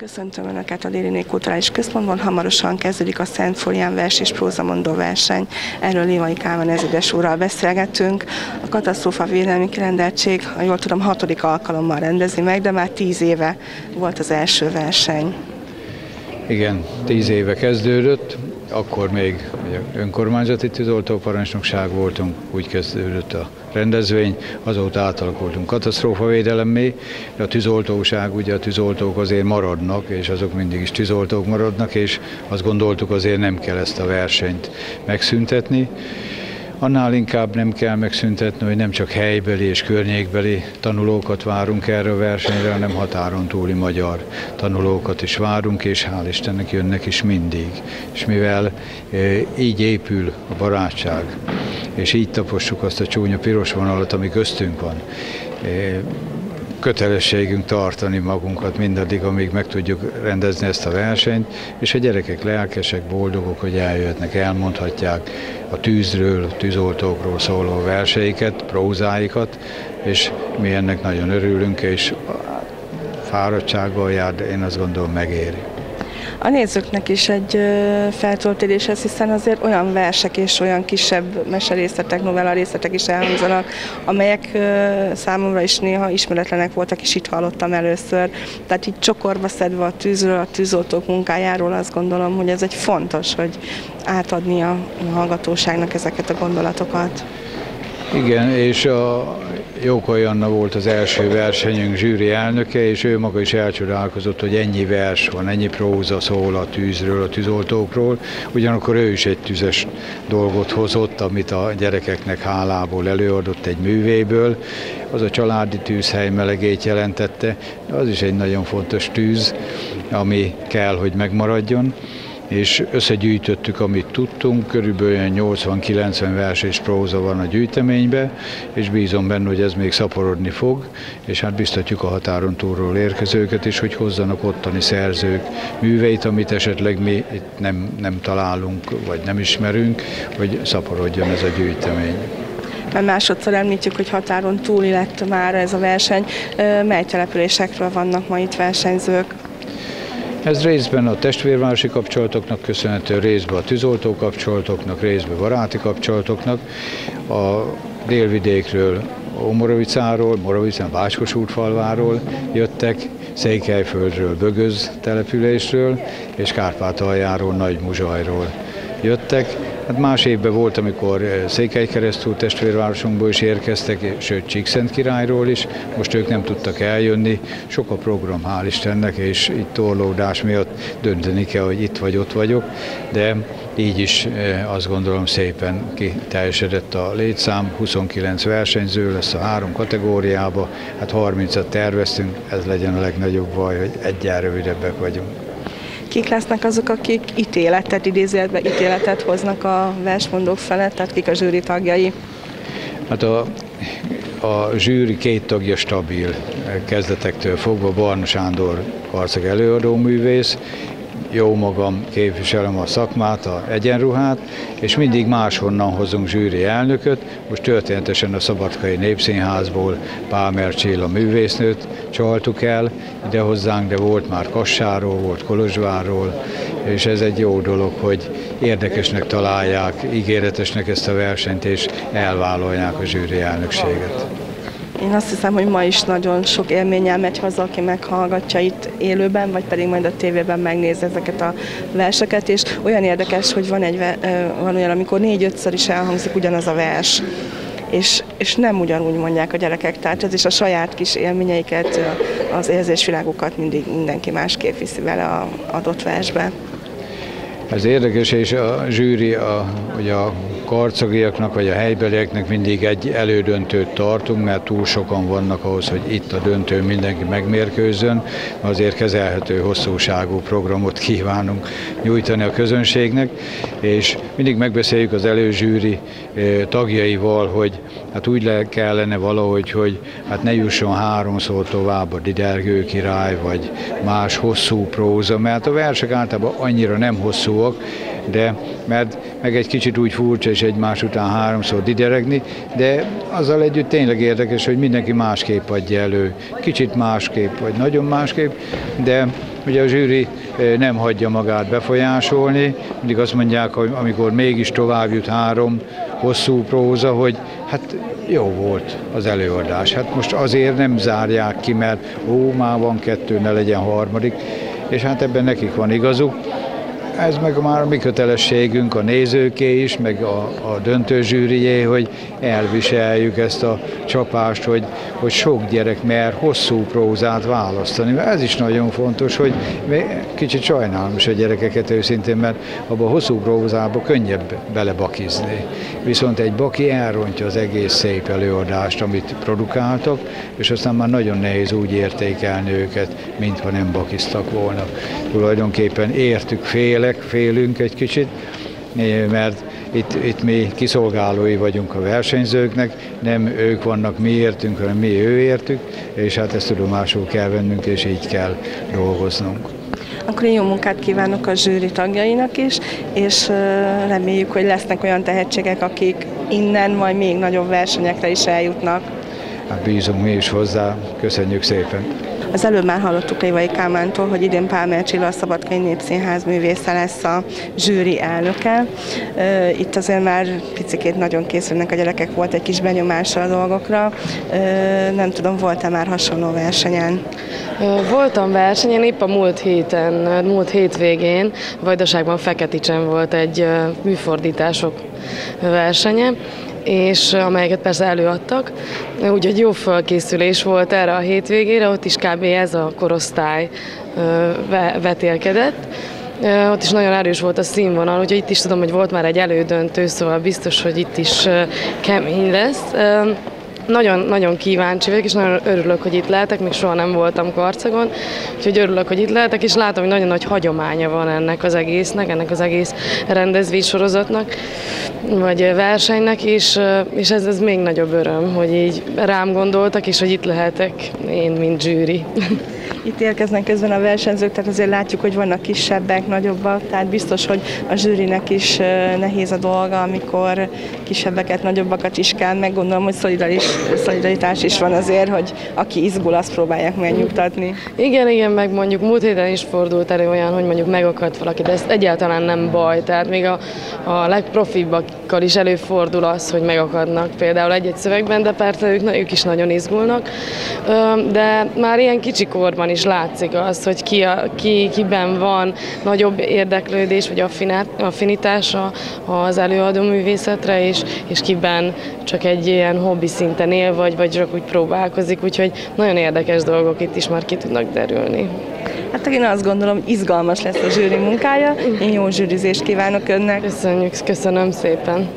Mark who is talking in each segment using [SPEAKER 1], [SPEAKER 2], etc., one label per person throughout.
[SPEAKER 1] Köszöntöm Önöket a Déli Kulturális Központban. Hamarosan kezdődik a Szent Florián vers és prózamondó verseny. Erről Lévai Kálmán ezüdes úrral beszélgetünk. A katasztrófa védelmi kirendeltség, ha jól tudom, hatodik alkalommal rendezi meg, de már tíz éve volt az első verseny.
[SPEAKER 2] Igen, tíz éve kezdődött, akkor még önkormányzati tűzoltóparancsnokság voltunk, úgy kezdődött a rendezvény, azóta átalakultunk katasztrófavédelemmé, de a tűzoltóság, ugye a tűzoltók azért maradnak, és azok mindig is tűzoltók maradnak, és azt gondoltuk azért nem kell ezt a versenyt megszüntetni. Annál inkább nem kell megszüntetni, hogy nem csak helybeli és környékbeli tanulókat várunk erre a versenyre, hanem határon túli magyar tanulókat is várunk, és hál' Istennek jönnek is mindig. És mivel e, így épül a barátság, és így tapossuk azt a csúnya piros vonalat, ami köztünk van, e, kötelességünk tartani magunkat mindaddig, amíg meg tudjuk rendezni ezt a versenyt, és a gyerekek lelkesek, boldogok, hogy eljöhetnek, elmondhatják a tűzről, a tűzoltókról szóló verseiket, prózáikat, és mi ennek nagyon örülünk, és fáradtsággal jár, de én azt gondolom megéri
[SPEAKER 1] a nézőknek is egy feltöltődéshez, hiszen azért olyan versek és olyan kisebb meserészetek, novella részletek is elhangzanak, amelyek számomra is néha ismeretlenek voltak, és itt hallottam először. Tehát így csokorba szedve a tűzről, a tűzoltók munkájáról azt gondolom, hogy ez egy fontos, hogy átadni a hallgatóságnak ezeket a gondolatokat.
[SPEAKER 2] Igen, és a Jókai Anna volt az első versenyünk zsűri elnöke, és ő maga is elcsodálkozott, hogy ennyi vers van, ennyi próza szól a tűzről, a tűzoltókról. Ugyanakkor ő is egy tüzes dolgot hozott, amit a gyerekeknek hálából előadott egy művéből. Az a családi tűzhely melegét jelentette, az is egy nagyon fontos tűz, ami kell, hogy megmaradjon és összegyűjtöttük, amit tudtunk, körülbelül 80-90 vers és próza van a gyűjteménybe, és bízom benne, hogy ez még szaporodni fog, és hát biztatjuk a határon túlról érkezőket is, hogy hozzanak ottani szerzők műveit, amit esetleg mi itt nem, nem találunk, vagy nem ismerünk, hogy szaporodjon ez a gyűjtemény
[SPEAKER 1] mert másodszor említjük, hogy határon túli lett már ez a verseny. Mely településekről vannak ma itt versenyzők?
[SPEAKER 2] Ez részben a testvérvárosi kapcsolatoknak köszönhető, részben a tűzoltó kapcsolatoknak, részben baráti kapcsolatoknak. A délvidékről, Moravicáról, Moravicán, Bácskos útfalváról jöttek, Székelyföldről, Bögöz településről, és Kárpátaljáról, Nagy Muzsajról jöttek. Hát más évben volt, amikor eh, Székelykeresztúr testvérvárosunkból is érkeztek, sőt Csíkszent királyról is, most ők nem tudtak eljönni. Sok a program, hál' Istennek, és itt torlódás miatt dönteni kell, hogy itt vagy ott vagyok, de így is eh, azt gondolom szépen kiteljesedett a létszám, 29 versenyző lesz a három kategóriába, hát 30-at terveztünk, ez legyen a legnagyobb baj, hogy egyen rövidebbek vagyunk
[SPEAKER 1] kik lesznek azok, akik ítéletet, idézőjelbe ítéletet hoznak a versmondók felett, tehát kik a zsűri tagjai?
[SPEAKER 2] Hát a, a zsűri két tagja stabil, kezdetektől fogva Barna Sándor karceg előadóművész, jó magam képviselem a szakmát, a egyenruhát, és mindig máshonnan hozunk zsűri elnököt. Most történetesen a Szabadkai Népszínházból Pálmer Csilla művésznőt csaltuk el ide hozzánk, de volt már Kassáról, volt Kolozsvárról, és ez egy jó dolog, hogy érdekesnek találják, ígéretesnek ezt a versenyt, és elvállalják a zsűri elnökséget.
[SPEAKER 1] Én azt hiszem, hogy ma is nagyon sok élménnyel megy haza, aki meghallgatja itt élőben, vagy pedig majd a tévében megnézi ezeket a verseket, és olyan érdekes, hogy van, egy, van olyan, amikor négy-ötször is elhangzik ugyanaz a vers és, és nem ugyanúgy mondják a gyerekek, tehát ez is a saját kis élményeiket, az érzésvilágukat mindig mindenki másképp viszi vele a adott versbe.
[SPEAKER 2] Ez érdekes, és a zsűri, a, ugye a karcagiaknak vagy a helybelieknek mindig egy elődöntőt tartunk, mert túl sokan vannak ahhoz, hogy itt a döntő mindenki megmérkőzön, azért kezelhető hosszúságú programot kívánunk nyújtani a közönségnek, és mindig megbeszéljük az előzsűri tagjaival, hogy hát úgy le kellene valahogy, hogy hát ne jusson háromszor tovább a Didergő király, vagy más hosszú próza, mert a versek általában annyira nem hosszúak, de mert meg egy kicsit úgy furcsa, és egymás után háromszor dideregni, de azzal együtt tényleg érdekes, hogy mindenki másképp adja elő. Kicsit másképp, vagy nagyon másképp, de ugye a zsűri nem hagyja magát befolyásolni, mindig azt mondják, hogy amikor mégis tovább jut három hosszú próza, hogy hát jó volt az előadás. Hát most azért nem zárják ki, mert ó, már van kettő, ne legyen harmadik, és hát ebben nekik van igazuk ez meg már a mi kötelességünk, a nézőké is, meg a, a döntő zsűrié, hogy elviseljük ezt a csapást, hogy, hogy sok gyerek mer hosszú prózát választani. Mert ez is nagyon fontos, hogy kicsit sajnálom is a gyerekeket őszintén, mert abban a hosszú prózába könnyebb belebakizni. Viszont egy baki elrontja az egész szép előadást, amit produkáltak, és aztán már nagyon nehéz úgy értékelni őket, mintha nem bakiztak volna. Tulajdonképpen értük féle, félek, félünk egy kicsit, mert itt, itt mi kiszolgálói vagyunk a versenyzőknek, nem ők vannak mi értünk, hanem mi ő értük, és hát ezt tudomásul kell vennünk, és így kell dolgoznunk.
[SPEAKER 1] Akkor én jó munkát kívánok a zsűri tagjainak is, és reméljük, hogy lesznek olyan tehetségek, akik innen majd még nagyobb versenyekre is eljutnak.
[SPEAKER 2] Hát bízunk mi is hozzá, köszönjük szépen!
[SPEAKER 1] Az előbb már hallottuk Lévai Kálmántól, hogy idén Pálmer Csilla a Szabadkai Népszínház művésze lesz a zsűri elnöke. Itt azért már picikét nagyon készülnek a gyerekek, volt egy kis benyomása a dolgokra. Nem tudom, volt-e már hasonló versenyen?
[SPEAKER 3] Voltam versenyen, épp a múlt héten, múlt hétvégén Vajdaságban Feketicsen volt egy műfordítások versenye, és amelyeket persze előadtak. Úgyhogy jó felkészülés volt erre a hétvégére, ott is kb. ez a korosztály vetélkedett. Ott is nagyon erős volt a színvonal, úgyhogy itt is tudom, hogy volt már egy elődöntő, szóval biztos, hogy itt is kemény lesz. Nagyon, nagyon kíváncsi vagyok, és nagyon örülök, hogy itt lehetek, még soha nem voltam Karcagon, úgyhogy örülök, hogy itt lehetek, és látom, hogy nagyon nagy hagyománya van ennek az egésznek, ennek az egész rendezvénysorozatnak, vagy versenynek, és, és ez, ez még nagyobb öröm, hogy így rám gondoltak, és hogy itt lehetek én, mint zsűri.
[SPEAKER 1] Itt érkeznek közben a versenyzők, tehát azért látjuk, hogy vannak kisebbek, nagyobbak, tehát biztos, hogy a zsűrinek is nehéz a dolga, amikor kisebbeket, nagyobbakat is kell, meg gondolom, hogy szolidaritás is van azért, hogy aki izgul, azt próbálják megnyugtatni.
[SPEAKER 3] Igen, igen, meg mondjuk múlt héten is fordult elő olyan, hogy mondjuk megakadt valaki, de ez egyáltalán nem baj, tehát még a, a legprofibbakkal is előfordul az, hogy megakadnak például egy-egy szövegben, de persze ők, ők is nagyon izgulnak, de már ilyen kicsi korban is látszik az, hogy ki, a, ki kiben van nagyobb érdeklődés vagy affinitása az előadó művészetre, és, és kiben csak egy ilyen hobbi szinten él, vagy, vagy csak úgy próbálkozik, úgyhogy nagyon érdekes dolgok itt is már ki tudnak derülni.
[SPEAKER 1] Hát én azt gondolom, izgalmas lesz a zsűri munkája. Én jó zsűrizést kívánok önnek.
[SPEAKER 3] Köszönjük, köszönöm szépen.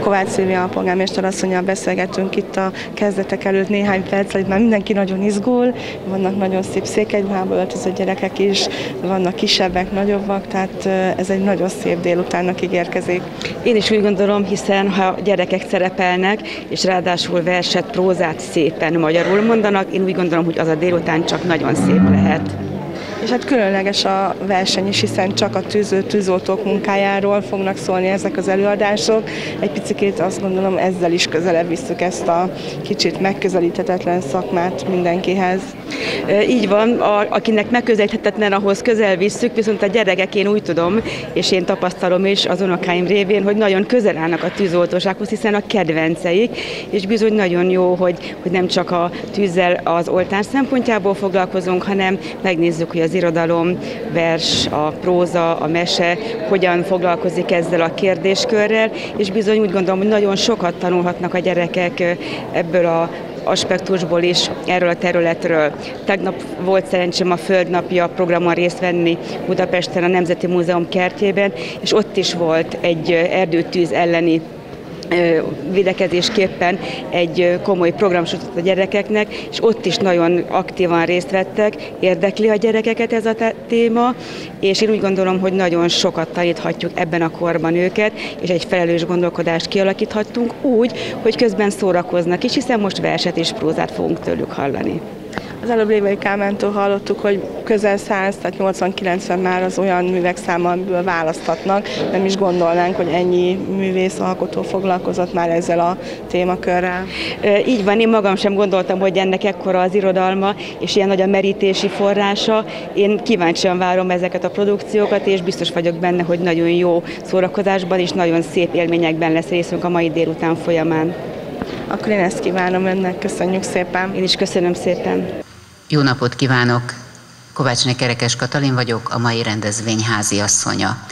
[SPEAKER 1] Kovács Szilvia polgármester asszonyjal beszélgetünk itt a kezdetek előtt néhány perc, itt már mindenki nagyon izgul, vannak nagyon szép székegyruhába öltözött gyerekek is, vannak kisebbek, nagyobbak, tehát ez egy nagyon szép délutánnak ígérkezik.
[SPEAKER 4] Én is úgy gondolom, hiszen ha gyerekek szerepelnek, és ráadásul verset, prózát szépen magyarul mondanak, én úgy gondolom, hogy az a délután csak nagyon szép lehet.
[SPEAKER 1] És hát különleges a verseny is, hiszen csak a tűző tűzoltók munkájáról fognak szólni ezek az előadások. Egy picit azt gondolom ezzel is közelebb visszük ezt a kicsit megközelíthetetlen szakmát mindenkihez.
[SPEAKER 4] Így van, a, akinek megközelíthetetlen, ahhoz közel visszük, viszont a gyerekek én úgy tudom, és én tapasztalom is az unokáim révén, hogy nagyon közel állnak a tűzoltósághoz, hiszen a kedvenceik, és bizony nagyon jó, hogy, hogy nem csak a tűzzel az oltás szempontjából foglalkozunk, hanem megnézzük, hogy az irodalom, vers, a próza, a mese hogyan foglalkozik ezzel a kérdéskörrel, és bizony úgy gondolom, hogy nagyon sokat tanulhatnak a gyerekek ebből a aspektusból is erről a területről. Tegnap volt szerencsém a Földnapja programon részt venni Budapesten a Nemzeti Múzeum kertjében, és ott is volt egy erdőtűz elleni védekezésképpen egy komoly program a gyerekeknek, és ott is nagyon aktívan részt vettek, érdekli a gyerekeket ez a téma, és én úgy gondolom, hogy nagyon sokat taníthatjuk ebben a korban őket, és egy felelős gondolkodást kialakíthattunk úgy, hogy közben szórakoznak is, hiszen most verset és prózát fogunk tőlük hallani.
[SPEAKER 1] Az előbb Lévai Kálmántól hallottuk, hogy közel 100, tehát 80-90 már az olyan művek száma, amiből választhatnak. Nem is gondolnánk, hogy ennyi művész, alkotó foglalkozott már ezzel a témakörrel.
[SPEAKER 4] Így van, én magam sem gondoltam, hogy ennek ekkora az irodalma, és ilyen nagy a merítési forrása. Én kíváncsian várom ezeket a produkciókat, és biztos vagyok benne, hogy nagyon jó szórakozásban és nagyon szép élményekben lesz részünk a mai délután folyamán.
[SPEAKER 1] Akkor én ezt kívánom önnek, köszönjük szépen.
[SPEAKER 4] Én is köszönöm szépen.
[SPEAKER 5] Jó napot kívánok! Kovácsné Kerekes Katalin vagyok, a mai rendezvény háziasszonya.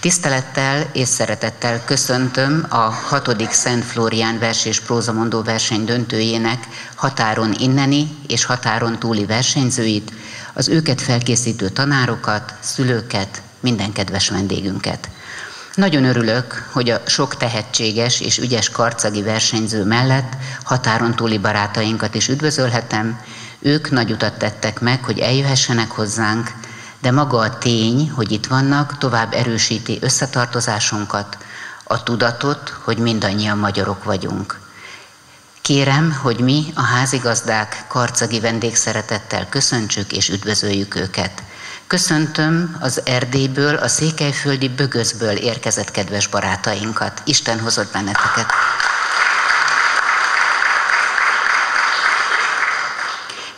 [SPEAKER 5] Tisztelettel és szeretettel köszöntöm a 6. Szent Flórián vers és prózamondó verseny döntőjének határon inneni és határon túli versenyzőit, az őket felkészítő tanárokat, szülőket, minden kedves vendégünket. Nagyon örülök, hogy a sok tehetséges és ügyes karcagi versenyző mellett határon túli barátainkat is üdvözölhetem. Ők nagy utat tettek meg, hogy eljöhessenek hozzánk, de maga a tény, hogy itt vannak, tovább erősíti összetartozásunkat, a tudatot, hogy mindannyian magyarok vagyunk. Kérem, hogy mi, a házigazdák karcagi vendégszeretettel köszöntsük és üdvözöljük őket. Köszöntöm az Erdélyből, a székelyföldi Bögözből érkezett kedves barátainkat. Isten hozott benneteket.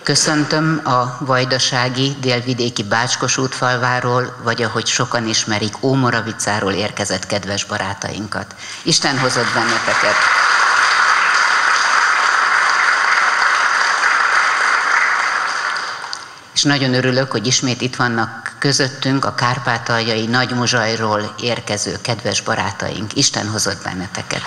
[SPEAKER 5] Köszöntöm a vajdasági, délvidéki Bácskos útfalváról, vagy ahogy sokan ismerik, Ómoravicáról érkezett kedves barátainkat. Isten hozott benneteket. És nagyon örülök, hogy ismét itt vannak közöttünk a kárpátaljai Nagymuzsajról érkező kedves barátaink. Isten hozott benneteket.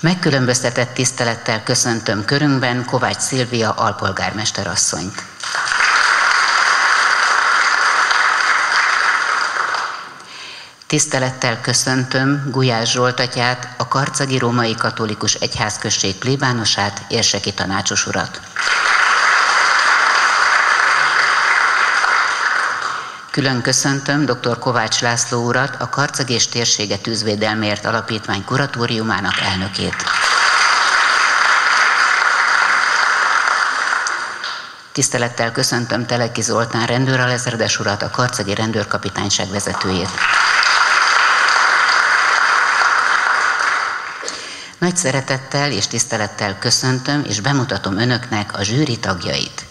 [SPEAKER 5] Megkülönböztetett tisztelettel köszöntöm körünkben Kovács Szilvia alpolgármester asszonyt. Tisztelettel köszöntöm Gulyás Zsoltatyát, a Karcagi Római Katolikus Egyházközség plébánosát, érseki tanácsos urat. Külön köszöntöm dr. Kovács László urat, a Karcag és Térsége Tűzvédelmért Alapítvány kuratóriumának elnökét. Tisztelettel köszöntöm Teleki Zoltán rendőralezredes urat, a Karcagi Rendőrkapitányság vezetőjét. Nagy szeretettel és tisztelettel köszöntöm és bemutatom önöknek a zsűri tagjait.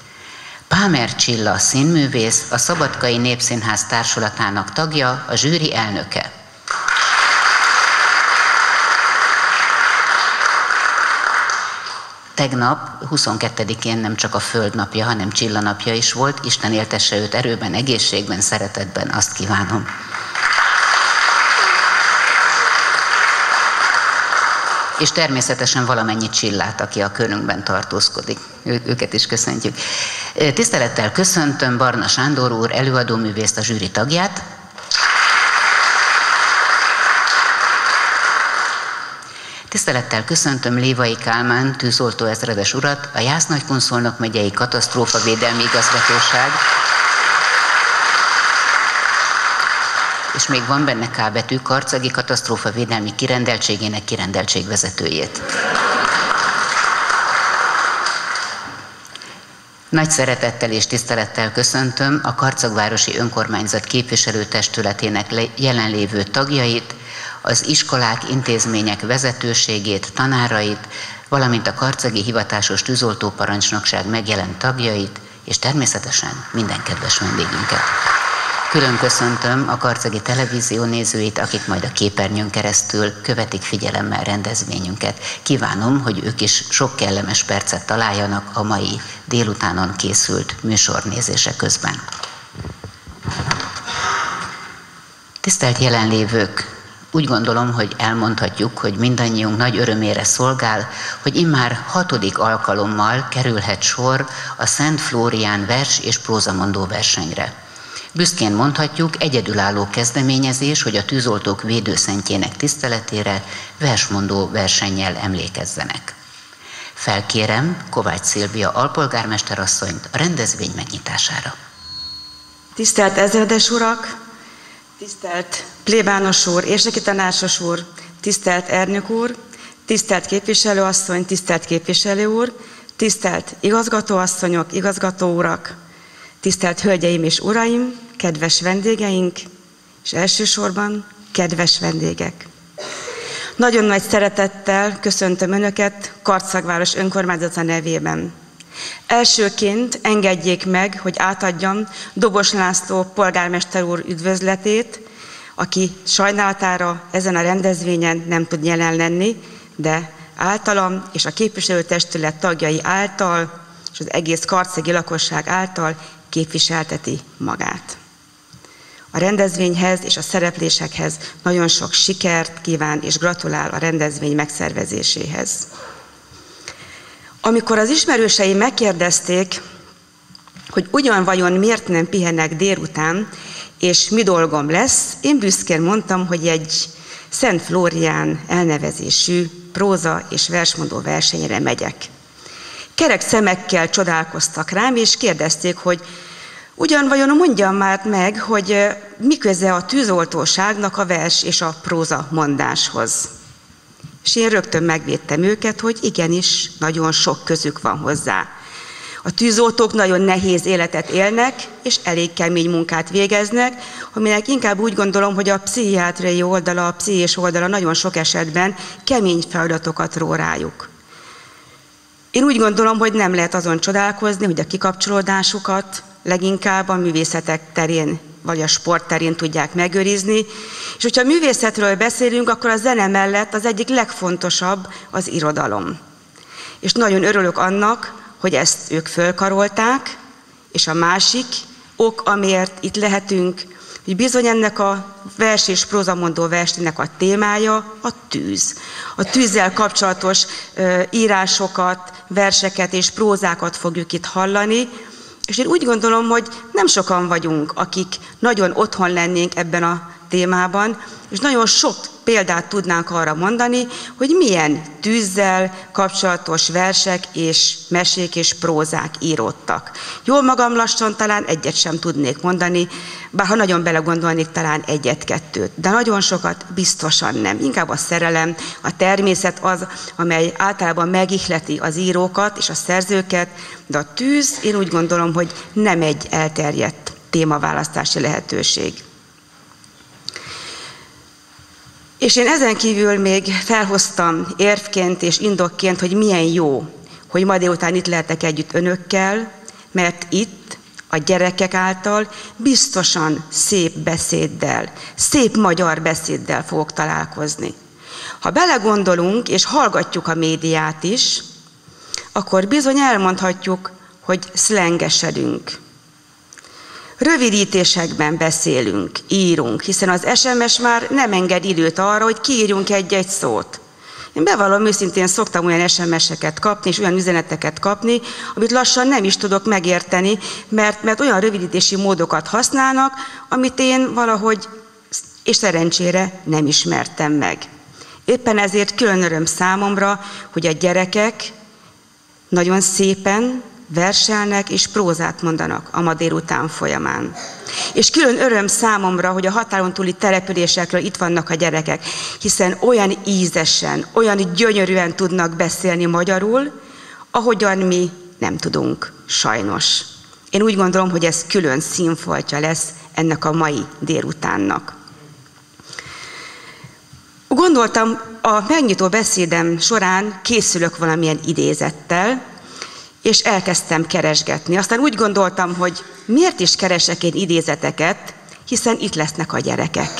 [SPEAKER 5] Pámer Csilla színművész, a Szabadkai Népszínház társulatának tagja, a zsűri elnöke. Tegnap, 22-én nem csak a Föld napja, hanem Csilla napja is volt. Isten éltesse őt erőben, egészségben, szeretetben, azt kívánom. és természetesen valamennyi csillát, aki a körünkben tartózkodik. Őket is köszöntjük. Tisztelettel köszöntöm Barna Sándor úr, előadóművészt, a zsűri tagját. Tisztelettel köszöntöm Lévai Kálmán, tűzoltó ezredes urat, a Jász Nagykunszolnok megyei katasztrófavédelmi igazgatóság, és még van benne K betű, Karcagi Katasztrófa Védelmi Kirendeltségének kirendeltségvezetőjét. Nagy szeretettel és tisztelettel köszöntöm a Karcagvárosi Önkormányzat képviselőtestületének jelenlévő tagjait, az iskolák, intézmények vezetőségét, tanárait, valamint a Karcagi Hivatásos Tűzoltóparancsnokság megjelent tagjait, és természetesen minden kedves vendégünket. Külön köszöntöm a Karcagi Televízió nézőit, akik majd a képernyőn keresztül követik figyelemmel rendezvényünket. Kívánom, hogy ők is sok kellemes percet találjanak a mai délutánon készült műsornézése közben. Tisztelt jelenlévők, úgy gondolom, hogy elmondhatjuk, hogy mindannyiunk nagy örömére szolgál, hogy immár hatodik alkalommal kerülhet sor a Szent Flórián vers és prózamondó versenyre. Büszkén mondhatjuk, egyedülálló kezdeményezés, hogy a tűzoltók védőszentjének tiszteletére versmondó versennyel emlékezzenek. Felkérem Kovács Szilvia alpolgármesterasszonyt a rendezvény megnyitására.
[SPEAKER 4] Tisztelt ezredes urak, tisztelt plébános úr, érseki tanácsos úr, tisztelt Ernök úr, tisztelt képviselőasszony, tisztelt képviselő úr, tisztelt igazgatóasszonyok, igazgató urak, tisztelt hölgyeim és uraim, kedves vendégeink, és elsősorban kedves vendégek. Nagyon nagy szeretettel köszöntöm Önöket Karcagváros önkormányzata nevében. Elsőként engedjék meg, hogy átadjam Dobos László polgármester úr üdvözletét, aki sajnálatára ezen a rendezvényen nem tud jelen lenni, de általam és a képviselőtestület tagjai által és az egész karcegi lakosság által képviselteti magát. A rendezvényhez és a szereplésekhez nagyon sok sikert kíván és gratulál a rendezvény megszervezéséhez. Amikor az ismerősei megkérdezték, hogy ugyan vajon miért nem pihenek délután, és mi dolgom lesz, én büszkén mondtam, hogy egy Szent Flórián elnevezésű próza és versmondó versenyre megyek. Kerek szemekkel csodálkoztak rám, és kérdezték, hogy ugyan vajon mondjam már meg, hogy mi köze a tűzoltóságnak a vers és a próza mondáshoz. És én rögtön megvédtem őket, hogy igenis, nagyon sok közük van hozzá. A tűzoltók nagyon nehéz életet élnek, és elég kemény munkát végeznek, aminek inkább úgy gondolom, hogy a pszichiátriai oldala, a pszichés oldala nagyon sok esetben kemény feladatokat ró rájuk. Én úgy gondolom, hogy nem lehet azon csodálkozni, hogy a kikapcsolódásukat leginkább a művészetek terén vagy a sport terén tudják megőrizni. És hogyha művészetről beszélünk, akkor a zene mellett az egyik legfontosabb az irodalom. És nagyon örülök annak, hogy ezt ők fölkarolták, és a másik ok, amiért itt lehetünk, hogy bizony ennek a vers és prózamondó versnek a témája a tűz. A tűzzel kapcsolatos írásokat, verseket és prózákat fogjuk itt hallani, és én úgy gondolom, hogy nem sokan vagyunk, akik nagyon otthon lennénk ebben a témában, és nagyon sok példát tudnánk arra mondani, hogy milyen tűzzel kapcsolatos versek és mesék és prózák íródtak. Jól magam lassan talán egyet sem tudnék mondani, bár ha nagyon belegondolnék, talán egyet-kettőt, de nagyon sokat biztosan nem. Inkább a szerelem, a természet az, amely általában megihleti az írókat és a szerzőket, de a tűz, én úgy gondolom, hogy nem egy elterjedt témaválasztási lehetőség. És én ezen kívül még felhoztam érvként és indokként, hogy milyen jó, hogy ma délután itt lehetek együtt önökkel, mert itt a gyerekek által biztosan szép beszéddel, szép magyar beszéddel fogok találkozni. Ha belegondolunk és hallgatjuk a médiát is, akkor bizony elmondhatjuk, hogy szlengesedünk. Rövidítésekben beszélünk, írunk, hiszen az SMS már nem enged időt arra, hogy kiírjunk egy-egy szót. Én bevallom őszintén szoktam olyan SMS-eket kapni, és olyan üzeneteket kapni, amit lassan nem is tudok megérteni, mert, mert olyan rövidítési módokat használnak, amit én valahogy, és szerencsére nem ismertem meg. Éppen ezért külön öröm számomra, hogy a gyerekek nagyon szépen, verselnek és prózát mondanak a ma délután folyamán. És külön öröm számomra, hogy a határon túli településekről itt vannak a gyerekek, hiszen olyan ízesen, olyan gyönyörűen tudnak beszélni magyarul, ahogyan mi nem tudunk, sajnos. Én úgy gondolom, hogy ez külön színfoltja lesz ennek a mai délutánnak. Gondoltam, a megnyitó beszédem során készülök valamilyen idézettel, és elkezdtem keresgetni. Aztán úgy gondoltam, hogy miért is keresek én idézeteket, hiszen itt lesznek a gyerekek.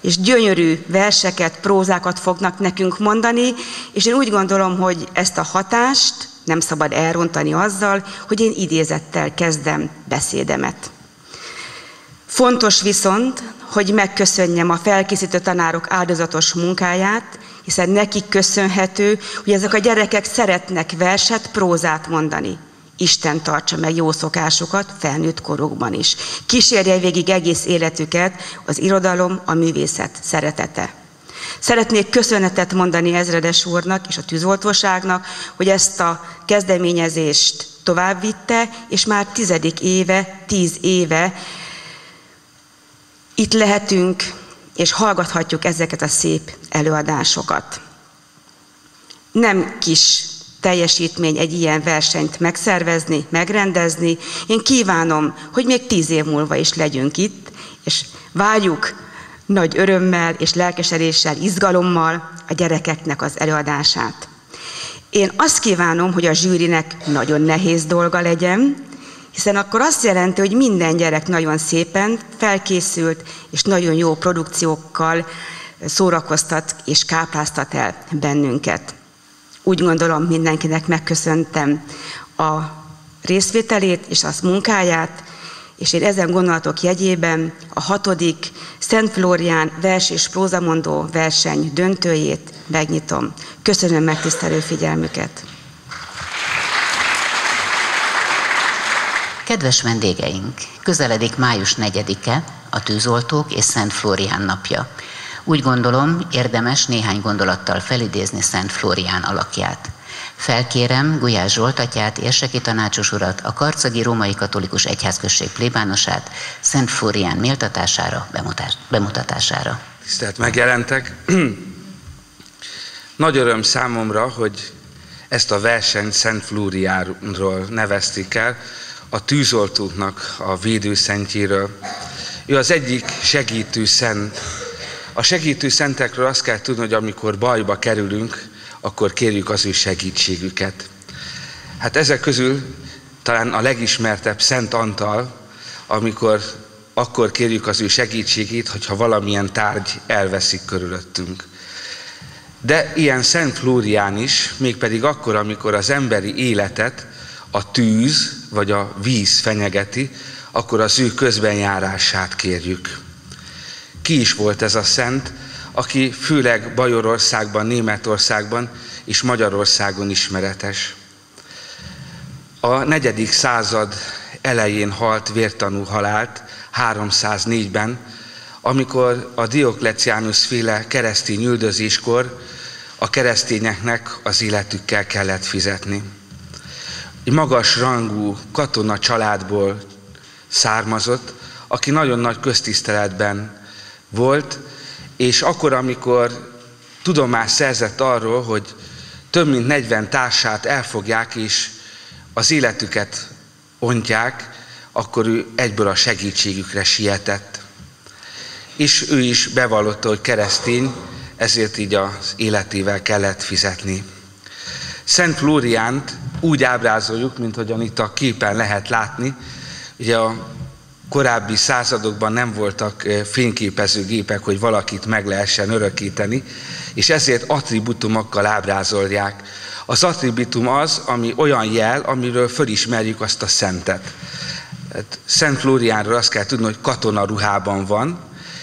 [SPEAKER 4] És gyönyörű verseket, prózákat fognak nekünk mondani, és én úgy gondolom, hogy ezt a hatást nem szabad elrontani azzal, hogy én idézettel kezdem beszédemet. Fontos viszont, hogy megköszönjem a felkészítő tanárok áldozatos munkáját, hiszen nekik köszönhető, hogy ezek a gyerekek szeretnek verset, prózát mondani. Isten tartsa meg jó szokásokat felnőtt korukban is. Kísérje végig egész életüket az irodalom, a művészet szeretete. Szeretnék köszönetet mondani Ezredes úrnak és a tűzoltóságnak, hogy ezt a kezdeményezést tovább vitte, és már tizedik éve, tíz éve itt lehetünk és hallgathatjuk ezeket a szép előadásokat. Nem kis teljesítmény egy ilyen versenyt megszervezni, megrendezni. Én kívánom, hogy még tíz év múlva is legyünk itt, és várjuk nagy örömmel és lelkesedéssel, izgalommal a gyerekeknek az előadását. Én azt kívánom, hogy a zsűrinek nagyon nehéz dolga legyen, hiszen akkor azt jelenti, hogy minden gyerek nagyon szépen felkészült, és nagyon jó produkciókkal szórakoztat és kápráztat el bennünket. Úgy gondolom, mindenkinek megköszöntem a részvételét és az munkáját, és én ezen gondolatok jegyében a hatodik Szent Flórián vers és prózamondó verseny döntőjét megnyitom. Köszönöm megtisztelő figyelmüket!
[SPEAKER 5] Kedves vendégeink, közeledik május 4-e, a tűzoltók és Szent Flórián napja. Úgy gondolom, érdemes néhány gondolattal felidézni Szent Flórián alakját. Felkérem Gulyás Zsolt atyát, érseki tanácsos urat, a Karcagi Római Katolikus Egyházközség plébánosát Szent Flórián méltatására, bemutatására.
[SPEAKER 6] Tisztelt megjelentek! Nagy öröm számomra, hogy ezt a versenyt Szent Flóriánról nevezték el, a tűzoltóknak a védőszentjéről. Ő az egyik segítő szent. A segítő szentekről azt kell tudni, hogy amikor bajba kerülünk, akkor kérjük az ő segítségüket. Hát ezek közül talán a legismertebb Szent Antal, amikor akkor kérjük az ő segítségét, hogyha valamilyen tárgy elveszik körülöttünk. De ilyen Szent Flórián is, mégpedig akkor, amikor az emberi életet a tűz vagy a víz fenyegeti, akkor az ő közbenjárását kérjük. Ki is volt ez a szent, aki főleg Bajorországban, Németországban és Magyarországon ismeretes. A negyedik század elején halt vértanú halált 304-ben, amikor a Diokleciánus féle keresztény üldözéskor a keresztényeknek az életükkel kellett fizetni. Egy magas rangú katona családból származott, aki nagyon nagy köztiszteletben volt, és akkor, amikor tudomást szerzett arról, hogy több mint 40 társát elfogják és az életüket ontják, akkor ő egyből a segítségükre sietett. És ő is bevallotta, hogy keresztény, ezért így az életével kellett fizetni. Szent Flóriánt úgy ábrázoljuk, mint hogyan itt a képen lehet látni. Ugye a korábbi századokban nem voltak eh, fényképezőgépek, hogy valakit meg lehessen örökíteni, és ezért attributumokkal ábrázolják. Az attributum az, ami olyan jel, amiről fölismerjük azt a szentet. Hát Szent Flóriánról azt kell tudni, hogy katona ruhában van,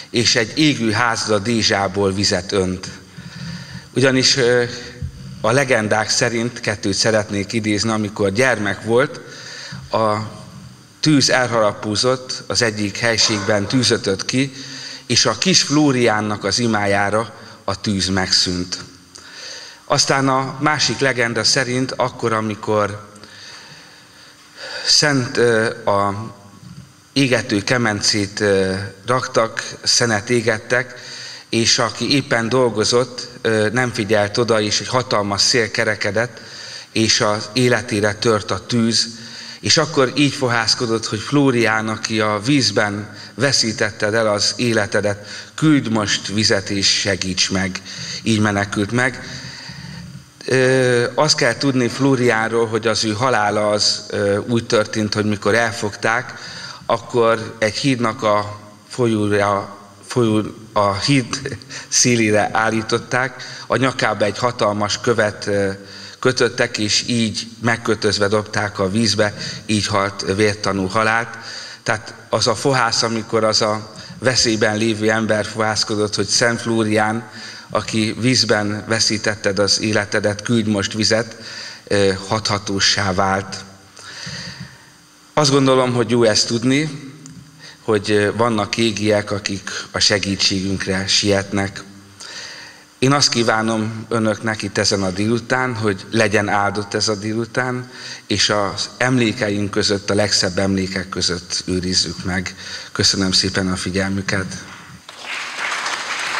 [SPEAKER 6] és egy égő házra dézsából vizet önt. Ugyanis eh, a legendák szerint kettőt szeretnék idézni, amikor gyermek volt, a tűz elharapúzott, az egyik helységben tűzötött ki, és a kis Flóriánnak az imájára a tűz megszűnt. Aztán a másik legenda szerint akkor, amikor szent a égető kemencét raktak, szenet égettek, és aki éppen dolgozott, nem figyelt oda, és egy hatalmas szél kerekedett, és az életére tört a tűz, és akkor így fohászkodott, hogy Flórián, aki a vízben veszítetted el az életedet, küld most vizet és segíts meg. Így menekült meg. Ö, azt kell tudni Flóriáról, hogy az ő halála az ö, úgy történt, hogy mikor elfogták, akkor egy hídnak a folyója folyó, a híd szélére állították, a nyakába egy hatalmas követ kötöttek, és így megkötözve dobták a vízbe, így halt vértanú halált. Tehát az a fohász, amikor az a veszélyben lévő ember fohászkodott, hogy Szent Flórián, aki vízben veszítetted az életedet, küldj most vizet, hathatósá vált. Azt gondolom, hogy jó ezt tudni, hogy vannak égiek, akik a segítségünkre sietnek. Én azt kívánom önöknek itt ezen a délután, hogy legyen áldott ez a délután, és az emlékeink között, a legszebb emlékek között őrizzük meg. Köszönöm szépen a figyelmüket.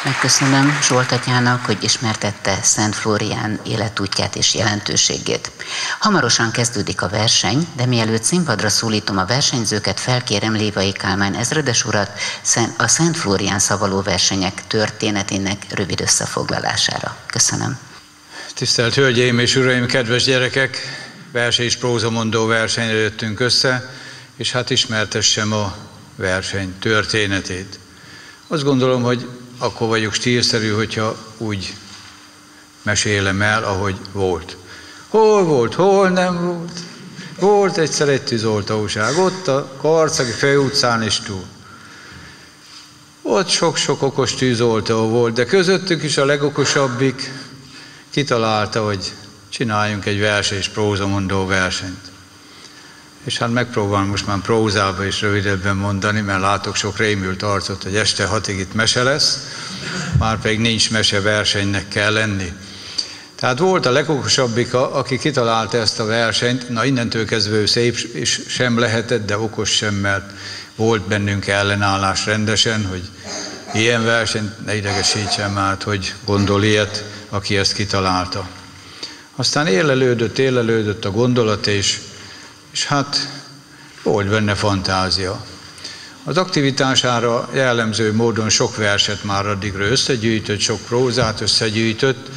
[SPEAKER 5] Megköszönöm Zsolt atyának, hogy ismertette Szent Flórián életútját és jelentőségét. Hamarosan kezdődik a verseny, de mielőtt színpadra szólítom a versenyzőket, felkérem Lévai Kálmán ezredes urat a Szent Flórián szavaló versenyek történetének rövid összefoglalására. Köszönöm.
[SPEAKER 2] Tisztelt Hölgyeim és Uraim, kedves gyerekek! Verse és prózamondó versenyre jöttünk össze, és hát ismertessem a verseny történetét. Azt gondolom, hogy akkor vagyok stílszerű, hogyha úgy mesélem el, ahogy volt. Hol volt, hol nem volt? Volt egyszer egy tűzoltóság, ott a Karcagi főutcán is túl. Ott sok-sok okos tűzoltó volt, de közöttük is a legokosabbik kitalálta, hogy csináljunk egy vers és prózamondó versenyt. És hát megpróbálom most már prózába is rövidebben mondani, mert látok sok rémült arcot, hogy este hatig itt mese lesz, már pedig nincs mese versenynek kell lenni. Tehát volt a legokosabbik, aki kitalálta ezt a versenyt, na innentől kezdve ő szép is sem lehetett, de okos sem, mert volt bennünk ellenállás rendesen, hogy ilyen versenyt ne idegesítsen már, hogy gondol ilyet, aki ezt kitalálta. Aztán élelődött, élelődött a gondolat, és és hát volt benne fantázia. Az aktivitására jellemző módon sok verset már addigra összegyűjtött, sok prózát összegyűjtött,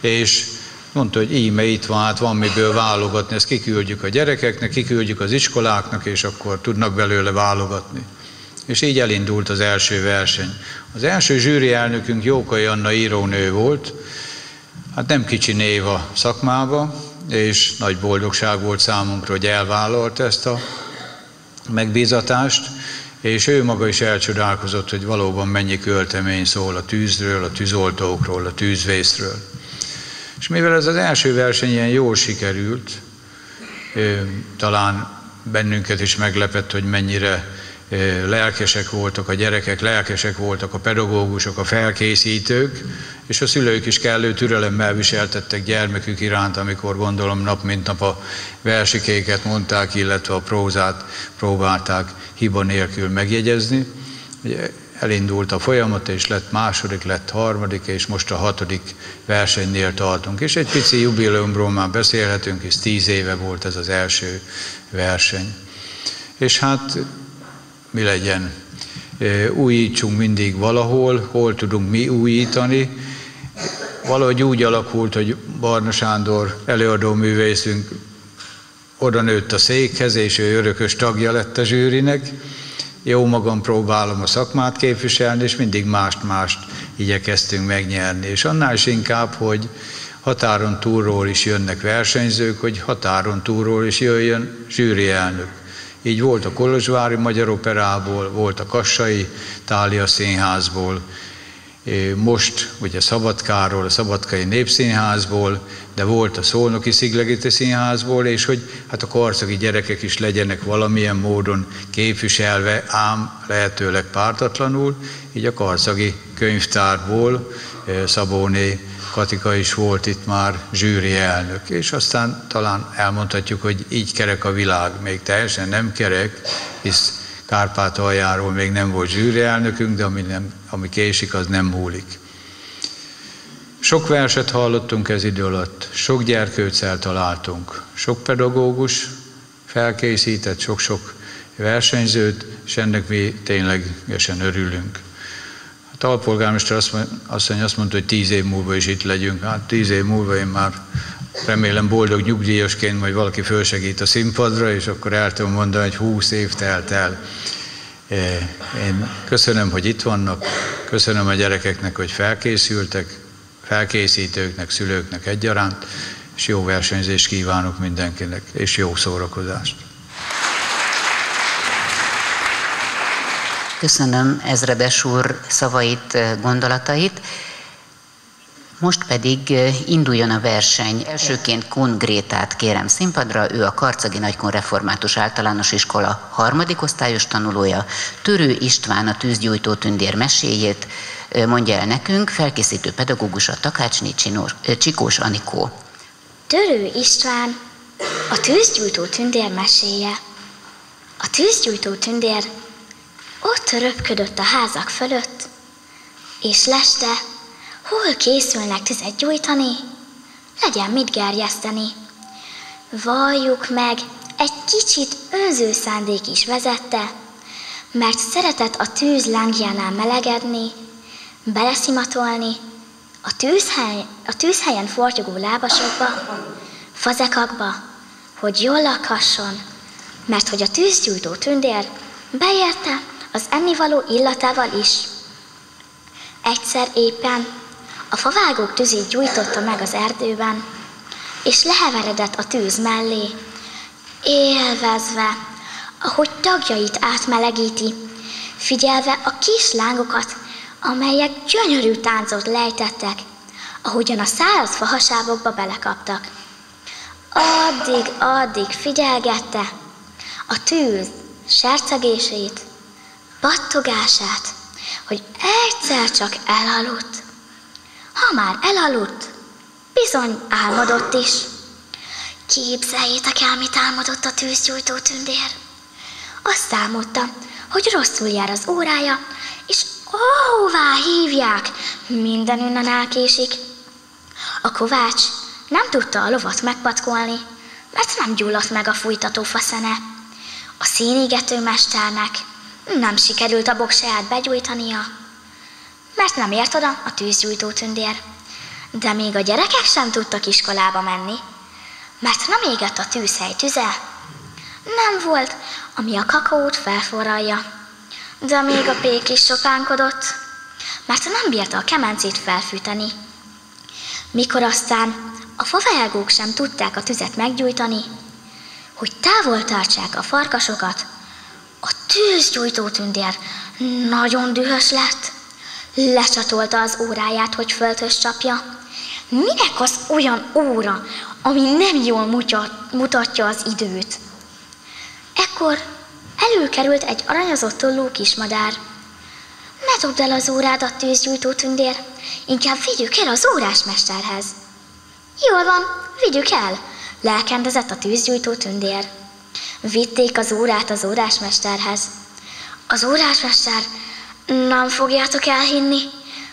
[SPEAKER 2] és mondta, hogy íme itt van, hát van miből válogatni, ezt kiküldjük a gyerekeknek, kiküldjük az iskoláknak, és akkor tudnak belőle válogatni. És így elindult az első verseny. Az első zsűri elnökünk Jókai Anna írónő volt, hát nem kicsi név a szakmába, és nagy boldogság volt számunkra, hogy elvállalt ezt a megbízatást, és ő maga is elcsodálkozott, hogy valóban mennyi költemény szól a tűzről, a tűzoltókról, a tűzvészről. És mivel ez az első verseny ilyen jól sikerült, talán bennünket is meglepett, hogy mennyire lelkesek voltak a gyerekek, lelkesek voltak a pedagógusok, a felkészítők, és a szülők is kellő türelemmel viseltettek gyermekük iránt, amikor gondolom nap mint nap a versikéket mondták, illetve a prózát próbálták hiba nélkül megjegyezni. Elindult a folyamat, és lett második, lett harmadik, és most a hatodik versenynél tartunk. És egy pici jubileumról már beszélhetünk, és tíz éve volt ez az első verseny. És hát mi legyen. Újítsunk mindig valahol, hol tudunk mi újítani. Valahogy úgy alakult, hogy Barna Sándor előadó művészünk oda nőtt a székhez, és ő örökös tagja lett a zsűrinek. Jó magam próbálom a szakmát képviselni, és mindig mást-mást igyekeztünk megnyerni. És annál is inkább, hogy határon túlról is jönnek versenyzők, hogy határon túlról is jöjjön zsűri elnök. Így volt a Kolozsvári Magyar Operából, volt a Kassai Tália Színházból, most ugye Szabadkáról, a Szabadkai Népszínházból, de volt a Szolnoki Sziglegiti Színházból, és hogy hát a karcagi gyerekek is legyenek valamilyen módon képviselve, ám lehetőleg pártatlanul, így a karcagi könyvtárból Szabóné Katika is volt itt már zsűri elnök, és aztán talán elmondhatjuk, hogy így kerek a világ, még teljesen nem kerek, hisz Kárpátaljáról még nem volt zsűri elnökünk, de ami, nem, ami késik, az nem múlik. Sok verset hallottunk ez idő alatt, sok gyerkőccel találtunk, sok pedagógus felkészített, sok-sok versenyzőt, és ennek mi ténylegesen örülünk. A alpolgármester azt, mondja, azt mondta, hogy tíz év múlva is itt legyünk. Hát tíz év múlva én már remélem boldog nyugdíjasként majd valaki fölsegít a színpadra, és akkor el tudom mondani, hogy húsz év telt el. E, én köszönöm, hogy itt vannak, köszönöm a gyerekeknek, hogy felkészültek, felkészítőknek, szülőknek egyaránt, és jó versenyzést kívánok mindenkinek, és jó szórakozást.
[SPEAKER 5] Köszönöm ezredes úr szavait, gondolatait. Most pedig induljon a verseny. Elsőként Kun Grétát kérem színpadra, ő a Karcagi Nagykon Református Általános Iskola harmadik osztályos tanulója. Törő István a tűzgyújtó tündér meséjét mondja el nekünk, felkészítő pedagógus a Takácsné Csikós Anikó.
[SPEAKER 7] Törő István a tűzgyújtó tündér meséje. A tűzgyújtó tündér ott röpködött a házak fölött, és leste, hol készülnek tüzet gyújtani, legyen mit gerjeszteni. Valljuk meg, egy kicsit önző szándék is vezette, mert szeretett a tűz lángjánál melegedni, beleszimatolni, a, tűzhely, a tűzhelyen fortyogó lábasokba, fazekakba, hogy jól lakhasson, mert hogy a tűzgyújtó tündér beérte az ennivaló illatával is. Egyszer éppen a favágók tüzét gyújtotta meg az erdőben, és leheveredett a tűz mellé, élvezve, ahogy tagjait átmelegíti, figyelve a kis lángokat, amelyek gyönyörű táncot lejtettek, ahogyan a száraz fahasábokba belekaptak. Addig, addig figyelgette a tűz sercegését, pattogását, hogy egyszer csak elaludt. Ha már elaludt, bizony álmodott is. Képzeljétek el, mit álmodott a tűzgyújtó tündér. Azt álmodta, hogy rosszul jár az órája, és ahová hívják, minden innen elkésik. A kovács nem tudta a lovat megpatkolni, mert nem gyulladt meg a fújtató faszene. A színégető mesternek nem sikerült a bokseját begyújtania, mert nem ért oda a tűzgyújtó tündér. De még a gyerekek sem tudtak iskolába menni, mert nem égett a tűzhely tüze. Nem volt, ami a kakaót felforralja. De még a pék is sopánkodott, mert nem bírta a kemencét felfűteni. Mikor aztán a favágók sem tudták a tüzet meggyújtani, hogy távol tartsák a farkasokat, a tűzgyújtó tündér nagyon dühös lett, lecsatolta az óráját, hogy földhöz csapja. Minek az olyan óra, ami nem jól mutatja az időt? Ekkor előkerült egy aranyozott tolló kismadár. Ne dobd el az órádat, tűzgyújtó tündér, inkább vigyük el az órásmesterhez. Jól van, vigyük el, lelkendezett a tűzgyújtó tündér. Vitték az órát az órásmesterhez. Az órásmester, nem fogjátok elhinni,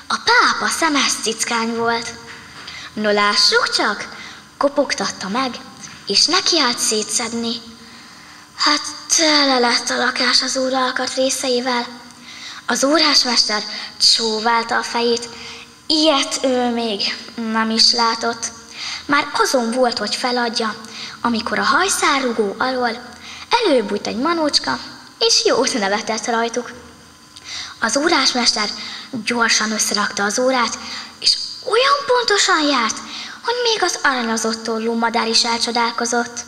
[SPEAKER 7] a pápa szemes cickány volt. No lássuk csak, kopogtatta meg, és neki állt szétszedni. Hát tele lett a lakás az óralkat részeivel. Az órásmester csóválta a fejét, ilyet ő még nem is látott. Már azon volt, hogy feladja, amikor a hajszárugó alól előbújt egy manócska, és jót nevetett rajtuk. Az órásmester gyorsan összerakta az órát, és olyan pontosan járt, hogy még az aranyozott tollú madár is elcsodálkozott.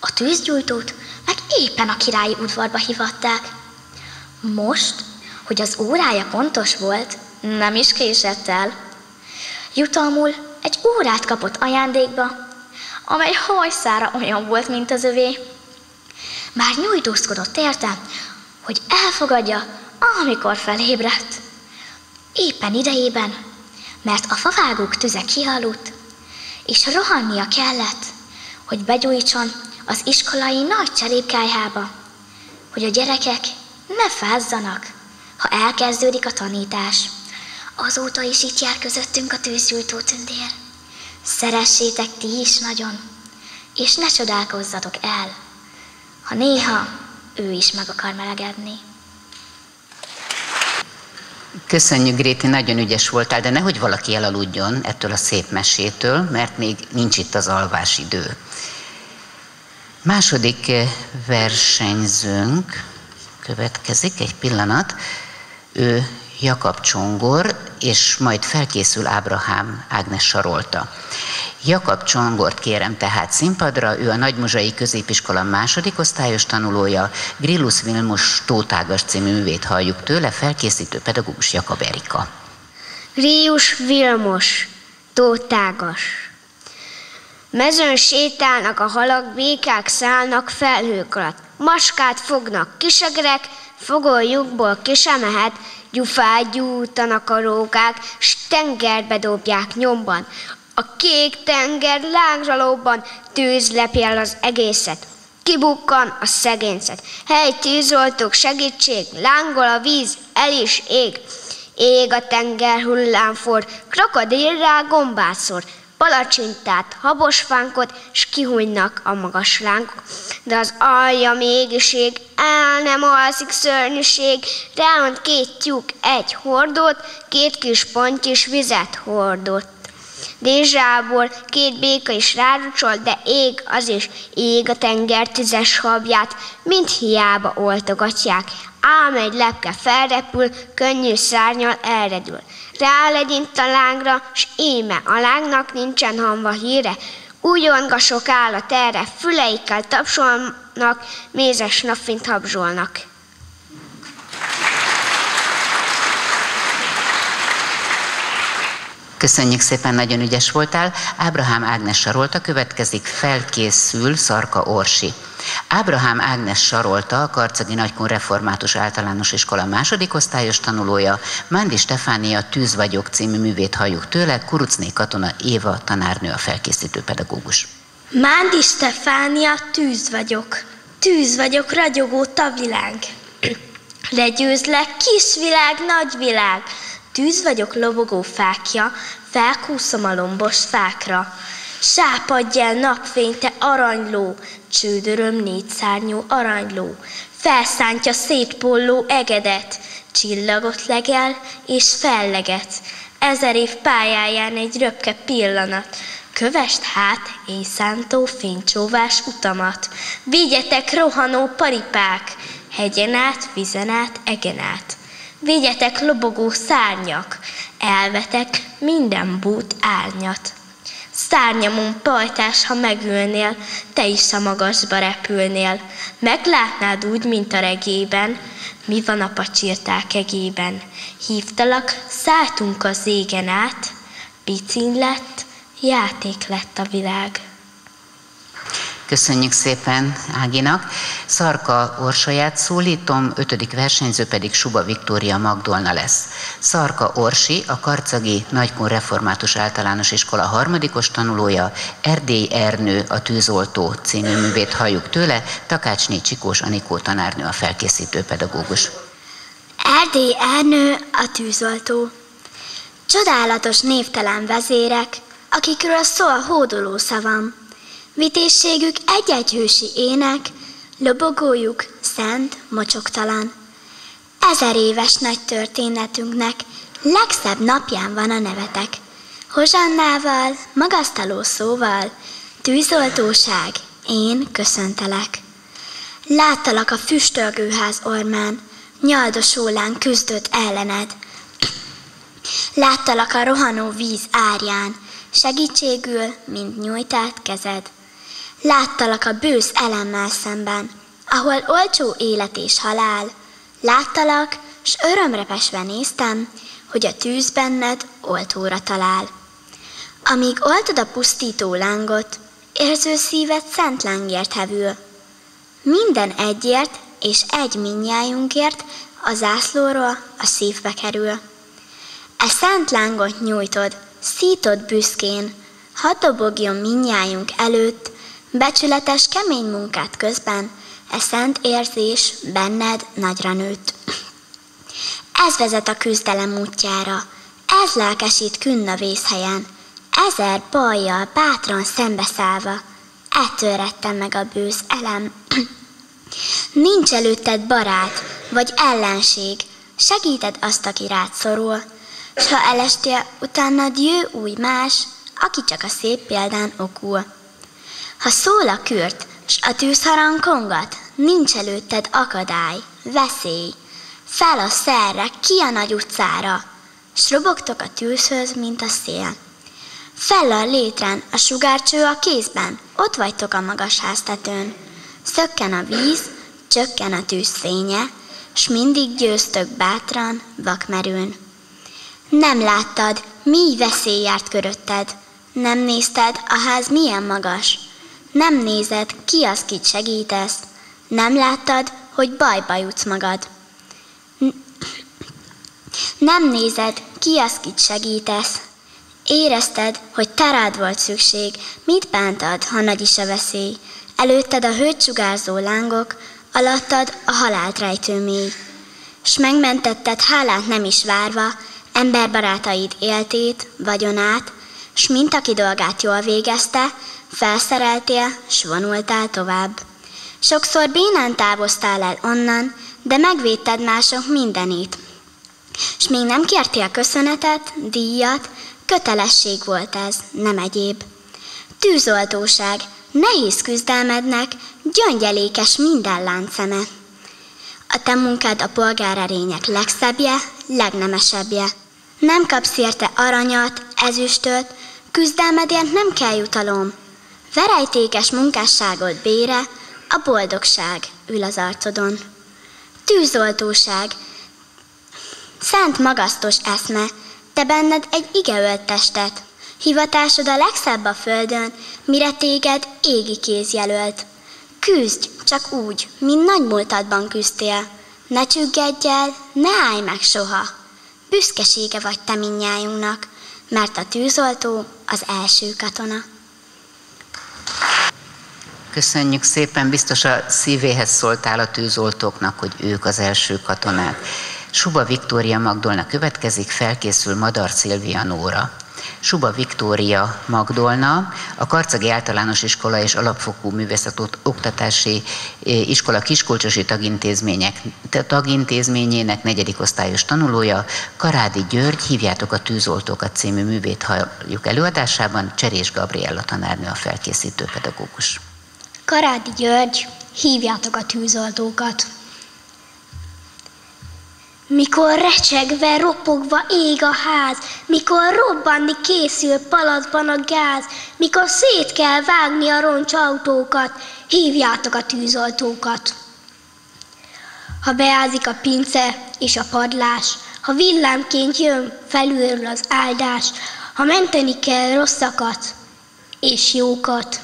[SPEAKER 7] A tűzgyújtót meg éppen a királyi udvarba hivatták. Most, hogy az órája pontos volt, nem is késett el. Jutalmul egy órát kapott ajándékba, amely hajszára olyan volt, mint az övé. Már nyújtózkodott érte, hogy elfogadja, amikor felébredt. Éppen idejében, mert a favágók tüze kialudt, és rohannia kellett, hogy begyújtson az iskolai nagy cserépkájhába, hogy a gyerekek ne fázzanak, ha elkezdődik a tanítás. Azóta is itt jár közöttünk a tűzgyújtó tündér. Szeressétek ti is nagyon, és ne csodálkozzatok el, ha néha ő is meg akar melegedni.
[SPEAKER 5] Köszönjük, Gréti, nagyon ügyes voltál, de nehogy valaki elaludjon ettől a szép mesétől, mert még nincs itt az alvás idő. Második eh, versenyzőnk következik, egy pillanat. Ő Jakab Csongor, és majd felkészül Ábrahám Ágnes Sarolta. Jakab Csongort kérem tehát színpadra, ő a Nagymuzsai Középiskola második osztályos tanulója, Grillus Vilmos Tótágas című művét halljuk tőle, felkészítő pedagógus Jakab Erika.
[SPEAKER 8] Grillus Vilmos Tótágas Mezőn sétálnak a halak, békák szállnak felhők alatt. Maskát fognak kisegrek, fogoljukból ki mehet, gyufát gyújtanak a rókák, s tengerbe dobják nyomban. A kék tenger lángzsalóban tűz lepi el az egészet. Kibukkan a szegényszet. Hely, tűzoltók, segítség, lángol a víz, el is ég. Ég a tenger hullámfor, krokodilrá gombászor, palacsintát, habosfánkot, s kihújnak a magas lángok. De az alja mégis ég, el nem alszik szörnyűség, rámond két tyúk egy hordót, két kis pontyis vizet hordott. Dézsából két béka is rárucsol, de ég az is, ég a tenger tüzes habját, mint hiába oltogatják. Ám egy lepke felrepül, könnyű szárnyal elredül. Rálegyint a lángra, s íme a lángnak nincsen hamva híre, Újonga sok állat erre, füleikkel tapsolnak, mézes napfint habzsolnak.
[SPEAKER 5] Köszönjük szépen, nagyon ügyes voltál. Ábrahám Ágnes Sarolta következik, felkészül Szarka Orsi. Ábrahám Ágnes Sarolta, a Karcagi Nagykun Református Általános Iskola második osztályos tanulója, Mándi Stefánia Tűz vagyok című művét halljuk tőle, Kurucné Katona Éva tanárnő a felkészítő pedagógus.
[SPEAKER 9] Mándi Stefánia Tűz vagyok, tűz vagyok, ragyogó tavilág. Legyőzlek, kisvilág, nagyvilág, Tűz vagyok lobogó fákja, felkúszom a lombos fákra. Sápadj el napfény, te aranyló, csődöröm négyszárnyú aranyló. Felszántja szétpolló egedet, csillagot legel és felleget. Ezer év pályáján egy röpke pillanat, Kövest hát éjszántó fénycsóvás utamat. Vigyetek rohanó paripák, hegyen át, vizen át, egen át. Vigyetek lobogó szárnyak, elvetek minden bút árnyat. Szárnyamon pajtás, ha megülnél, te is a magasba repülnél. Meglátnád úgy, mint a regében, mi van a pacsirták egében. Hívtalak, szálltunk az égen át, picin lett, játék lett a világ.
[SPEAKER 5] Köszönjük szépen Áginak. Szarka Orsolyát szólítom, ötödik versenyző pedig Suba Viktória Magdolna lesz. Szarka Orsi, a Karcagi Nagykun Református Általános Iskola harmadikos tanulója, Erdély Ernő, a Tűzoltó című művét halljuk tőle, Takácsné Csikós Anikó tanárnő a felkészítő pedagógus.
[SPEAKER 10] Erdély Ernő, a Tűzoltó. Csodálatos névtelen vezérek, akikről szól hódoló szavam Vitézségük egy-egy hősi ének, lobogójuk szent, mocsoktalan. Ezer éves nagy történetünknek legszebb napján van a nevetek. Hozsannával, magasztaló szóval, tűzoltóság, én köszöntelek. Láttalak a füstölgőház ormán, nyaldosólán küzdött ellened. Láttalak a rohanó víz árján, segítségül, mint nyújtát kezed. Láttalak a bősz elemmel szemben, ahol olcsó élet és halál. Láttalak, s örömrepesve néztem, hogy a tűz benned oltóra talál. Amíg oltod a pusztító lángot, érző szíved szent lángért hevül. Minden egyért és egy minnyájunkért a zászlóról a szívbe kerül. E szent lángot nyújtod, szítod büszkén, hadd dobogjon minnyájunk előtt, Becsületes, kemény munkát közben, e szent érzés benned nagyra nőtt. Ez vezet a küzdelem útjára, ez lelkesít künn a vészhelyen, ezer bajjal bátran szembeszállva, ettől rettem meg a bősz elem. Nincs előtted barát, vagy ellenség, segíted azt, aki rád szorul, s ha elestél, utánad jő új más, aki csak a szép példán okul. Ha szól a kürt, s a tűzharang kongat, nincs előtted akadály, veszély. Fel a szerre, ki a nagy utcára, s robogtok a tűzhöz, mint a szél. Fel a létren, a sugárcső a kézben, ott vagytok a magas háztetőn. Szökken a víz, csökken a tűz fénye, s mindig győztök bátran, vakmerőn. Nem láttad, mi veszély járt körötted, nem nézted, a ház milyen magas, nem nézed, ki az, kit segítesz. Nem láttad, hogy bajba jutsz magad. Nem nézed, ki az, kit segítesz. Érezted, hogy terád volt szükség, mit bántad, ha nagy is a veszély. Előtted a hőt sugárzó lángok, alattad a halált rejtő mély. s megmentetted hálát nem is várva, emberbarátaid éltét, vagyonát, s mint aki dolgát jól végezte, felszereltél, s vonultál tovább. Sokszor bénán távoztál el onnan, de megvédted mások mindenét. S még nem kértél köszönetet, díjat, kötelesség volt ez, nem egyéb. Tűzoltóság, nehéz küzdelmednek, gyöngyelékes minden lánceme. A te munkád a polgárerények legszebbje, legnemesebbje. Nem kapsz érte aranyat, ezüstöt, küzdelmedért nem kell jutalom. Verejtékes munkásságod bére, a boldogság ül az arcodon. Tűzoltóság, szent magasztos eszme, te benned egy igeölt testet. Hivatásod a legszebb a földön, mire téged égi kéz jelölt. Küzdj, csak úgy, mint nagy múltadban küzdtél. Ne csüggedj el, ne állj meg soha. Büszkesége vagy te minnyájunknak, mert a tűzoltó az első katona.
[SPEAKER 5] Köszönjük szépen, biztos a szívéhez szóltál a tűzoltóknak, hogy ők az első katonák. Suba Viktória Magdolna következik, felkészül Madar Szilvia Nóra. Suba Viktória Magdolna, a Karcagi Általános Iskola és Alapfokú Művészet Oktatási eh, Iskola Kiskulcsosi Tagintézmények, tagintézményének negyedik osztályos tanulója, Karádi György, hívjátok a Tűzoltókat című művét halljuk előadásában, Cserés Gabriella tanárnő a felkészítő pedagógus.
[SPEAKER 11] Karádi György, hívjátok a tűzoltókat. Mikor recsegve, ropogva ég a ház, mikor robbanni készül palacban a gáz, mikor szét kell vágni a roncsautókat, hívjátok a tűzoltókat. Ha beázik a pince és a padlás, ha villámként jön felülről az áldás, ha menteni kell rosszakat és jókat,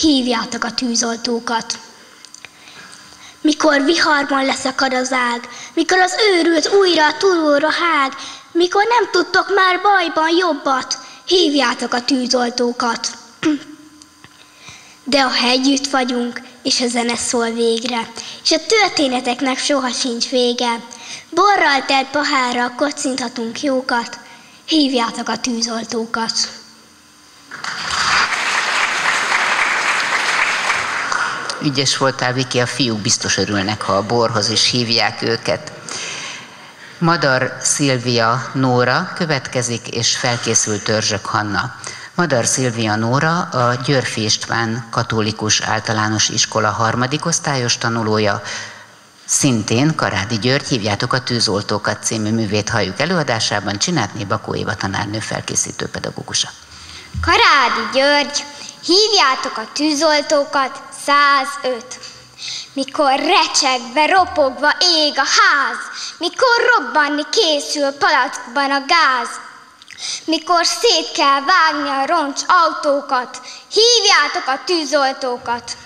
[SPEAKER 11] hívjátok a tűzoltókat. Mikor viharban leszakad az ág, mikor az őrült újra a túlóra hág, mikor nem tudtok már bajban jobbat, hívjátok a tűzoltókat. De ha együtt vagyunk, és a zene szól végre, és a történeteknek soha sincs vége, borral telt pohárra kocinthatunk jókat, hívjátok a tűzoltókat.
[SPEAKER 5] Ügyes voltál, Viki, a fiúk biztos örülnek, ha a borhoz is hívják őket. Madar Szilvia Nóra következik, és felkészült Törzsök Hanna. Madar Szilvia Nóra a Györfi István Katolikus Általános Iskola harmadik osztályos tanulója, Szintén Karádi György, hívjátok a Tűzoltókat című művét halljuk előadásában, Csinátné Bakó Éva tanárnő felkészítő pedagógusa.
[SPEAKER 12] Karádi György, hívjátok a tűzoltókat, 105. Mikor recsegve, ropogva ég a ház, mikor robbanni készül palackban a gáz, mikor szét kell vágni a roncs autókat, hívjátok a tűzoltókat.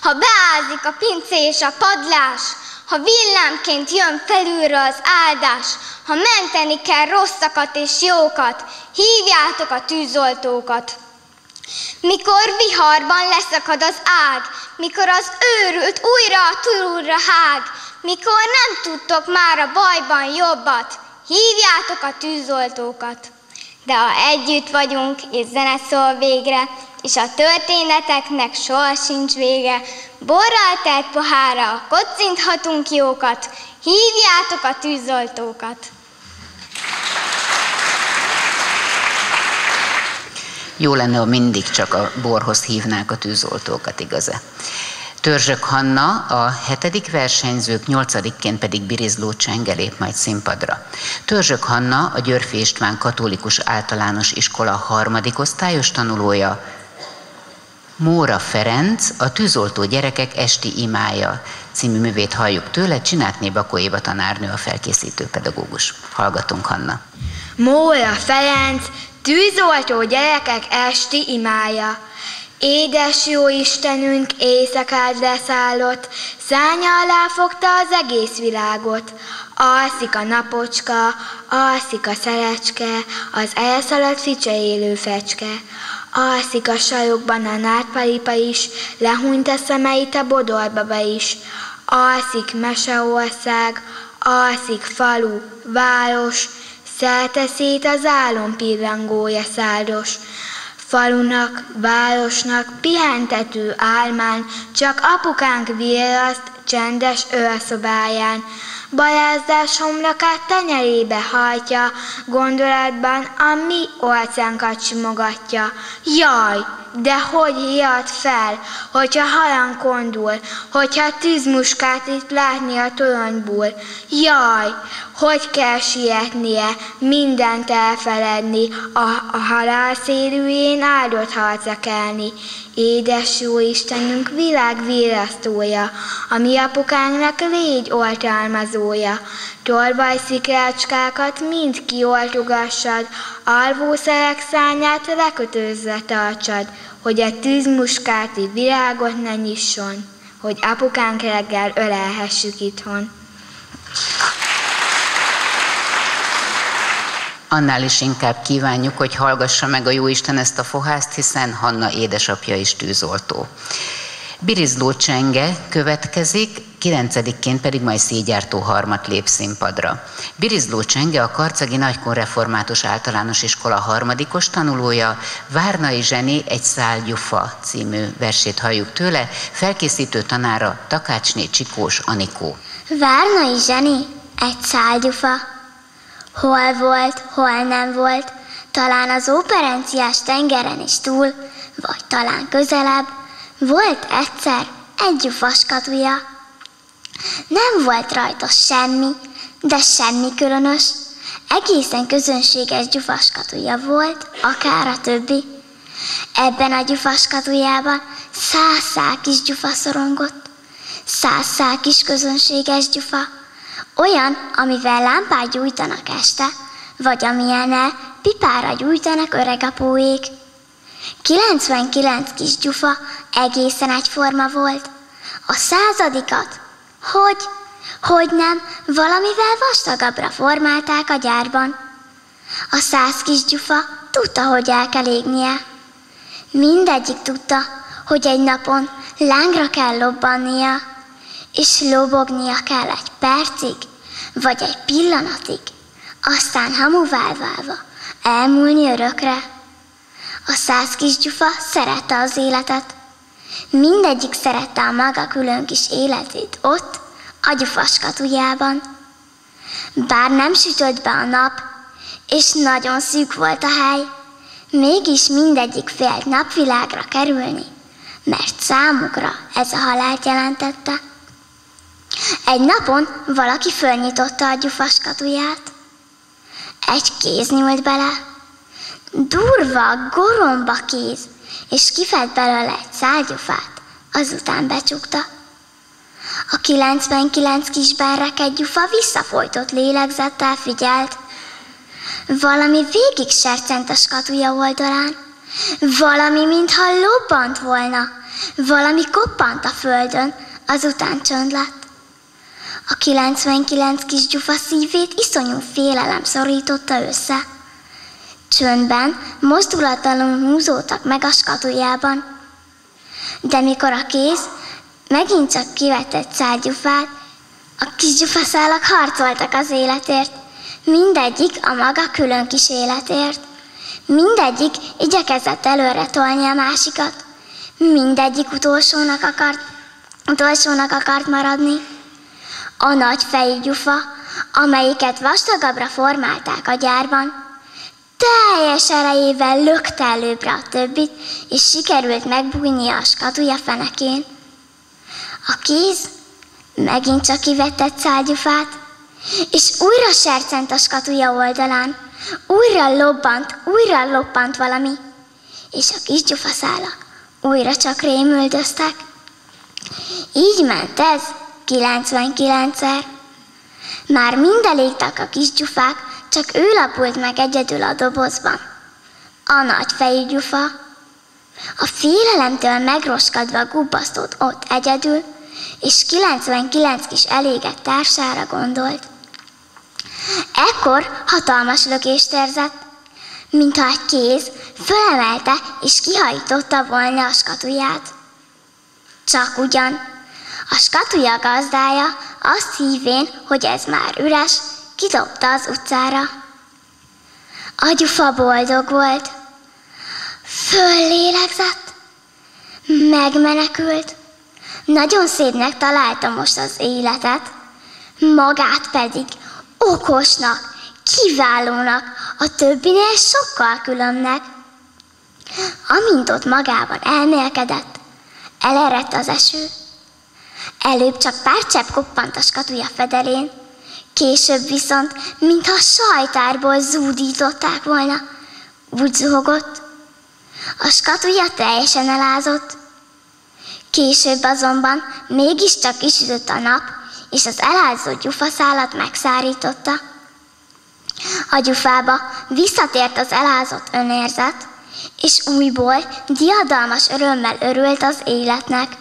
[SPEAKER 12] Ha beázik a pincé és a padlás, ha villámként jön felülről az áldás, ha menteni kell rosszakat és jókat, hívjátok a tűzoltókat. Mikor viharban leszakad az ág, mikor az őrült újra a turulra hág, mikor nem tudtok már a bajban jobbat, hívjátok a tűzoltókat. De ha együtt vagyunk, és zene szól végre, és a történeteknek soha sincs vége, borral telt pohára kocinthatunk jókat, hívjátok a tűzoltókat.
[SPEAKER 5] Jó lenne, ha mindig csak a borhoz hívnák a tűzoltókat, igaz Törzsök Hanna, a hetedik versenyzők, nyolcadikként pedig Birizló Csenge lép majd színpadra. Törzsök Hanna, a Györfi István Katolikus Általános Iskola harmadik osztályos tanulója, Móra Ferenc, a Tűzoltó gyerekek esti imája című művét halljuk tőle, Csinátné Bakó Éva tanárnő a felkészítő pedagógus. Hallgatunk, Hanna.
[SPEAKER 13] Móra Ferenc, Tűzoltó gyerekek esti imája. Édes jó Istenünk éjszakát leszállott, szánya alá fogta az egész világot. Alszik a napocska, alszik a szelecske, az elszaladt ficse élő fecske. Alszik a sajokban a nátpalipa is, lehúnyt a szemeit a bodorbaba is. Alszik meseország, alszik falu, város, szelte szét az álom pillangója száldos. Falunak, városnak, pihentető álmán, csak apukánk viraszt csendes őrszobáján. Bajázdás homlokát tenyerébe hajtja, gondolatban a mi orcánkat simogatja. Jaj, de hogy hiad fel, hogyha halan kondul, hogyha tűzmuskát itt látni a toronyból. Jaj, hogy kell sietnie, mindent elfeledni, a, a halál szélűjén áldott harca kelni. Édes jó Istenünk világ virasztója, a mi apukánknak légy oltalmazója. Torvaj szikrácskákat mind kioltogassad, alvószerek szányát lekötözve tartsad, hogy a tűzmuskáti virágot ne nyisson, hogy apukánk reggel ölelhessük itthon.
[SPEAKER 5] Annál is inkább kívánjuk, hogy hallgassa meg a Jóisten ezt a fohászt, hiszen Hanna édesapja is tűzoltó. Birizló Csenge következik, kilencedikként pedig majd Szégyártó Harmat lép színpadra. Birizló Csenge a Karcagi Nagykon Református Általános Iskola harmadikos tanulója, Várnai Zseni egy szál gyufa című versét halljuk tőle, felkészítő tanára Takácsné Csikós Anikó.
[SPEAKER 14] Várnai Zseni egy szál gyufa, hol volt, hol nem volt, talán az operenciás tengeren is túl, vagy talán közelebb, volt egyszer egy gyufaskatuja. Nem volt rajta semmi, de semmi különös, egészen közönséges gyufaskatuja volt, akár a többi. Ebben a gyufaskatujában száz szál kis gyufa szorongott, száz szál kis közönséges gyufa, olyan, amivel lámpát gyújtanak este, vagy amilyennel pipára gyújtanak öregapóék. 99 kis gyufa egészen egyforma volt. A századikat, hogy, hogy nem, valamivel vastagabbra formálták a gyárban. A száz kis gyufa tudta, hogy el kell égnie. Mindegyik tudta, hogy egy napon lángra kell lobbannia, és lobognia kell egy percig, vagy egy pillanatig, aztán hamuvá válva elmúlni örökre. A száz kis gyufa szerette az életet. Mindegyik szerette a maga külön kis életét ott, a gyufaskatujában. Bár nem sütött be a nap, és nagyon szűk volt a hely, mégis mindegyik félt napvilágra kerülni, mert számukra ez a halált jelentette. Egy napon valaki fölnyitotta a gyufaskatuját. Egy kéz nyúlt bele, durva, goromba kéz, és kifett belőle egy szálgyufát, azután becsukta. A 99 kis berreket gyufa visszafolytott lélegzettel figyelt. Valami végig sercent a skatuja oldalán, valami, mintha lobbant volna, valami koppant a földön, azután csönd lett. A 99 kis gyufa szívét iszonyú félelem szorította össze. Csöndben, mozdulatlanul húzódtak meg a skatujában. De mikor a kéz megint csak kivett egy szárgyufát, a kis gyufaszálak harcoltak az életért, mindegyik a maga külön kis életért. Mindegyik igyekezett előre tolni a másikat, mindegyik utolsónak akart, utolsónak akart maradni. A nagy fejű gyufa, amelyiket vastagabbra formálták a gyárban, teljes erejével lökte előbbre a többit, és sikerült megbújni a skatuja fenekén. A kéz megint csak kivett egy szálgyufát, és újra sercent a skatuja oldalán, újra lobbant, újra lobbant valami, és a kis gyufaszálak újra csak rémüldöztek. Így ment ez 99-szer. Már mind elégtek a kis gyufák, csak ő lapult meg egyedül a dobozban. A nagy fejű gyufa. A félelemtől megroskadva gubbasztott ott egyedül, és 99 kis elégett társára gondolt. Ekkor hatalmas lökést érzett, mintha egy kéz fölemelte és kihajította volna a skatuját. Csak ugyan a skatuja gazdája, azt hívén, hogy ez már üres, kidobta az utcára. A boldog volt, föllélegzett, megmenekült, nagyon szépnek találta most az életet, magát pedig okosnak, kiválónak, a többinél sokkal különnek. Amint ott magában elmélkedett, elerett az eső. Előbb csak pár csepp koppant a skatuja fedelén, később viszont, mintha sajtárból zúdították volna, úgy zuhogott. A skatuja teljesen elázott. Később azonban mégiscsak kisütött a nap, és az elázott gyufaszálat megszárította. A gyufába visszatért az elázott önérzet, és újból diadalmas örömmel örült az életnek.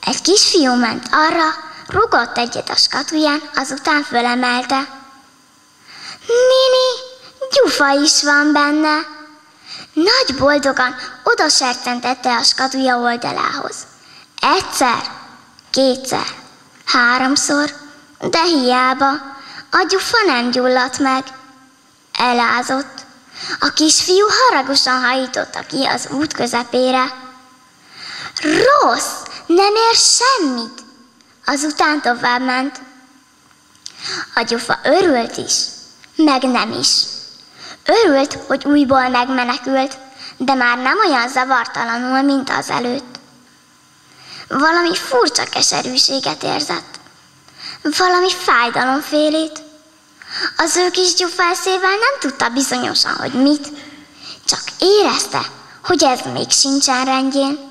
[SPEAKER 14] Egy kisfiú ment arra, rugott egyet a skatuján, azután fölemelte. Nini, gyufa is van benne. Nagy boldogan oda sercentette a skatuja oldalához. Egyszer, kétszer, háromszor, de hiába, a gyufa nem gyulladt meg. Elázott. A kisfiú haragosan hajította ki az út közepére. Rossz, nem ér semmit. Azután tovább ment. A gyufa örült is, meg nem is. Örült, hogy újból megmenekült, de már nem olyan zavartalanul, mint az előtt. Valami furcsa keserűséget érzett. Valami fájdalomfélét. Az ő kis gyufászével nem tudta bizonyosan, hogy mit, csak érezte, hogy ez még sincsen rendjén.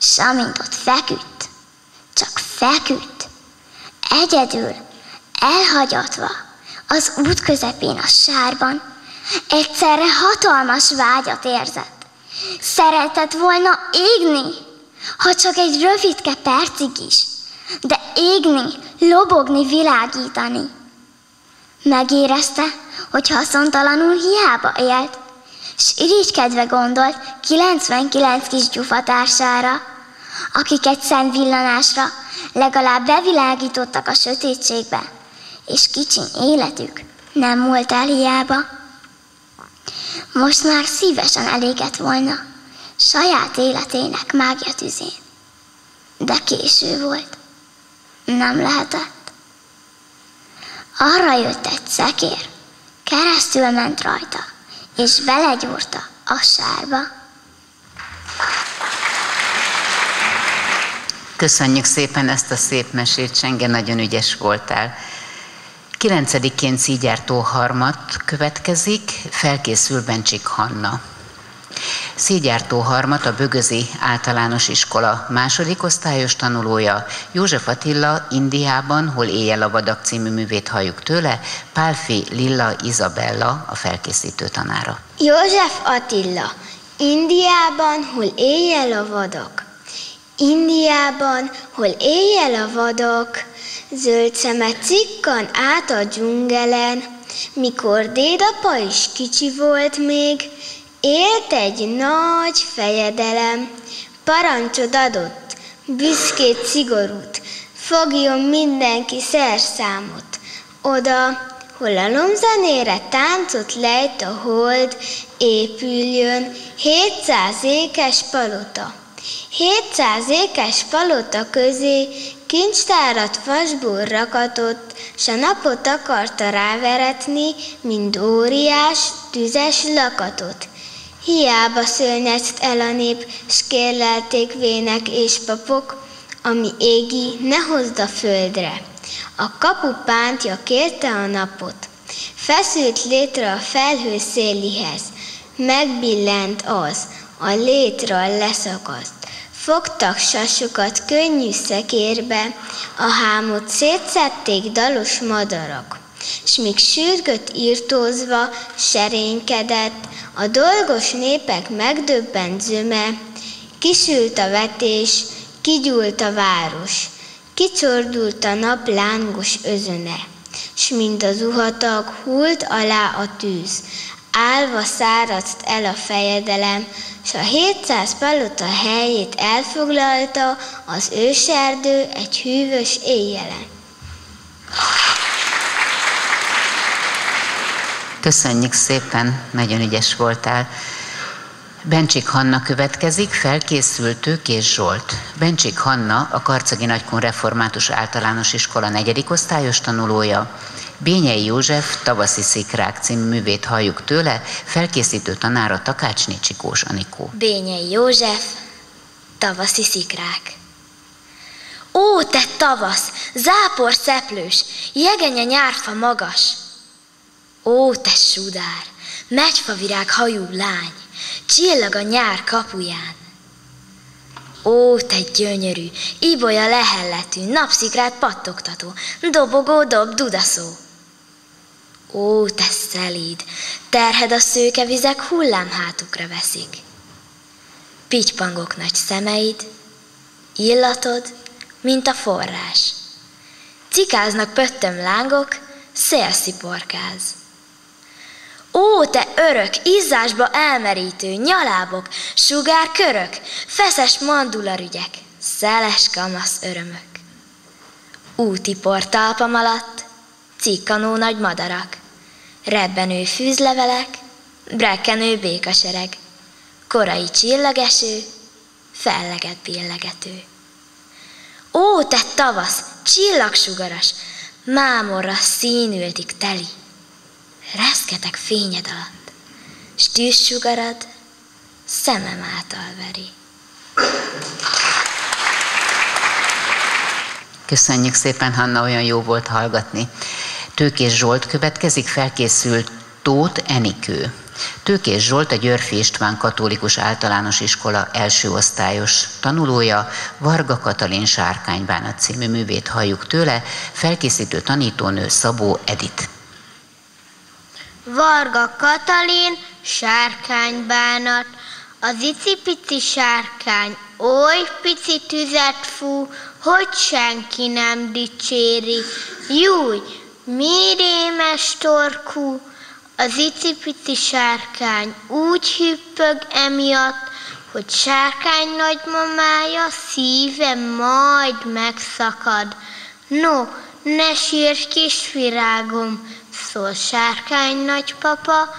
[SPEAKER 14] S amint ott feküdt, feküdt, egyedül, elhagyatva, az út közepén a sárban, egyszerre hatalmas vágyat érzett. Szeretett volna égni, ha csak egy rövidke percig is, de égni, lobogni, világítani. Megérezte, hogy haszontalanul hiába élt, s irigykedve gondolt 99 kis gyufatársára, akik egy villanásra legalább bevilágítottak a sötétségbe, és kicsiny életük nem volt el hiába. Most már szívesen elégett volna saját életének mágia tüzén. De késő volt. Nem lehetett. Arra jött egy szekér, keresztül ment rajta, és belegyúrta a sárba.
[SPEAKER 5] Köszönjük szépen ezt a szép mesét, Senge, nagyon ügyes voltál. Kilencediként Szígyártó Harmat következik, felkészül Bencsik Hanna. Szégyártó Harmat a Bögözi Általános Iskola második osztályos tanulója, József Attila Indiában, hol éjjel a vadak című művét halljuk tőle, Pálfi Lilla Izabella a felkészítő tanára.
[SPEAKER 9] József Attila, Indiában, hol éjjel a vadak. Indiában, hol éjjel a vadak, zöld szemet cikkan át a dzsungelen, mikor dédapa is kicsi volt még, Élt egy nagy fejedelem, parancsod adott, büszkét szigorút, fogjon mindenki szerszámot. Oda, hol a lomzenére táncot lejt a hold, épüljön 700 ékes palota. 700 ékes palota közé kincstárat vasból rakatott, s a napot akarta ráveretni, mint óriás, tüzes lakatot. Hiába szölnyezt el a nép, s kérlelték vének és papok, ami égi, ne hozd a földre. A kapupántja kérte a napot, feszült létre a felhő szélihez, megbillent az, a létről leszakaszt. Fogtak sasukat könnyű szekérbe, a hámot szétszették dalos madarak. S míg sürgött írtózva, serénykedett, a dolgos népek megdöbbent zöme, kisült a vetés, kigyúlt a város, kicsordult a nap lángos özöne, s mind az uhatag hult alá a tűz, Álva száradt el a fejedelem, s a 700 palota helyét elfoglalta az őserdő egy hűvös éjjelen.
[SPEAKER 5] Köszönjük szépen, nagyon ügyes voltál. Bencsik Hanna következik, felkészült Tőkés Zsolt. Bencsik Hanna a Karcagi Nagykun Református Általános Iskola negyedik osztályos tanulója. Bényei József Tavaszi Szikrák című művét halljuk tőle, felkészítő tanára Takácsné Csikós Anikó.
[SPEAKER 9] Bényei József, Tavaszi Szikrák. Ó, te tavasz, zápor szeplős, jegenye nyárfa magas! Ó, te sudár, megyfavirág hajú lány, csillag a nyár kapuján. Ó, te gyönyörű, ibolya lehelletű, napszikrát pattogtató, dobogó dob dudaszó. Ó, te szelíd, terhed a szőke vizek hullámhátukra veszik. Pitypangok nagy szemeid, illatod, mint a forrás. Cikáznak pöttöm lángok, szélsziporkáz. Ó, te örök, izzásba elmerítő, nyalábok, sugár körök, feszes mandularügyek, szeles kamasz örömök. Úti portalpam alatt, cikkanó nagy madarak, rebbenő fűzlevelek, brekkenő békasereg, korai csillageső, felleget billegető. Ó, te tavasz, csillagsugaras, mámorra színültig teli, reszketek fényed alatt, s tűzsugarad szemem által veri.
[SPEAKER 5] Köszönjük szépen, Hanna, olyan jó volt hallgatni. Tőkés Zsolt következik, felkészült Tóth Enikő. Tőkés Zsolt a Györfi István Katolikus Általános Iskola első osztályos tanulója, Varga Katalin Sárkánybánat című művét halljuk tőle, felkészítő tanítónő Szabó Edit.
[SPEAKER 15] Varga Katalin, sárkánybánat, az icipici sárkány oly pici tüzet fú, hogy senki nem dicséri. Júj, mi rémes torkú, az icipici sárkány úgy hüppög emiatt, hogy sárkány nagymamája szíve majd megszakad. No, ne sírj kisvirágom, szól sárkány nagypapa,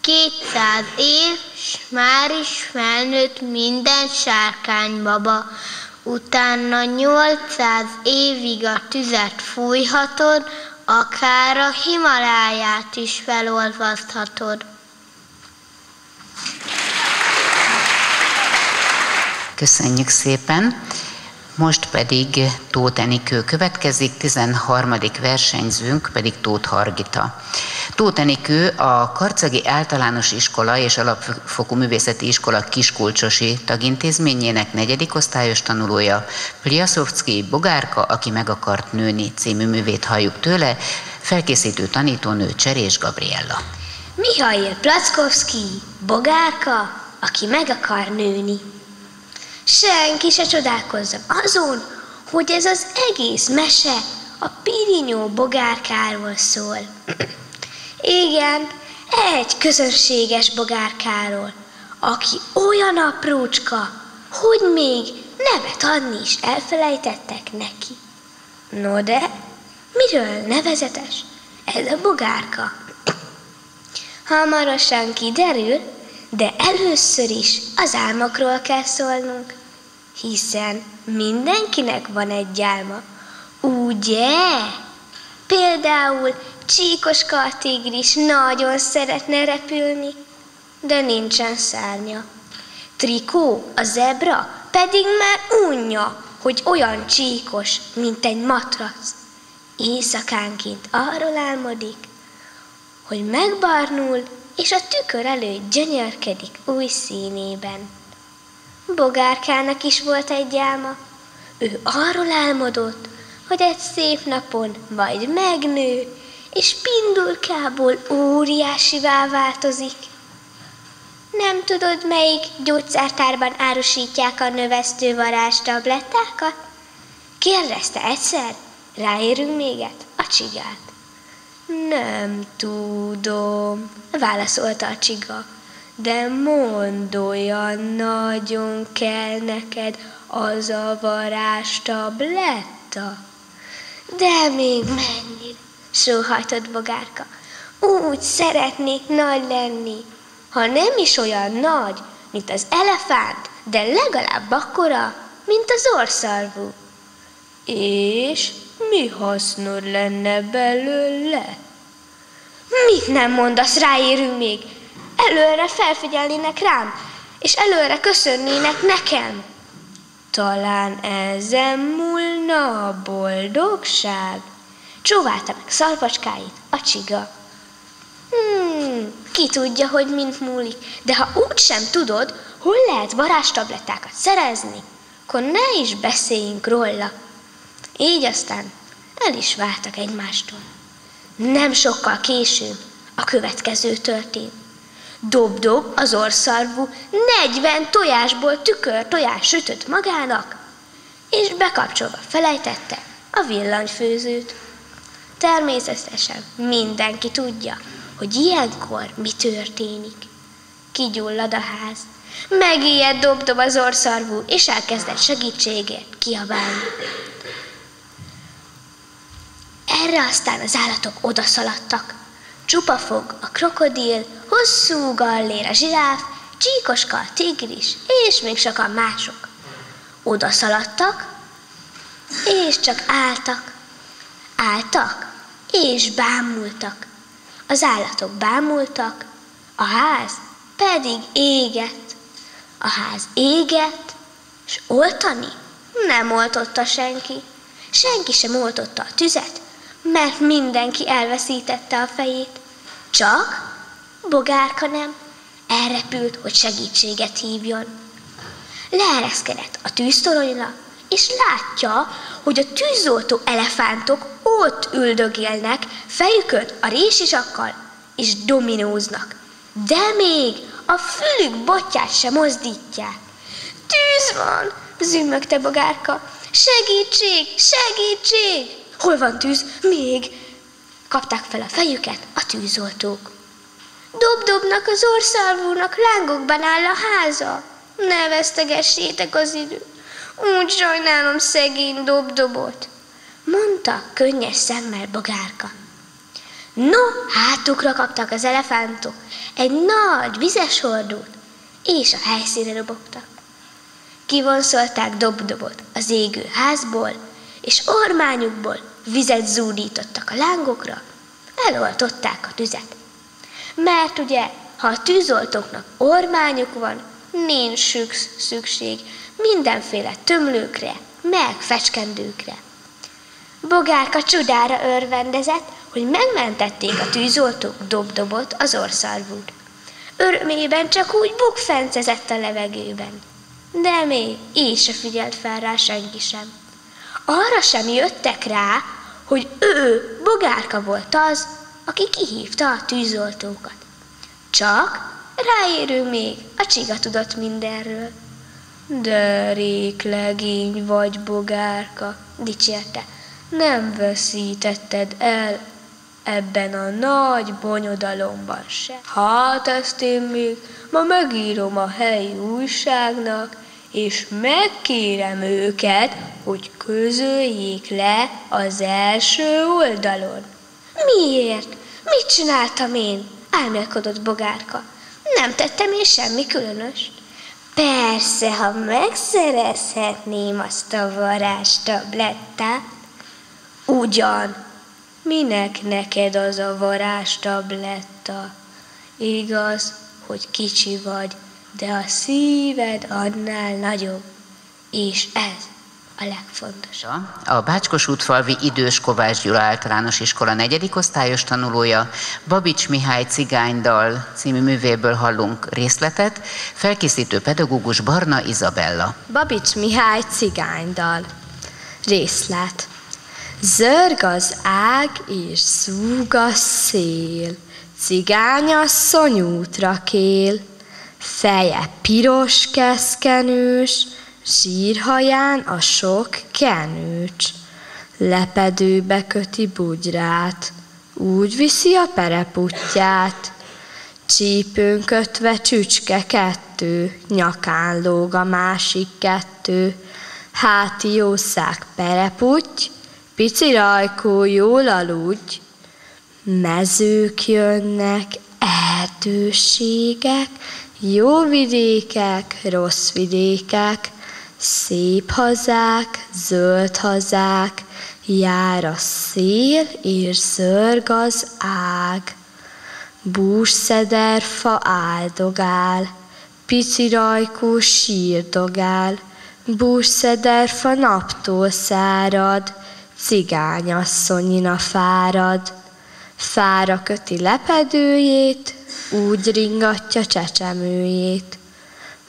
[SPEAKER 15] kétszáz év, s már is felnőtt minden sárkánybaba. Utána nyolcszáz évig a tüzet fújhatod, akár a Himaláját is felolvaszthatod.
[SPEAKER 5] Köszönjük szépen! Most pedig Tóth Enikő következik, 13. versenyzőnk pedig Tóth Hargita. Tóth Enikő a Karcagi Általános Iskola és Alapfokú Művészeti Iskola Kiskulcsosi tagintézményének negyedik osztályos tanulója, Pliaszovszki Bogárka, aki meg akart nőni című művét halljuk tőle, felkészítő tanítónő Cserés Gabriella.
[SPEAKER 9] Mihail Plackovszki, Bogárka, aki meg akar nőni. Senki se csodálkozzon azon, hogy ez az egész mese a Pirinyó bogárkáról szól. Igen, egy közönséges bogárkáról, aki olyan aprócska, hogy még nevet adni is elfelejtettek neki. No de, miről nevezetes ez a bogárka? Hamarosan kiderül, de először is az álmokról kell szólnunk hiszen mindenkinek van egy álma, ugye? Például Csíkoska a tigris nagyon szeretne repülni, de nincsen szárnya. Trikó, a zebra pedig már unja, hogy olyan csíkos, mint egy matrac. Éjszakánként arról álmodik, hogy megbarnul, és a tükör előtt gyönyörkedik új színében. Bogárkának is volt egy álma. Ő arról álmodott, hogy egy szép napon majd megnő, és pindulkából óriásivá változik. Nem tudod, melyik gyógyszertárban árusítják a növesztő varázs tablettákat? Kérdezte egyszer, ráérünk méget a csigát. Nem tudom, válaszolta a csiga. De mondd, olyan nagyon kell neked az a varázs tabletta. De még mennyire, sóhajtott bogárka. Úgy szeretnék nagy lenni, ha nem is olyan nagy, mint az elefánt, de legalább akkora, mint az orszarvú. És mi hasznod lenne belőle? Mit nem mondasz, ráérünk még? Előre felfigyelnének rám, és előre köszönnének nekem. Talán ezen múlna a boldogság? Csóválta meg szalvacskáit a csiga. Hmm, ki tudja, hogy mint múlik, de ha úgy sem tudod, hol lehet varázstablettákat szerezni, akkor ne is beszéljünk róla. Így aztán el is váltak egymástól. Nem sokkal később a következő történt. Dob-dob az orszarvú 40 tojásból tükör tojás sütött magának, és bekapcsolva felejtette a villanyfőzőt. Természetesen mindenki tudja, hogy ilyenkor mi történik. Kigyullad a ház, megijed dob-dob az orszarvú, és elkezdett segítségért kiabálni. Erre aztán az állatok odaszaladtak. Csupafog, a krokodil, hosszú gallér, a zsiráf, csíkoska, a tigris, és még sokan mások. Oda szaladtak, és csak álltak. Álltak, és bámultak. Az állatok bámultak, a ház pedig égett. A ház égett, és oltani nem oltotta senki. Senki sem oltotta a tüzet, mert mindenki elveszítette a fejét. Csak bogárka nem, elrepült, hogy segítséget hívjon. Leereszkedett a tűztoronyra, és látja, hogy a tűzoltó elefántok ott üldögélnek, fejükön a résisakkal, és dominóznak. De még a fülük botját sem mozdítják. Tűz van, zümmögte bogárka. Segítség, segítség! Hol van tűz? Még! Kapták fel a fejüket a tűzoltók. Dobdobnak az orszarvúnak lángokban áll a háza. Ne vesztegessétek az időt. Úgy sajnálom szegény dobdobot, mondta könnyes szemmel bogárka. No, hátukra kaptak az elefántok egy nagy vizes hordót, és a helyszínre robogtak. Kivonszolták dobdobot az égő házból, és ormányukból vizet zúdítottak a lángokra, eloltották a tüzet. Mert ugye, ha a tűzoltóknak ormányuk van, nincs szükség mindenféle tömlőkre, meg fecskendőkre. Bogárka csodára örvendezett, hogy megmentették a tűzoltók dobdobot az orszarvút. Örömében csak úgy bukfencezett a levegőben. De még így se figyelt fel rá senki sem. Arra sem jöttek rá, hogy ő, Bogárka volt az, aki kihívta a tűzoltókat. Csak ráérő még a csiga tudott mindenről. De réklegény vagy, bogárka, dicsérte, nem veszítetted el ebben a nagy bonyodalomban se. Hát ezt én még ma megírom a helyi újságnak, és megkérem őket, hogy közöljék le az első oldalon. Miért? Mit csináltam én? Álmélkodott bogárka. Nem tettem én semmi különös. Persze, ha megszerezhetném azt a varázstablettát. Ugyan, minek neked az a varázstabletta? Igaz, hogy kicsi vagy, de a szíved annál nagyobb, és ez a legfontosabb.
[SPEAKER 5] A Bácskos útfalvi idős Kovács Gyula általános iskola negyedik osztályos tanulója Babics Mihály Cigánydal című művéből hallunk részletet, felkészítő pedagógus Barna Izabella.
[SPEAKER 16] Babics Mihály Cigánydal. Részlet. Zörg az ág és szúg a szél, cigányasszony útra kél, feje piros keszkenős, Sírhaján a sok kenőcs, lepedőbe köti bugyrát,
[SPEAKER 17] úgy viszi a pereputját. Csípőn kötve csücske kettő, nyakán lóg a másik kettő. Háti jószág pereputty, pici rajkó jól aludj. Mezők jönnek, erdőségek, jó vidékek, rossz vidékek, szép hazák, zöld hazák, jár a szél, és zörg az ág. Bússzederfa áldogál, pici rajkó sírdogál, bússzederfa naptól szárad, cigányasszonyina fárad. Fára köti lepedőjét, úgy ringatja csecsemőjét.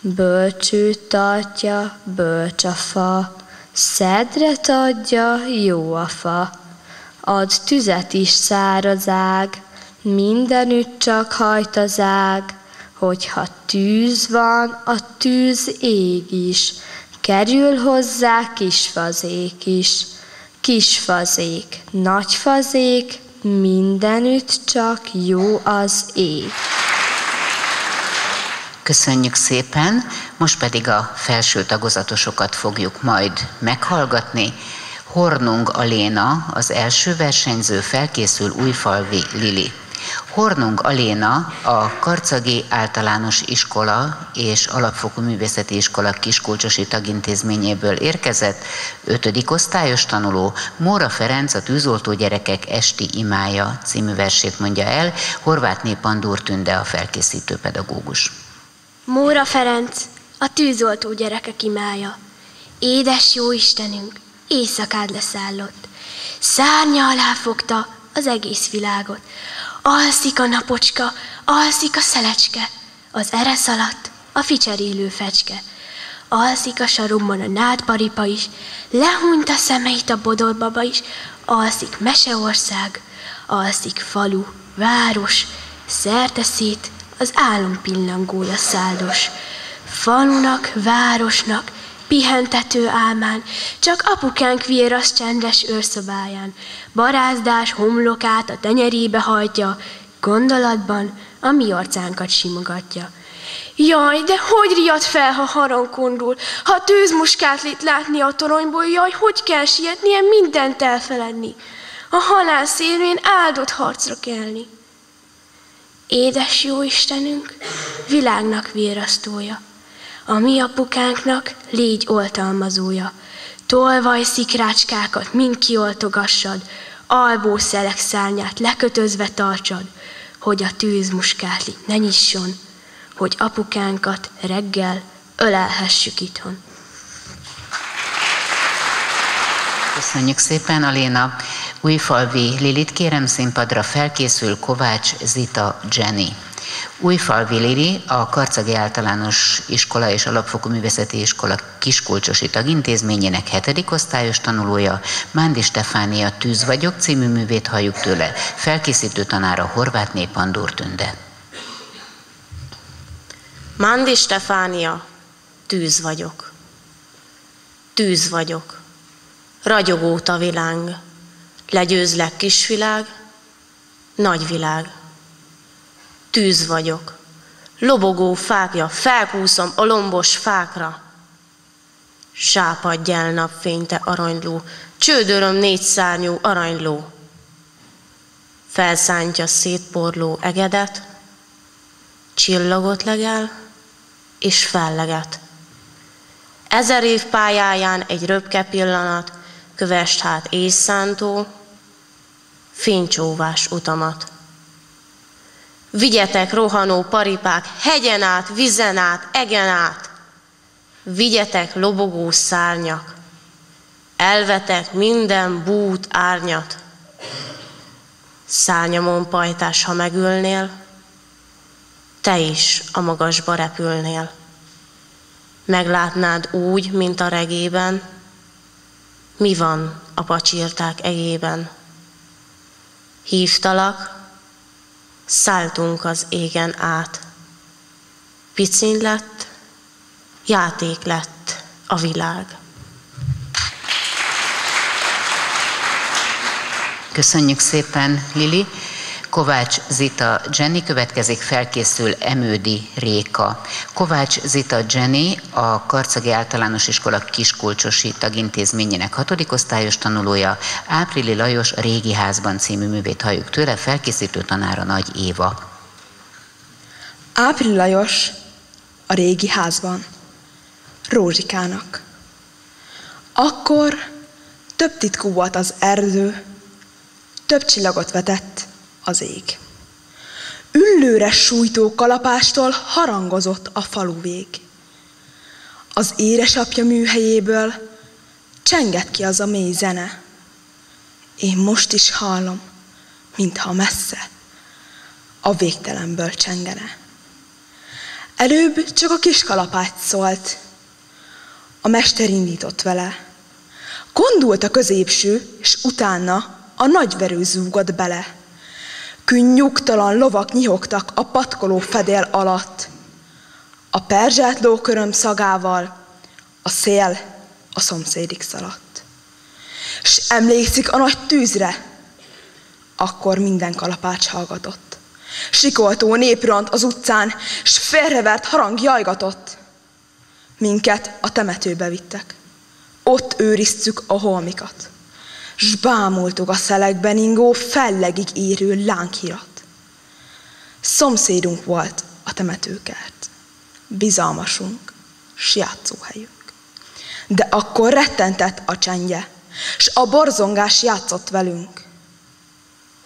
[SPEAKER 17] Bölcsőt tartja, bölcs a fa, szedret adja, jó a fa. Ad tüzet is szárazág, mindenütt csak hajt az ág, hogyha tűz van, a tűz ég is, kerül hozzá kisfazék is. Kisfazék, nagyfazék, mindenütt csak jó az ég.
[SPEAKER 5] Köszönjük szépen, most pedig a felső tagozatosokat fogjuk majd meghallgatni. Hornung Aléna, az első versenyző felkészül Újfalvi Lili. Hornung Aléna a Karcagi Általános Iskola és Alapfokú Művészeti Iskola Kiskulcsosi Tagintézményéből érkezett, ötödik osztályos tanuló, Móra Ferenc a Tűzoltó Gyerekek Esti Imája című versét mondja el, Horváth Népandúr Tünde a felkészítő pedagógus.
[SPEAKER 18] Móra Ferenc, a tűzoltó gyerekek imája. Édes jó Istenünk, éjszakád leszállott. Szárnya alá fogta az egész világot. Alszik a napocska, alszik a szelecske, az eresz alatt a ficserélő fecske. Alszik a sarumban a nádparipa is, lehúnyt a szemeit a bodolbaba is, alszik meseország, alszik falu, város, szerte szét az álompillangója száldos. Falunak, városnak, pihentető álmán, csak apukánk az csendes őrszobáján. Barázdás homlokát a tenyerébe hajtja, gondolatban a mi arcánkat simogatja. Jaj, de hogy riad fel, ha harangkondul, ha tűzmuskát lít látni a toronyból, jaj, hogy kell sietnie mindent elfeledni, a halál szélén áldott harcra kelni. Édes jó Istenünk, világnak vérasztója, a mi apukánknak légy oltalmazója, tolvaj szikrácskákat mind kioltogassad, albó szelek szárnyát lekötözve tartsad, hogy a tűzmuskátli ne nyisson, hogy apukánkat reggel ölelhessük itthon.
[SPEAKER 5] Köszönjük szépen, Aléna. Újfalvi Lilit kérem színpadra felkészül Kovács Zita Jenny. Újfalvi a Karcagi Általános Iskola és Alapfokú Művészeti Iskola Kiskulcsosi Tagintézményének hetedik osztályos tanulója, Mándi Stefánia Tűz vagyok című művét halljuk tőle. Felkészítő tanára Horváth Népandúr Tünde.
[SPEAKER 19] Mándi Stefánia, tűz vagyok. Tűz vagyok. Ragyogó taviláng, legyőzlek kisvilág, nagyvilág. Tűz vagyok, lobogó fákja, felkúszom a lombos fákra. Sápadj el napfényte aranyló, csődöröm négy szárnyú aranyló. Felszántja szétporló egedet, csillagot legel és felleget. Ezer év pályáján egy röpke pillanat, kövest hát éjszántó, fénycsóvás utamat. Vigyetek rohanó paripák, hegyen át, vizen át, egen át, vigyetek lobogó szárnyak, elvetek minden bút árnyat. Szárnyamon pajtás, ha megülnél, te is a magasba repülnél. Meglátnád úgy, mint a regében, mi van a pacsírták egében. Hívtalak, szálltunk az égen át. Picin lett, játék lett a világ.
[SPEAKER 5] Köszönjük szépen, Lili. Kovács Zita Jenny következik, felkészül Emődi Réka. Kovács Zita Jenny a Karcagi Általános Iskola Kiskulcsosi Tagintézményének hatodik osztályos tanulója, Áprili Lajos a Régi Házban című művét halljuk tőle, felkészítő tanára Nagy Éva.
[SPEAKER 20] Áprili Lajos a Régi Házban, Rózsikának. Akkor több titkú volt az erdő, több csillagot vetett az ég. Üllőre sújtó kalapástól harangozott a falu vég. Az éresapja műhelyéből csengett ki az a mély zene. Én most is hallom, mintha messze a végtelenből csengene. Előbb csak a kis kalapács szólt, a mester indított vele. Gondult a középső, és utána a nagyverő zúgott bele. Künn nyugtalan lovak nyihogtak a patkoló fedél alatt. A perzsát lóköröm szagával a szél a szomszédig szaladt. S emlékszik a nagy tűzre, akkor minden kalapács hallgatott. Sikoltó néprant az utcán, s félrevert harang jajgatott. Minket a temetőbe vittek. Ott őriztük a holmikat s bámultuk a szelekben ingó, fellegig érő lánkirat. Szomszédunk volt a temetőkert, bizalmasunk, s. De akkor rettentett a csendje, s a borzongás játszott velünk.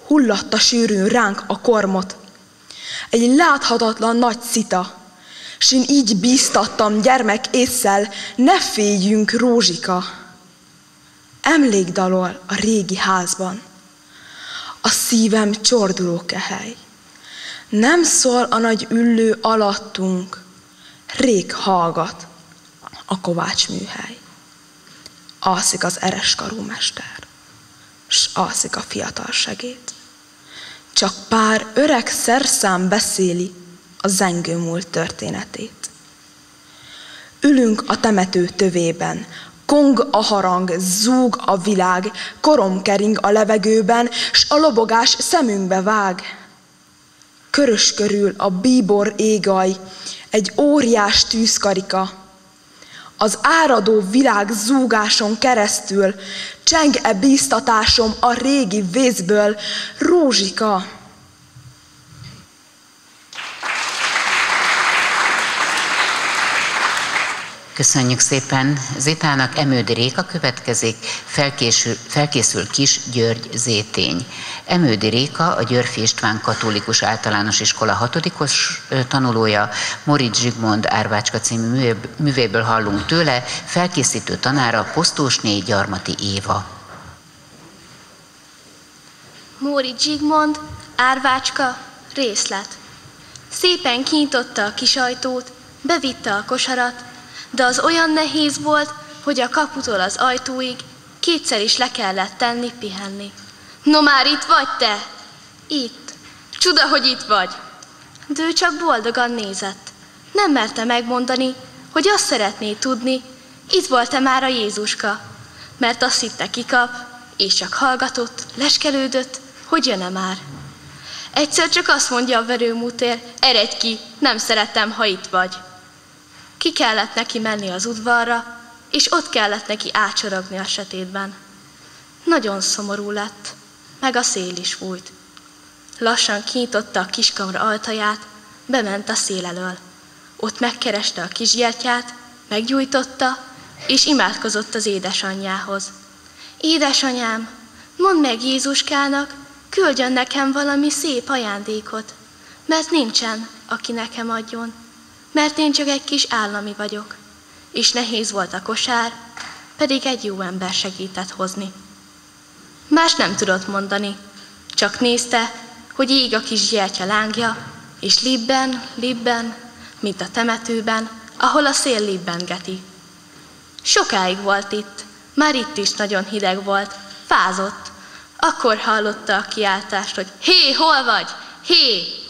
[SPEAKER 20] Hullatta sűrűn ránk a kormot, egy láthatatlan nagy szita, s én így bíztattam gyermek észszel, ne féljünk, Rózsika, emlékdalol a régi házban. A szívem csorduló kehely. Nem szól a nagy üllő alattunk, rég hallgat a kovács műhely. Alszik az ereskarú mester, s alszik a fiatal segét. Csak pár öreg szerszám beszéli a zengő múlt történetét. Ülünk a temető tövében, Kong a harang, zúg a világ, korom kering a levegőben, s a lobogás szemünkbe vág. Körös körül a bíbor égaj, egy óriás tűzkarika. Az áradó világ zúgáson keresztül cseng-e bíztatásom a régi vészből, Rózsika,
[SPEAKER 5] Köszönjük szépen Zitának, Emődi Réka következik, felkészül, felkészül Kis György Zétény. Emődi Réka a Györfi István Katolikus Általános Iskola hatodikos tanulója, Moritz Zsigmond Árvácska című művéből hallunk tőle, felkészítő tanára Posztósné Gyarmati Éva.
[SPEAKER 21] Móri Zsigmond, Árvácska, részlet. Szépen kinyitotta a kis ajtót, bevitte a kosarat, de az olyan nehéz volt, hogy a kaputól az ajtóig kétszer is le kellett tenni pihenni. No már itt vagy te? Itt. Csuda, hogy itt vagy. De csak boldogan nézett. Nem merte megmondani, hogy azt szeretné tudni, itt volt-e már a Jézuska, mert azt hitte kikap, és csak hallgatott, leskelődött, hogy jön-e már. Egyszer csak azt mondja a verőmútér, eredj ki, nem szeretem, ha itt vagy. Ki kellett neki menni az udvarra, és ott kellett neki ácsorogni a sötétben. Nagyon szomorú lett, meg a szél is fújt. Lassan kinyitotta a kiskamra altaját, bement a szél elől. Ott megkereste a kisgyertyát, meggyújtotta, és imádkozott az édesanyjához. Édesanyám, mondd meg Jézuskának, küldjön nekem valami szép ajándékot, mert nincsen, aki nekem adjon mert én csak egy kis állami vagyok, és nehéz volt a kosár, pedig egy jó ember segített hozni. Más nem tudott mondani, csak nézte, hogy ég a kis gyertya lángja, és libben, libben, mint a temetőben, ahol a szél libbengeti. Sokáig volt itt, már itt is nagyon hideg volt, fázott. Akkor hallotta a kiáltást, hogy hé, hol vagy? Hé!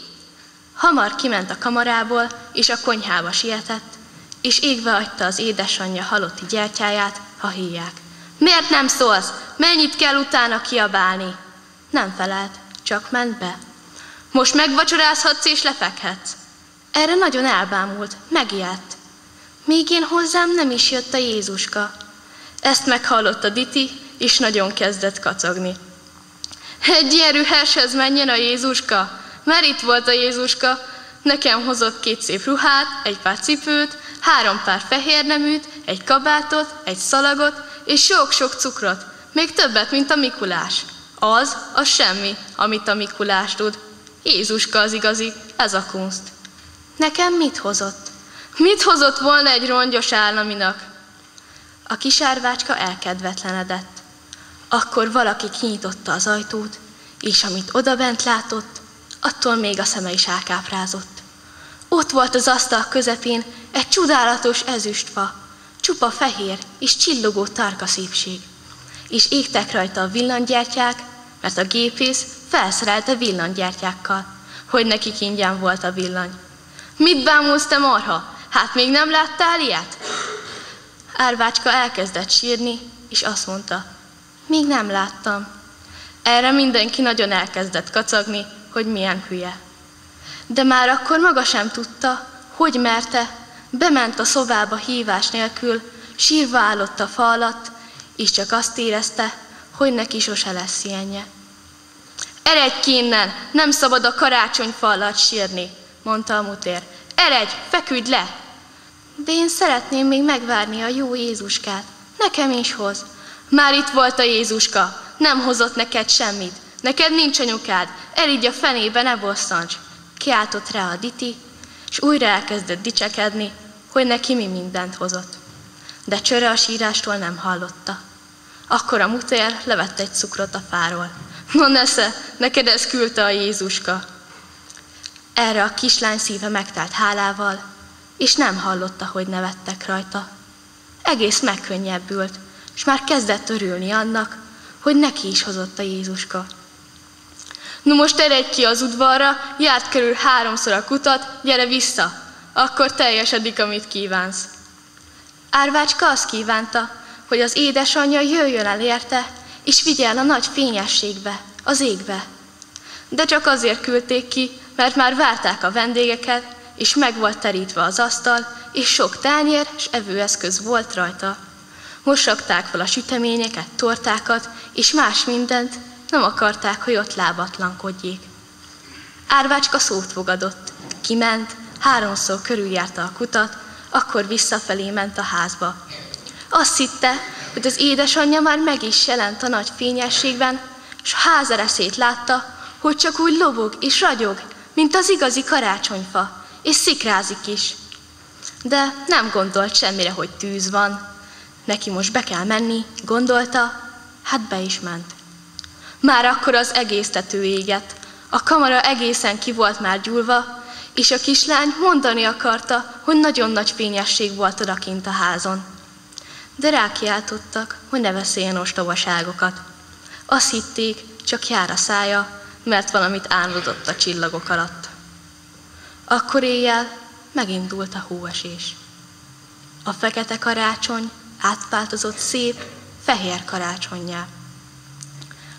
[SPEAKER 21] Hamar kiment a kamarából, és a konyhába sietett, és égve adta az édesanyja halotti gyertyáját, ha hívják. Miért nem szólsz? Mennyit kell utána kiabálni? Nem felelt, csak ment be. Most megvacsorázhatsz és lefekhetsz. Erre nagyon elbámult, megijedt. Még én hozzám nem is jött a Jézuska. Ezt meghallotta Diti, és nagyon kezdett kacagni. Egy rüheshez menjen a Jézuska. Már itt volt a Jézuska, nekem hozott két szép ruhát, egy pár cipőt, három pár fehér neműt, egy kabátot, egy szalagot, és sok-sok cukrot, még többet, mint a Mikulás. Az, az semmi, amit a Mikulás tud. Jézuska az igazi, ez a kunst. Nekem mit hozott? Mit hozott volna egy rongyos államinak? A kis árvácska elkedvetlenedett. Akkor valaki kinyitotta az ajtót, és amit odabent látott, attól még a szeme is elkáprázott. Ott volt az asztal közepén egy csodálatos ezüstfa, csupa fehér és csillogó tarka szépség. És égtek rajta a villanygyertyák, mert a gépész felszerelte villanygyertyákkal, hogy nekik ingyen volt a villany. Mit bámulsz te marha? Hát még nem láttál ilyet? Árvácska elkezdett sírni, és azt mondta, még nem láttam. Erre mindenki nagyon elkezdett kacagni, hogy milyen hülye. De már akkor maga sem tudta, hogy merte, bement a szobába hívás nélkül, sírva állott a fa alatt, és csak azt érezte, hogy neki sose lesz ilyenje. Eredj ki innen, nem szabad a karácsonyfa alatt sírni, mondta a mutér. Eredj, feküdj le! De én szeretném még megvárni a jó Jézuskát. Nekem is hoz. Már itt volt a Jézuska, nem hozott neked semmit. Neked nincs anyukád, eligy a fenébe, ne bosszancs. Kiáltott rá a Diti, és újra elkezdett dicsekedni, hogy neki mi mindent hozott. De csöre a sírástól nem hallotta. Akkor a mutér levette egy cukrot a fáról. No nesze, neked ezt küldte a Jézuska. Erre a kislány szíve megtelt hálával, és nem hallotta, hogy nevettek rajta. Egész megkönnyebbült, és már kezdett örülni annak, hogy neki is hozott a Jézuska. No most eredj ki az udvarra, járt körül háromszor a kutat, gyere vissza, akkor teljesedik, amit kívánsz. Árvácska azt kívánta, hogy az édesanyja jöjjön el érte, és vigye el a nagy fényességbe, az égbe. De csak azért küldték ki, mert már várták a vendégeket, és meg volt terítve az asztal, és sok tányér és evőeszköz volt rajta. Mosakták fel a süteményeket, tortákat, és más mindent, nem akarták, hogy ott lábatlankodjék. Árvácska szót fogadott, kiment, háromszor körüljárta a kutat, akkor visszafelé ment a házba. Azt hitte, hogy az édesanyja már meg is jelent a nagy fényességben, és a házereszét látta, hogy csak úgy lobog és ragyog, mint az igazi karácsonyfa, és szikrázik is. De nem gondolt semmire, hogy tűz van. Neki most be kell menni, gondolta, hát be is ment. Már akkor az egész tető égett, a kamara egészen ki volt már gyúlva, és a kislány mondani akarta, hogy nagyon nagy fényesség volt odakint a házon. De rákiáltottak, hogy ne beszéljen ostobaságokat. Azt hitték, csak jár a szája, mert valamit álmodott a csillagok alatt. Akkor éjjel megindult a hóesés. A fekete karácsony átváltozott szép, fehér karácsonyjá.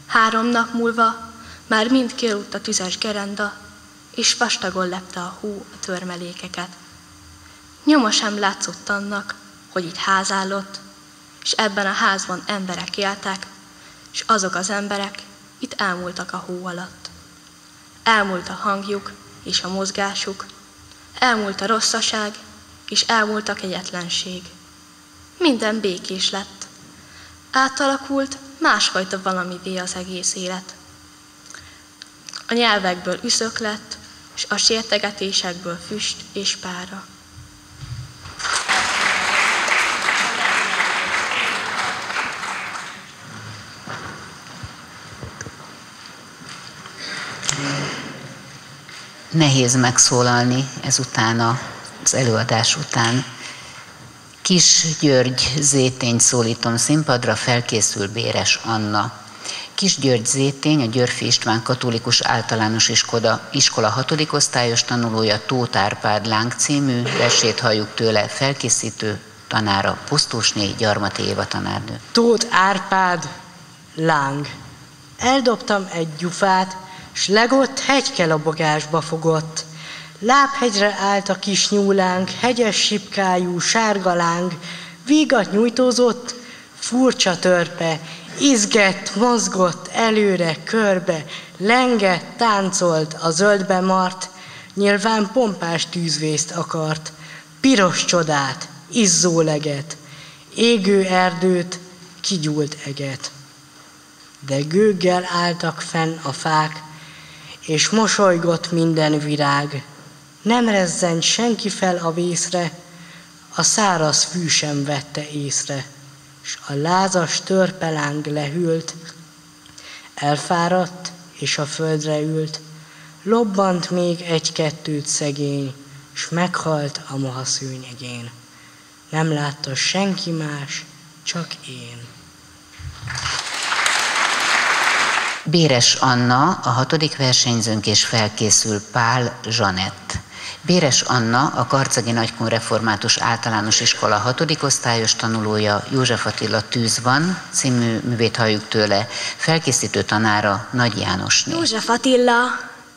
[SPEAKER 21] Három nap múlva már mind kialudt a tüzes gerenda, és vastagon lepte a hó a törmelékeket. Nyoma sem látszott annak, hogy itt ház állott, és ebben a házban emberek éltek, és azok az emberek itt elmúltak a hó alatt. Elmúlt a hangjuk és a mozgásuk, elmúlt a rosszaság, és elmúlt a kegyetlenség. Minden békés lett. Átalakult másfajta valamivé az egész élet. A nyelvekből üszök lett, és a sértegetésekből füst és pára.
[SPEAKER 5] Nehéz megszólalni ezután az előadás után. Kis György Zétény szólítom színpadra, felkészül Béres Anna. Kis György Zétény, a Györfi István Katolikus Általános Iskola, iskola hatodik osztályos tanulója Tóth Árpád Láng című versét halljuk tőle felkészítő tanára, Pusztusné Gyarmati Éva tanárnő.
[SPEAKER 22] Tóth Árpád Láng. Eldobtam egy gyufát, s legott hegykelabogásba fogott. Lábhegyre állt a kis nyúlánk, hegyes sipkájú, sárgaláng, vígat nyújtózott, furcsa törpe, izgett, mozgott előre, körbe, lengett, táncolt, a zöldbe mart, nyilván pompás tűzvészt akart, piros csodát, izzó leget, égő erdőt, kigyúlt eget. De gőggel álltak fenn a fák, és mosolygott minden virág. Nem rezzent senki fel a vészre, a száraz fű sem vette észre, s a lázas törpeláng lehűlt, elfáradt, és a földre ült, lobbant még egy-kettőt szegény, s meghalt a moha szőnyegén. Nem látta senki más, csak én.
[SPEAKER 5] Béres Anna, a hatodik versenyzőnk és felkészül Pál Zsanett. Béres Anna, a Karcagi Nagykun Református Általános Iskola hatodik osztályos tanulója, József Attila Tűz van, című művét halljuk tőle, felkészítő tanára Nagy Jánosné.
[SPEAKER 13] József Attila,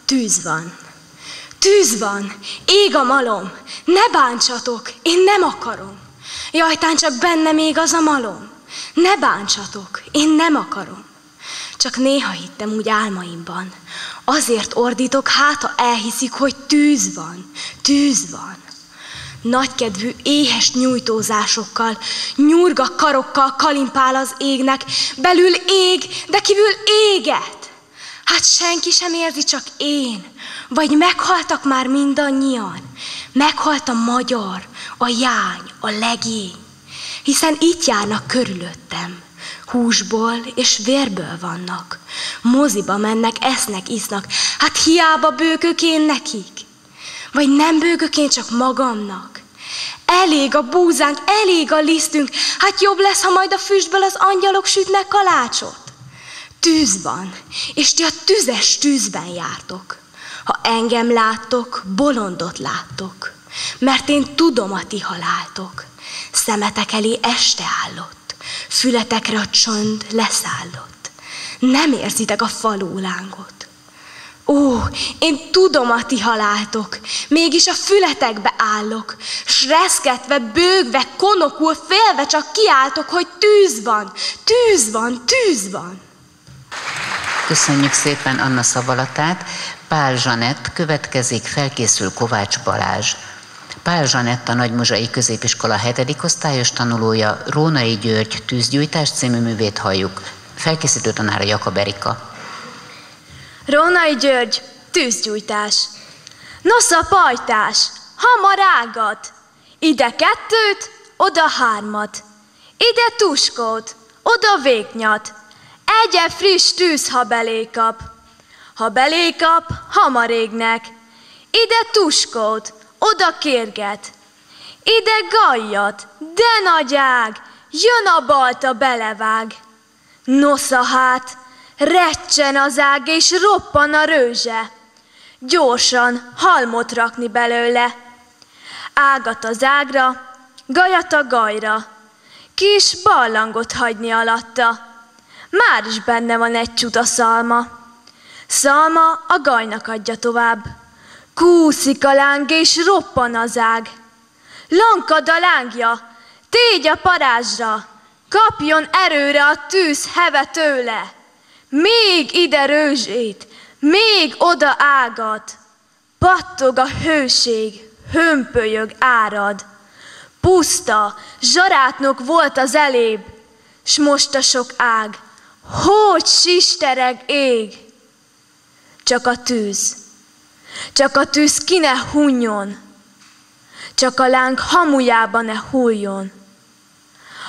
[SPEAKER 13] tűz van. Tűz van, ég a malom, ne bántsatok, én nem akarom. Jajtán csak benne még az a malom. Ne bántsatok, én nem akarom. Csak néha hittem úgy álmaimban. Azért ordítok, hát ha elhiszik, hogy tűz van, tűz van. Nagykedvű éhes nyújtózásokkal, nyurga karokkal kalimpál az égnek, belül ég, de kívül éget. Hát senki sem érzi, csak én. Vagy meghaltak már mindannyian. Meghalt a magyar, a jány, a legény. Hiszen itt járnak körülöttem húsból és vérből vannak. Moziba mennek, esznek, isznak. Hát hiába bőgök én nekik. Vagy nem bőgök én csak magamnak. Elég a búzánk, elég a lisztünk. Hát jobb lesz, ha majd a füstből az angyalok sütnek kalácsot. Tűz van, és ti a tüzes tűzben jártok. Ha engem láttok, bolondot láttok, mert én tudom a ti haláltok. Szemetek elé este állott Fületekre a csönd leszállott. Nem érzitek a faló lángot. Ó, én tudom a ti haláltok, mégis a fületekbe állok, s reszketve, bőgve, konokul, félve csak kiáltok, hogy tűz van, tűz van, tűz van.
[SPEAKER 5] Köszönjük szépen Anna szavalatát. Pál Zsanett következik, felkészül Kovács Balázs. Pál Zsanett a Nagymuzsai Középiskola 7. osztályos tanulója, Rónai György tűzgyújtás című művét halljuk. Felkészítő tanára Jakab Erika.
[SPEAKER 13] Rónai György, tűzgyújtás. Nosza pajtás, hamar ágat. Ide kettőt, oda hármat. Ide tuskót, oda végnyat. Egye friss tűz, ha belékap. Ha belékap, hamar égnek. Ide tuskót, oda kérget. Ide gajjat, de nagy ág, jön a balta belevág. Nosza hát, recsen az ág, és roppan a rőzse. Gyorsan halmot rakni belőle. Ágat az ágra, gajat a gajra, kis ballangot hagyni alatta. Már is benne van egy csuta szalma. Szalma a gajnak adja tovább. Kúszik a láng és roppan az ág. Lankad a lángja, tégy a parázsra, kapjon erőre a tűz heve tőle. Még ide rőzsét, még oda ágat, pattog a hőség, hömpölyög árad. Puszta, zsarátnok volt az elébb, s most a sok ág, hogy sistereg ég. Csak a tűz, csak a tűz ki ne hunjon, csak a láng hamujába ne hulljon.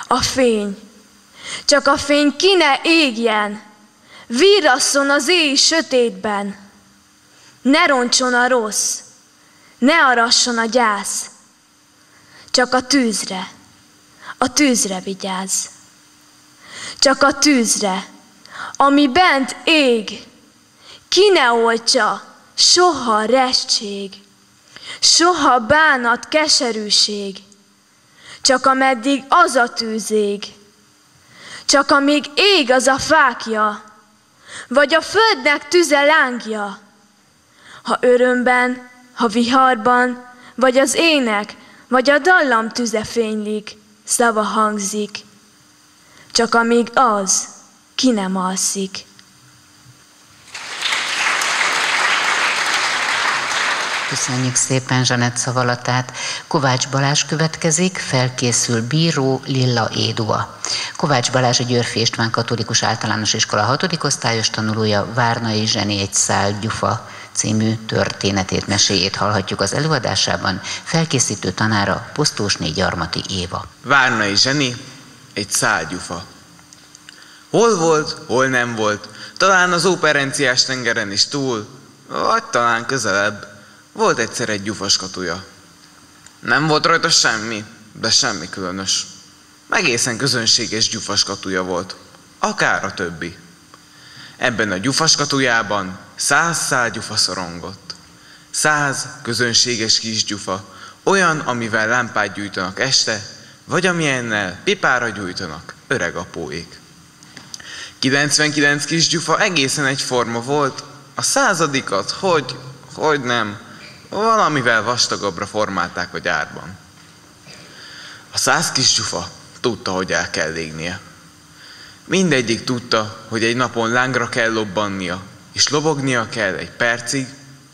[SPEAKER 13] A fény, csak a fény ki ne égjen, vírasszon az éj sötétben. Ne roncson a rossz, ne arasson a gyász, csak a tűzre, a tűzre vigyázz. Csak a tűzre, ami bent ég, ki ne oltsa, soha restség, soha bánat, keserűség, csak ameddig az a tűzég, csak amíg ég az a fákja, vagy a földnek tüze lángja. Ha örömben, ha viharban, vagy az ének, vagy a dallam tüze fénylik, szava hangzik, csak amíg az ki nem alszik.
[SPEAKER 5] Köszönjük szépen Zsanett szavalatát. Kovács Balázs következik, felkészül bíró Lilla Édua. Kovács Balázs a Györfi István Katolikus Általános Iskola 6. osztályos tanulója, Várnai Zseni egy szál gyufa című történetét, meséjét hallhatjuk az előadásában. Felkészítő tanára Posztósné Gyarmati Éva.
[SPEAKER 23] Várnai Zseni, egy szál gyufa. Hol volt, hol nem volt, talán az óperenciás tengeren is túl, vagy talán közelebb, volt egyszer egy gyufas katuja. Nem volt rajta semmi, de semmi különös. Egészen közönséges gyufas katuja volt, akár a többi. Ebben a gyufas katujában száz szál gyufa szorongott. Száz közönséges kis gyufa, olyan, amivel lámpát gyújtanak este, vagy amilyennel pipára gyújtanak öreg apóék. 99 kis gyufa egészen egyforma volt, a századikat, hogy, hogy nem, valamivel vastagabbra formálták a gyárban. A száz kis gyufa tudta, hogy el kell légnie. Mindegyik tudta, hogy egy napon lángra kell lobbannia, és lobognia kell egy percig,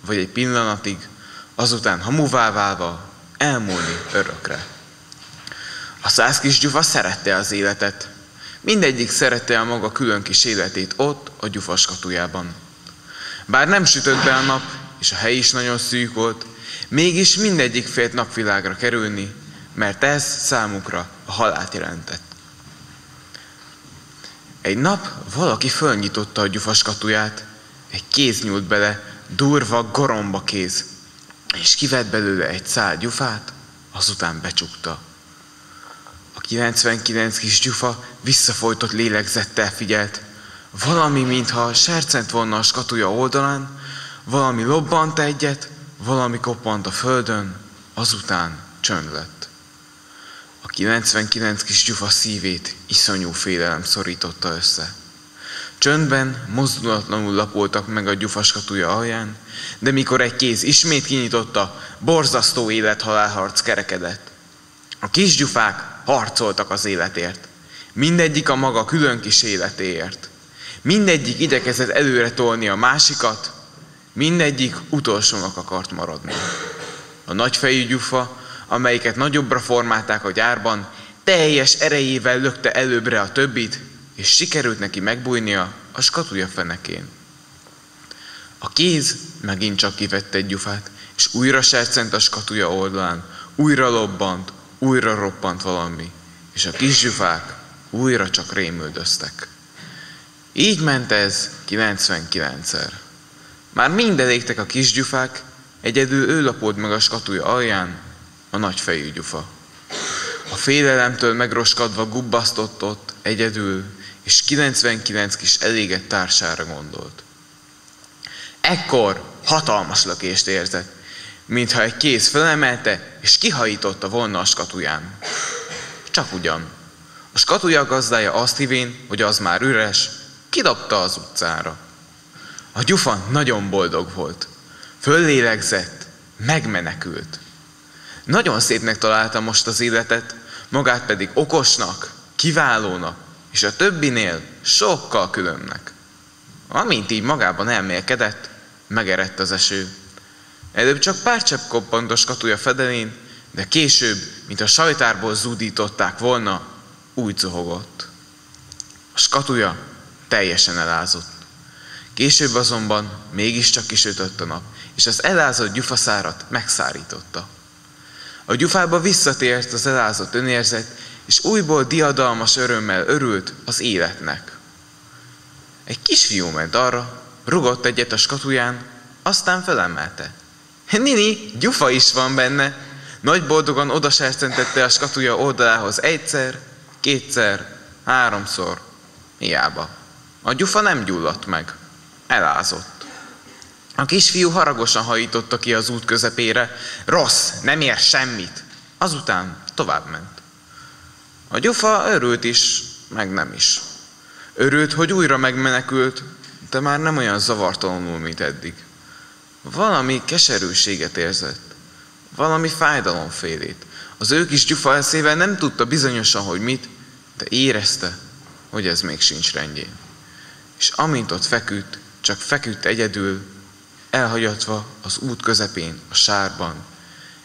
[SPEAKER 23] vagy egy pillanatig, azután hamuvá válva elmúlni örökre. A száz kis gyufa szerette az életet. Mindegyik szerette a maga külön kis életét ott, a gyufas katujában. Bár nem sütött be a nap, és a hely is nagyon szűk volt, mégis mindegyik félt napvilágra kerülni, mert ez számukra a halált jelentett. Egy nap valaki fölnyitotta a gyufas katuját, egy kéz nyúlt bele, durva, goromba kéz, és kivett belőle egy szál gyufát, azután becsukta. A 99 kis gyufa visszafolytott lélegzettel figyelt. Valami, mintha sercent volna a skatuja oldalán, valami lobbant egyet, valami koppant a földön, azután csönd lett. A 99 kis gyufa szívét iszonyú félelem szorította össze. Csöndben, mozdulatlanul lapoltak meg a gyufaskatuja alján, de mikor egy kéz ismét kinyitotta, borzasztó élet-halálharc kerekedett. A kis gyufák harcoltak az életért. Mindegyik a maga külön kis életéért. Mindegyik igyekezett előre tolni a másikat, mindegyik utolsónak akart maradni. A nagyfejű gyufa, amelyiket nagyobbra formálták a gyárban, teljes erejével lökte előbbre a többit, és sikerült neki megbújnia a skatuja fenekén. A kéz megint csak kivette egy gyufát, és újra sercent a skatuja oldalán, újra lobbant, újra roppant valami, és a kis gyufák újra csak rémüldöztek. Így ment ez 99-szer. Már minden égtek a kis gyufák, egyedül ő lapolt meg a skatuja alján, a nagyfejű gyufa. A félelemtől megroskadva gubbasztott ott, egyedül, és 99 kis elégett társára gondolt. Ekkor hatalmas lökést érzett, mintha egy kéz felemelte, és kihajította volna a skatuján. Csak ugyan. A skatuja gazdája azt hívén, hogy az már üres, kidobta az utcára. A gyufa nagyon boldog volt. Föllélegzett, megmenekült. Nagyon szépnek találta most az életet, magát pedig okosnak, kiválónak, és a többinél sokkal különnek. Amint így magában elmélkedett, megerett az eső. Előbb csak pár csepp koppant a skatuja fedelén, de később, mint a sajtárból zúdították volna, úgy zuhogott. A skatuja teljesen elázott. Később azonban mégiscsak kisütött a nap, és az elázott gyufaszárat megszárította. A gyufába visszatért az elázott önérzet, és újból diadalmas örömmel örült az életnek. Egy kisfiú ment arra, rugott egyet a skatuján, aztán felemelte. Nini, gyufa is van benne. Nagy boldogan odasercentette a skatuja oldalához egyszer, kétszer, háromszor. Hiába. A gyufa nem gyulladt meg. Elázott. A kisfiú haragosan hajította ki az út közepére. Rossz, nem ér semmit. Azután tovább ment. A gyufa örült is, meg nem is. Örült, hogy újra megmenekült, szinte már nem olyan zavartalanul, mint eddig. Valami keserűséget érzett, valami fájdalomfélét. Az ő kis gyufa eszével nem tudta bizonyosan, hogy mit, de érezte, hogy ez még sincs rendjén. És amint ott feküdt, csak feküdt egyedül, elhagyatva az út közepén, a sárban,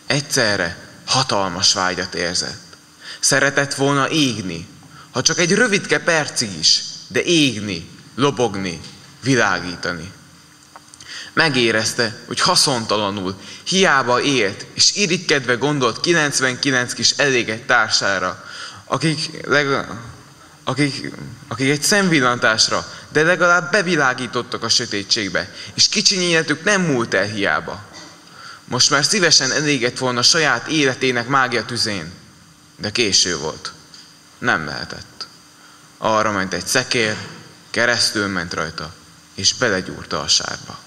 [SPEAKER 23] egyszerre hatalmas vágyat érzett. Szeretett volna égni, ha csak egy rövidke percig is, de égni, lobogni, világítani. Megérezte, hogy haszontalanul, hiába élt, és irigykedve gondolt 99 kis elégett társára, akik, legalább, akik, akik egy szemvillantásra, de legalább bevilágítottak a sötétségbe, és kicsi életük nem múlt el hiába. Most már szívesen elégett volna saját életének mágia tüzén, de késő volt. Nem lehetett. Arra ment egy szekér, keresztül ment rajta, és belegyúrta a sárba.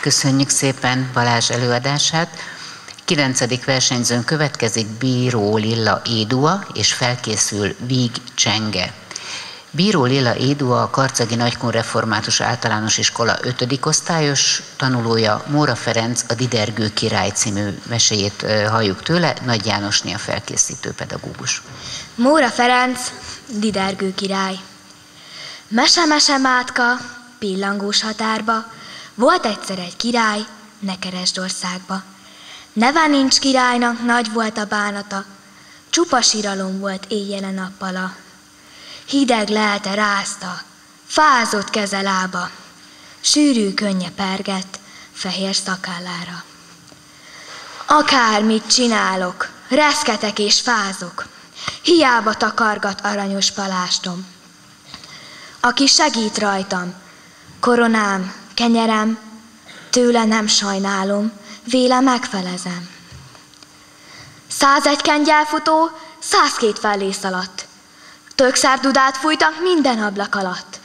[SPEAKER 5] Köszönjük szépen Balázs előadását. Kilencedik versenyzőn következik Bíró Lilla Édua, és felkészül Víg Csenge. Bíró Lilla Édua a Karcagi Nagykun Református Általános Iskola 5. osztályos tanulója, Móra Ferenc a Didergő király című meséjét halljuk tőle, Nagy Jánosné a felkészítő pedagógus.
[SPEAKER 13] Móra Ferenc, Didergő király. Mese-mese mátka, pillangós határba, volt egyszer egy király, ne keresd országba. Neve nincs királynak, nagy volt a bánata, csupa síralom volt éjjelen nappala. Hideg lelte rázta, fázott keze lába, sűrű könnye pergett fehér szakállára. Akármit csinálok, reszketek és fázok, hiába takargat aranyos palástom. Aki segít rajtam, koronám, kenyerem, tőle nem sajnálom, véle megfelezem. Százegy kengyelfutó, százkét fellész alatt. Tökszárdudát fújtak minden ablak alatt.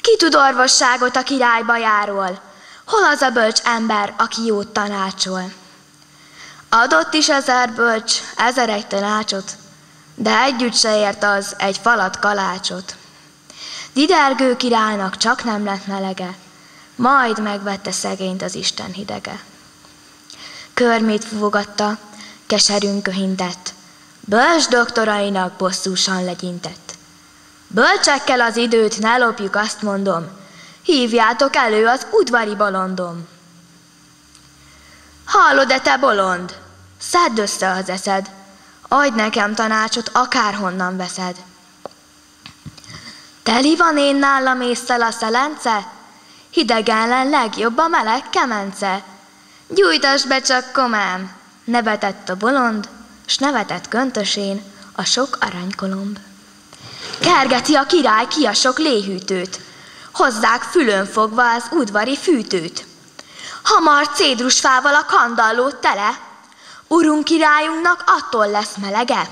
[SPEAKER 13] Ki tud orvosságot a király bajáról? Hol az a bölcs ember, aki jót tanácsol? Adott is ezer bölcs, ezer egy tanácsot, de együtt se ért az egy falat kalácsot. Didergő királynak csak nem lett melege, majd megvette szegényt az Isten hidege. Körmét fogatta, keserűn köhintett, bölcs doktorainak bosszúsan legyintett. Bölcsekkel az időt ne lopjuk, azt mondom, hívjátok elő az udvari bolondom. Hallod-e te bolond? Szedd össze az eszed, adj nekem tanácsot, akárhonnan veszed. Teli van én nálam észszel a szelence, hideg ellen legjobb a meleg kemence. Gyújtasd be csak komám, nevetett a bolond, s nevetett köntösén a sok aranykolomb. Kergeti a király ki a sok léhűtőt, hozzák fülön fogva az udvari fűtőt. Hamar cédrusfával a kandallót tele, urunk királyunknak attól lesz melege.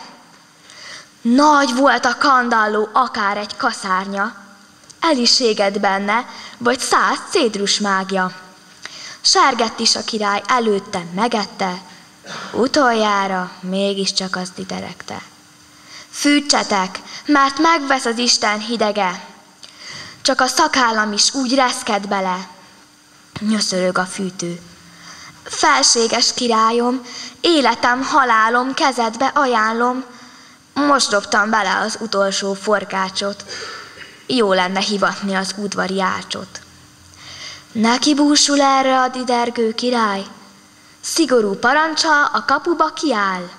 [SPEAKER 13] Nagy volt a kandalló, akár egy kaszárnya, el is égett benne, vagy száz cédrus mágja. Sárgett is a király előtte megette, utoljára mégiscsak azt diderekte. Fűtsetek, mert megvesz az Isten hidege, csak a szakállam is úgy reszked bele. Nyöszörög a fűtő. Felséges királyom, életem, halálom, kezedbe ajánlom, most dobtam bele az utolsó forkácsot. Jó lenne hivatni az udvari ácsot. Neki búsul erre a didergő király, szigorú parancsa a kapuba kiáll.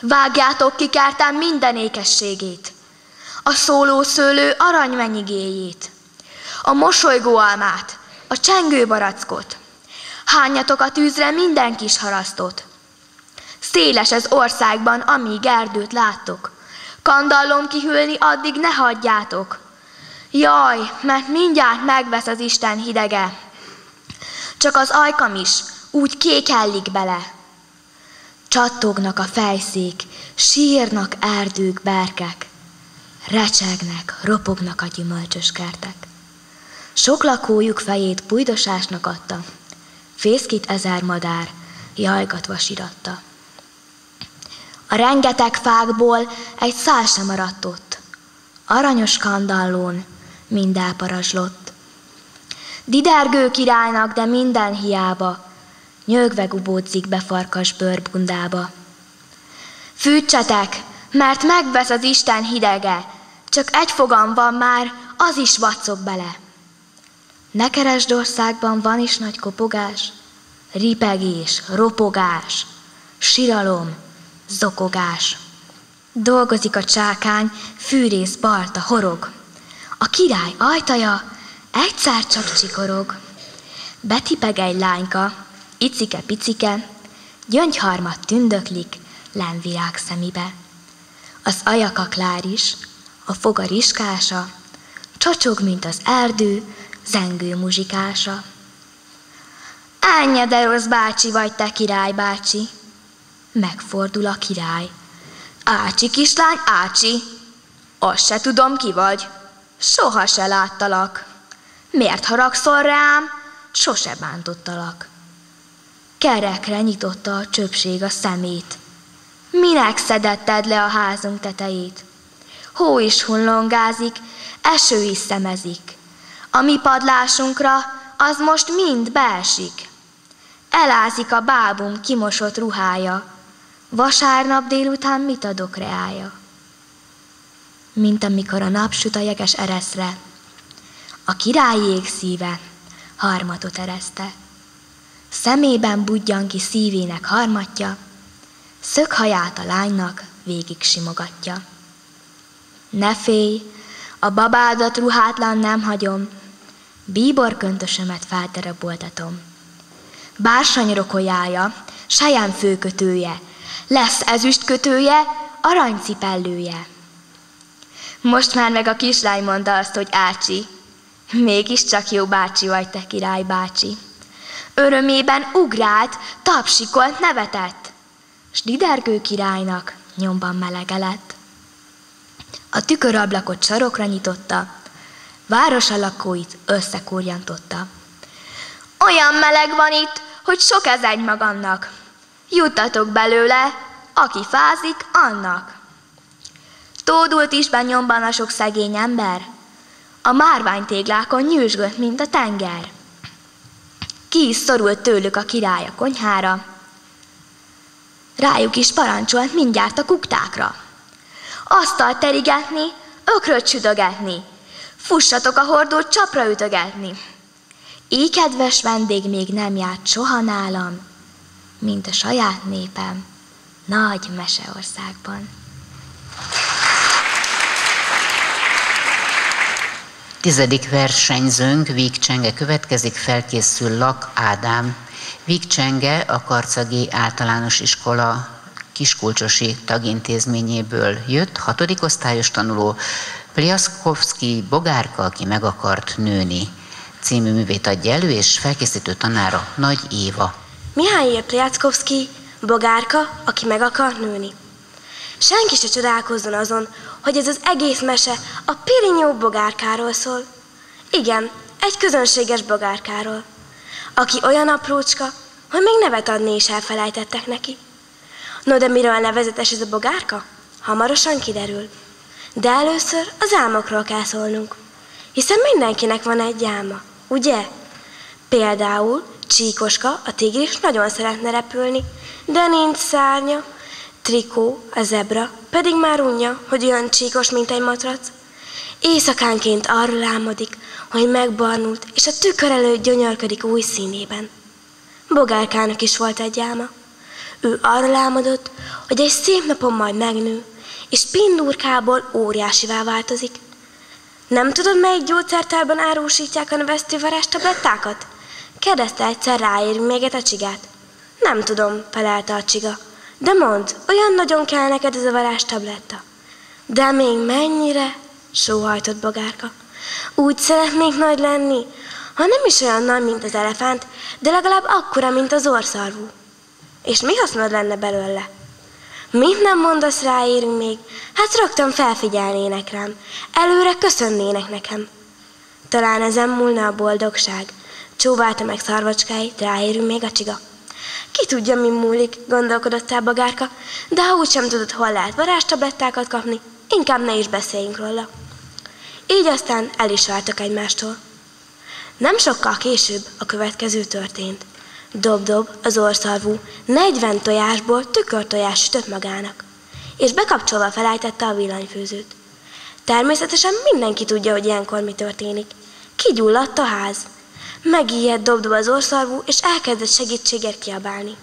[SPEAKER 13] Vágjátok ki kertem minden ékességét, a szőlő aranymenyigéjét, a mosolygó almát, a csengő barackot, hányatok a tűzre minden kis harasztot. Széles ez országban, amíg erdőt láttok, kandallom kihűlni, addig ne hagyjátok. Jaj, mert mindjárt megvesz az Isten hidege. Csak az ajkam is úgy kékellik bele. Csattognak a fejszék, sírnak erdők, berkek, recsegnek, ropognak a gyümölcsös kertek. Sok lakójuk fejét bujdosásnak adta, fészkit ezer madár, jajgatva siratta. A rengeteg fákból egy szál sem maradt ott, aranyos kandallón mind elparazslott. Didergő királynak, de minden hiába, nyögve gubódzik be farkas bőrbundába. Fűtsetek, mert megvesz az Isten hidege, csak egy fogam van már, az is vacog bele. Ne keresd országban van is nagy kopogás, ripegés, ropogás, siralom, zokogás. Dolgozik a csákány, fűrész, balta, horog. A király ajtaja egyszer csak csikorog. Betipeg egy lányka, icike-picike, gyöngyharmat tündöklik lenvirág szemibe. Az ajaka klár is, a foga riskása, csacsog, mint az erdő, zengő muzsikása. Ánye, de rossz bácsi vagy te, király bácsi. Megfordul a király. Ácsi kislány, ácsi, azt se tudom, ki vagy. Soha se láttalak. Miért haragszol rám? Sose bántottalak. Kerekre nyitotta a csöpség a szemét. Minek szedetted le a házunk tetejét? Hó is hullongázik, eső is szemezik. A mi padlásunkra az most mind beesik. Elázik a bábum kimosott ruhája, vasárnap délután mit adok reája? Mint amikor a nap süt a jeges ereszre, a király ég szíve harmatot ereszte. Szemében budjan ki szívének harmatja, szöghaját a lánynak végig simogatja. Ne félj, a babádat ruhátlan nem hagyom, bíbor köntösömet felteraboltatom. Bársony rokolyája, saján főkötője, lesz ezüstkötője, aranycipellője. Most már meg a kislány mondta azt, hogy Ácsi, mégiscsak jó bácsi vagy te, király bácsi. Örömében ugrált, tapsikolt, nevetett, s Didergő királynak nyomban melege lett. A tükörablakot sarokra nyitotta, városa lakóit összekúrjantotta. Olyan meleg van itt, hogy sok ez egy magamnak. Juttatok belőle, aki fázik, annak. Tódult is nyomban a sok szegény ember, a márványtéglákon nyűsgött, mint a tenger. Ki is szorult tőlük a király a konyhára, rájuk is parancsolt mindjárt a kuktákra. Asztalt terigetni, ökröt sütögetni, fussatok a hordót csapra ütögetni. Így kedves vendég még nem járt soha nálam, mint a saját népem nagy meseországban.
[SPEAKER 5] Tizedik versenyzőnk Víg következik, felkészül Lak Ádám. Víg a Karcagi Általános Iskola Kiskulcsosi tagintézményéből jött, hatodik osztályos tanuló, Pliaszkovszki Bogárka, aki meg akart nőni című művét adja elő, és felkészítő tanára Nagy Éva.
[SPEAKER 24] Mihály Pliaszkovszki Bogárka, aki meg akar nőni. Senki se csodálkozzon azon, hogy ez az egész mese a Pirinyó bogárkáról szól. Igen, egy közönséges bogárkáról, aki olyan aprócska, hogy még nevet adni is elfelejtettek neki. No, de miről nevezetes ez a bogárka? Hamarosan kiderül. De először az álmokról kell szólnunk. Hiszen mindenkinek van egy álma, ugye? Például Csíkoska, a tigris nagyon szeretne repülni, de nincs szárnya. Trikó, a zebra, pedig már unja, hogy olyan csíkos, mint egy matrac. Éjszakánként arról álmodik, hogy megbarnult, és a tükör előtt gyönyörködik új színében. Bogárkának is volt egy álma. Ő arról álmodott, hogy egy szép napon majd megnő, és pindurkából óriásivá változik. Nem tudod, melyik gyógyszertárban árusítják a növesztő varázstablettákat? Kérdezte egyszer ráérünk még a csigát. Nem tudom, felelte a csiga. De mondd, olyan nagyon kell neked ez a varázstabletta. De még mennyire? Sóhajtott bogárka. Úgy szeretnék nagy lenni, ha nem is olyan nagy, mint az elefánt, de legalább akkora, mint az orszarvú. És mi hasznod lenne belőle? Mit nem mondasz ráérünk még? Hát rögtön felfigyelnének rám. Előre köszönnének nekem. Talán ezen múlna a boldogság. Csóválta meg szarvacskáit, ráérünk még a csiga. Ki tudja, mi múlik, gondolkodott el Bagárka, de ha úgysem tudod, hol lehet varázstablettákat kapni, inkább ne is beszéljünk róla. így aztán el is váltak egymástól. Nem sokkal később a következő történt. Dob-dob az orszarvú 40 tojásból tükörtojás sütött magának, és bekapcsolva felállítette a villanyfőzőt. Természetesen mindenki tudja, hogy ilyenkor mi történik. Kigyulladt a ház. Megijedt dob az orszarvú, és elkezdett segítséget kiabálni.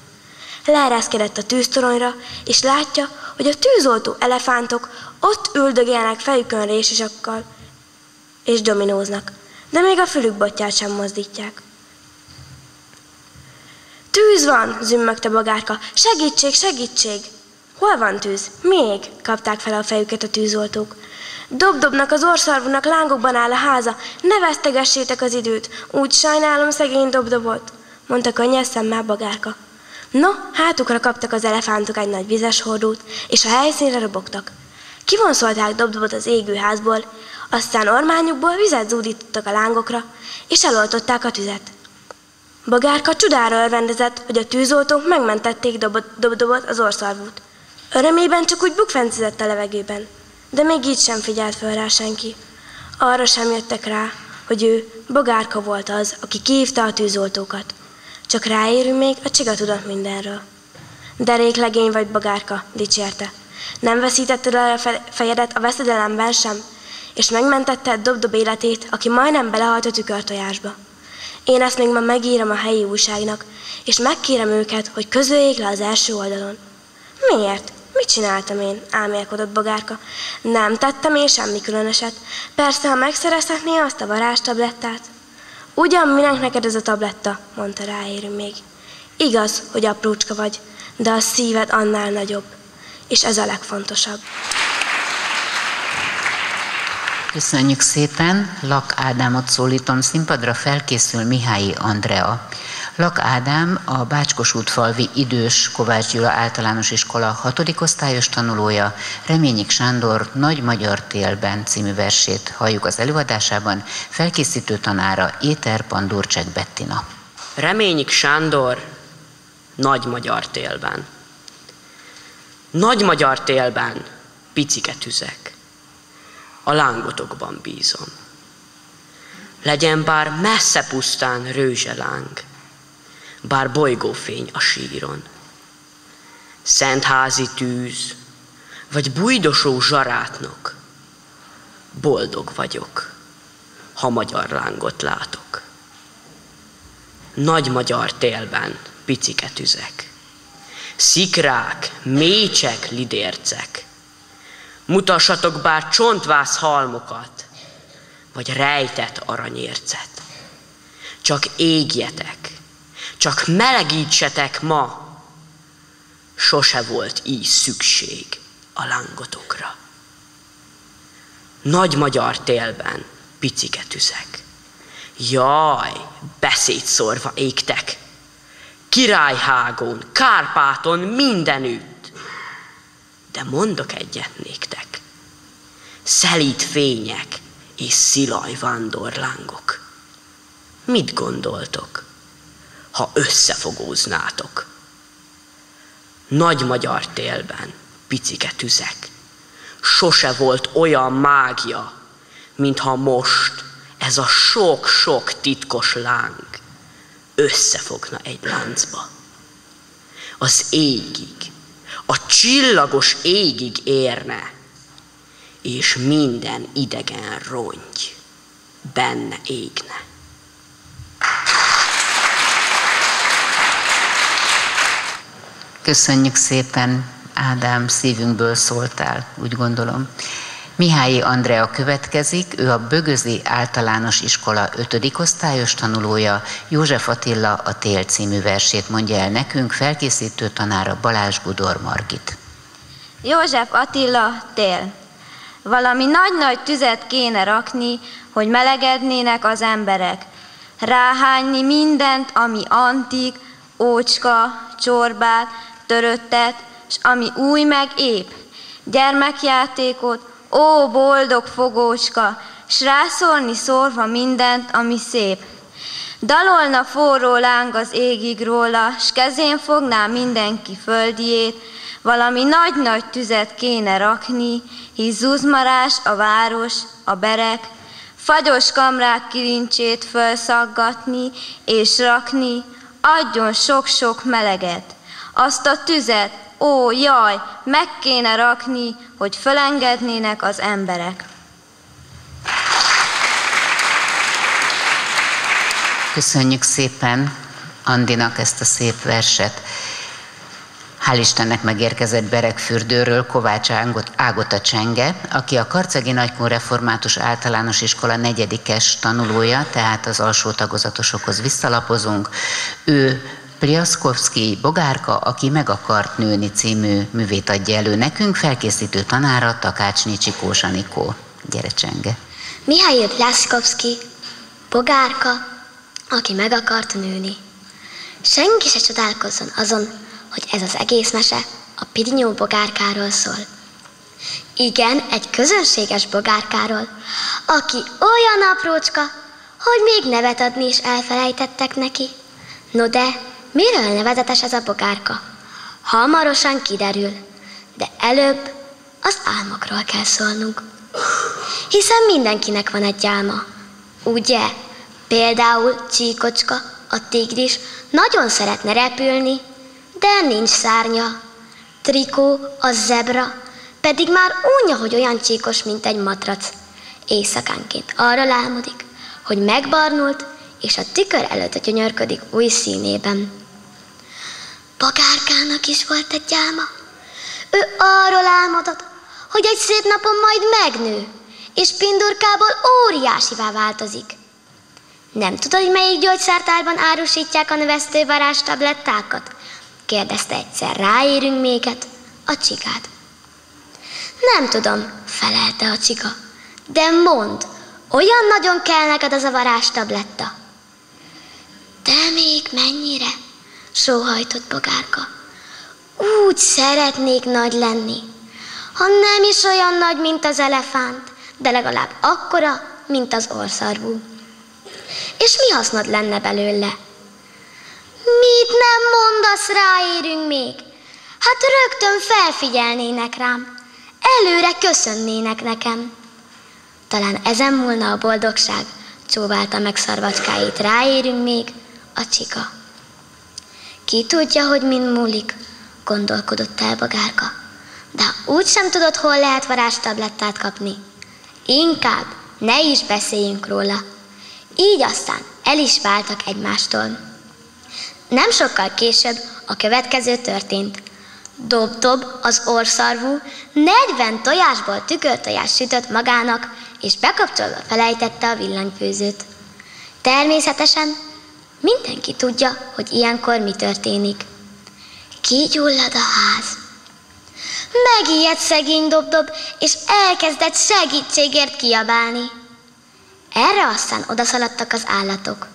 [SPEAKER 24] Leereszkedett a tűztoronyra, és látja, hogy a tűzoltó elefántok ott üldögélnek fejükön résisakkal, és dominóznak, de még a fülükbotját sem mozdítják. Tűz van, zümmögte Bagárka. Segítség, segítség! Hol van tűz? Még, kapták fel a fejüket a tűzoltók. Dobdobnak az orszarvúnak lángokban áll a háza, ne vesztegessétek az időt, úgy sajnálom szegény dobdobot, mondta könnyes szemmel Bagárka. No, hátukra kaptak az elefántok egy nagy vizes hordót, és a helyszínre robogtak. Kivonszolták dobdobot az égő házból, aztán ormányukból vizet zúdítottak a lángokra, és eloltották a tüzet. Bagárka csodára örvendezett, hogy a tűzoltók megmentették dobdobot az orszarvút. Örömében csak úgy bukfencizett a levegőben, de még így sem figyelt föl rá senki. Arra sem jöttek rá, hogy ő, Bagárka volt az, aki kihívta a tűzoltókat. Csak ráérünk még a csiga tudat mindenről. Derék legény vagy, Bagárka, dicsérte. Nem veszítetted el a fejedet a veszedelemben sem, és megmentetted Dobdob életét, aki majdnem belehalt a tükörtojásba. Én ezt még ma megírom a helyi újságnak, és megkérem őket, hogy közöljék le az első oldalon. Miért? Mit csináltam én? Álmélkodott Bogárka. Nem tettem én semmi különöset. Persze, ha megszerezhetné azt a varázstablettát. Ugyan, minek neked ez a tabletta? mondta ráérő még. Igaz, hogy aprócska vagy, de a szíved annál nagyobb. És ez a legfontosabb.
[SPEAKER 5] Köszönjük szépen. Lak Ádámot szólítom színpadra, felkészül Mihályi Andrea. Lak Ádám a Bácskos útfalvi idős Kovács Gyula általános iskola hatodik osztályos tanulója, Reményik Sándor Nagy Magyar Télben című versét halljuk az előadásában, felkészítő tanára Éter Pandurcsek Bettina.
[SPEAKER 25] Reményik Sándor Nagy Magyar Télben. Nagy Magyar Télben picike tüzek a lángotokban bízom. Legyen bár messze pusztán rőzseláng, bár bolygófény a síron. Szentházi tűz, vagy bujdosó zsarátnok, boldog vagyok, ha magyar lángot látok. Nagy magyar télben picike tüzek, szikrák, mécsek, lidércek, Mutassatok bár csontvász halmokat, vagy rejtett aranyércet. Csak égjetek, csak melegítsetek ma. Sose volt így szükség a lángotokra. Nagy magyar télben picike tüzek. Jaj, beszédszorva égtek. Királyhágon, Kárpáton, mindenütt de mondok egyet néktek. Szelít fények és szilaj vándorlángok. Mit gondoltok, ha összefogóznátok? Nagy magyar télben, picike tüzek, sose volt olyan mágia, mintha most ez a sok-sok titkos láng összefogna egy láncba. Az égig, a csillagos égig érne, és minden idegen rongy benne égne.
[SPEAKER 5] Köszönjük szépen, Ádám, szívünkből szóltál, úgy gondolom. Mihályi Andrea következik, ő a Bögözi Általános Iskola 5. osztályos tanulója, József Attila a Tél című versét mondja el nekünk, felkészítő tanára Balázs Gudor Margit.
[SPEAKER 17] József Attila, Tél. Valami nagy-nagy tüzet kéne rakni, hogy melegednének az emberek. Ráhányni mindent, ami antik, ócska, csorbát, töröttet, s ami új meg épp. Gyermekjátékot, Ó, boldog fogócska, s rászólni szórva mindent, ami szép. Dalolna forró láng az égig róla, s kezén fogná mindenki földiét, Valami nagy-nagy tüzet kéne rakni, hisz zuzmarás a város, a berek, fagyos kamrák kilincsét felszaggatni és rakni, adjon sok-sok meleget. Azt a tüzet, ó, jaj, meg kéne rakni, hogy fölengednének az emberek.
[SPEAKER 5] Köszönjük szépen Andinak ezt a szép verset. Hál' Istennek megérkezett Berekfürdőről Kovács Ágota Csenge, aki a Karcegi Nagykun Református Általános Iskola negyedikes tanulója, tehát az alsó tagozatosokhoz visszalapozunk. Ő Pliaszkovszki Bogárka, aki meg akart nőni című művét adja elő nekünk, felkészítő tanára Takácsnyi Csikós Anikó. Gyere Csenge!
[SPEAKER 14] Mihály Pliaszkovszki Bogárka, aki meg akart nőni. Senki se csodálkozzon azon, hogy ez az egész mese a Pirinyó bogárkáról szól. Igen, egy közönséges bogárkáról, aki olyan aprócska, hogy még nevet adni is elfelejtettek neki. No de, miről nevezetes ez a bogárka? Hamarosan kiderül, de előbb az álmokról kell szólnunk. Hiszen mindenkinek van egy álma, ugye? Például Csíkocska, a tigris nagyon szeretne repülni, de nincs szárnya. Trikó, a zebra, pedig már unja, hogy olyan csíkos, mint egy matrac. Éjszakánként arra álmodik, hogy megbarnult, és a tükör előtt gyönyörködik új színében. Bogárkának is volt egy álma. Ő arról álmodott, hogy egy szép napon majd megnő, és pindurkából óriásivá változik. Nem tudod, hogy melyik gyógyszertárban árusítják a növesztő varázstablettákat? kérdezte egyszer, ráérünk méget, a csigát. Nem tudom, felelte a csiga, de mond, olyan nagyon kell neked az a varázstabletta. De még mennyire? Sóhajtott bogárka. Úgy szeretnék nagy lenni, ha nem is olyan nagy, mint az elefánt, de legalább akkora, mint az orszarvú. És mi hasznod lenne belőle? Mit nem mondasz, ráérünk még? Hát rögtön felfigyelnének rám, előre köszönnének nekem. Talán ezen múlna a boldogság, csóválta meg szarvacskáit, ráérünk még, a csika. Ki tudja, hogy mind múlik, gondolkodott el Bagárka. De úgy sem tudod, hol lehet varázstablettát kapni. Inkább ne is beszéljünk róla. Így aztán el is váltak egymástól. Nem sokkal később a következő történt. Dob-dob az orszarvú 40 tojásból tükörtojás sütött magának, és bekapcsolva felejtette a villanyfőzőt. Természetesen mindenki tudja, hogy ilyenkor mi történik. Kigyullad a ház. Megijedt szegény dob-dob, és elkezdett segítségért kiabálni. Erre aztán odaszaladtak az állatok.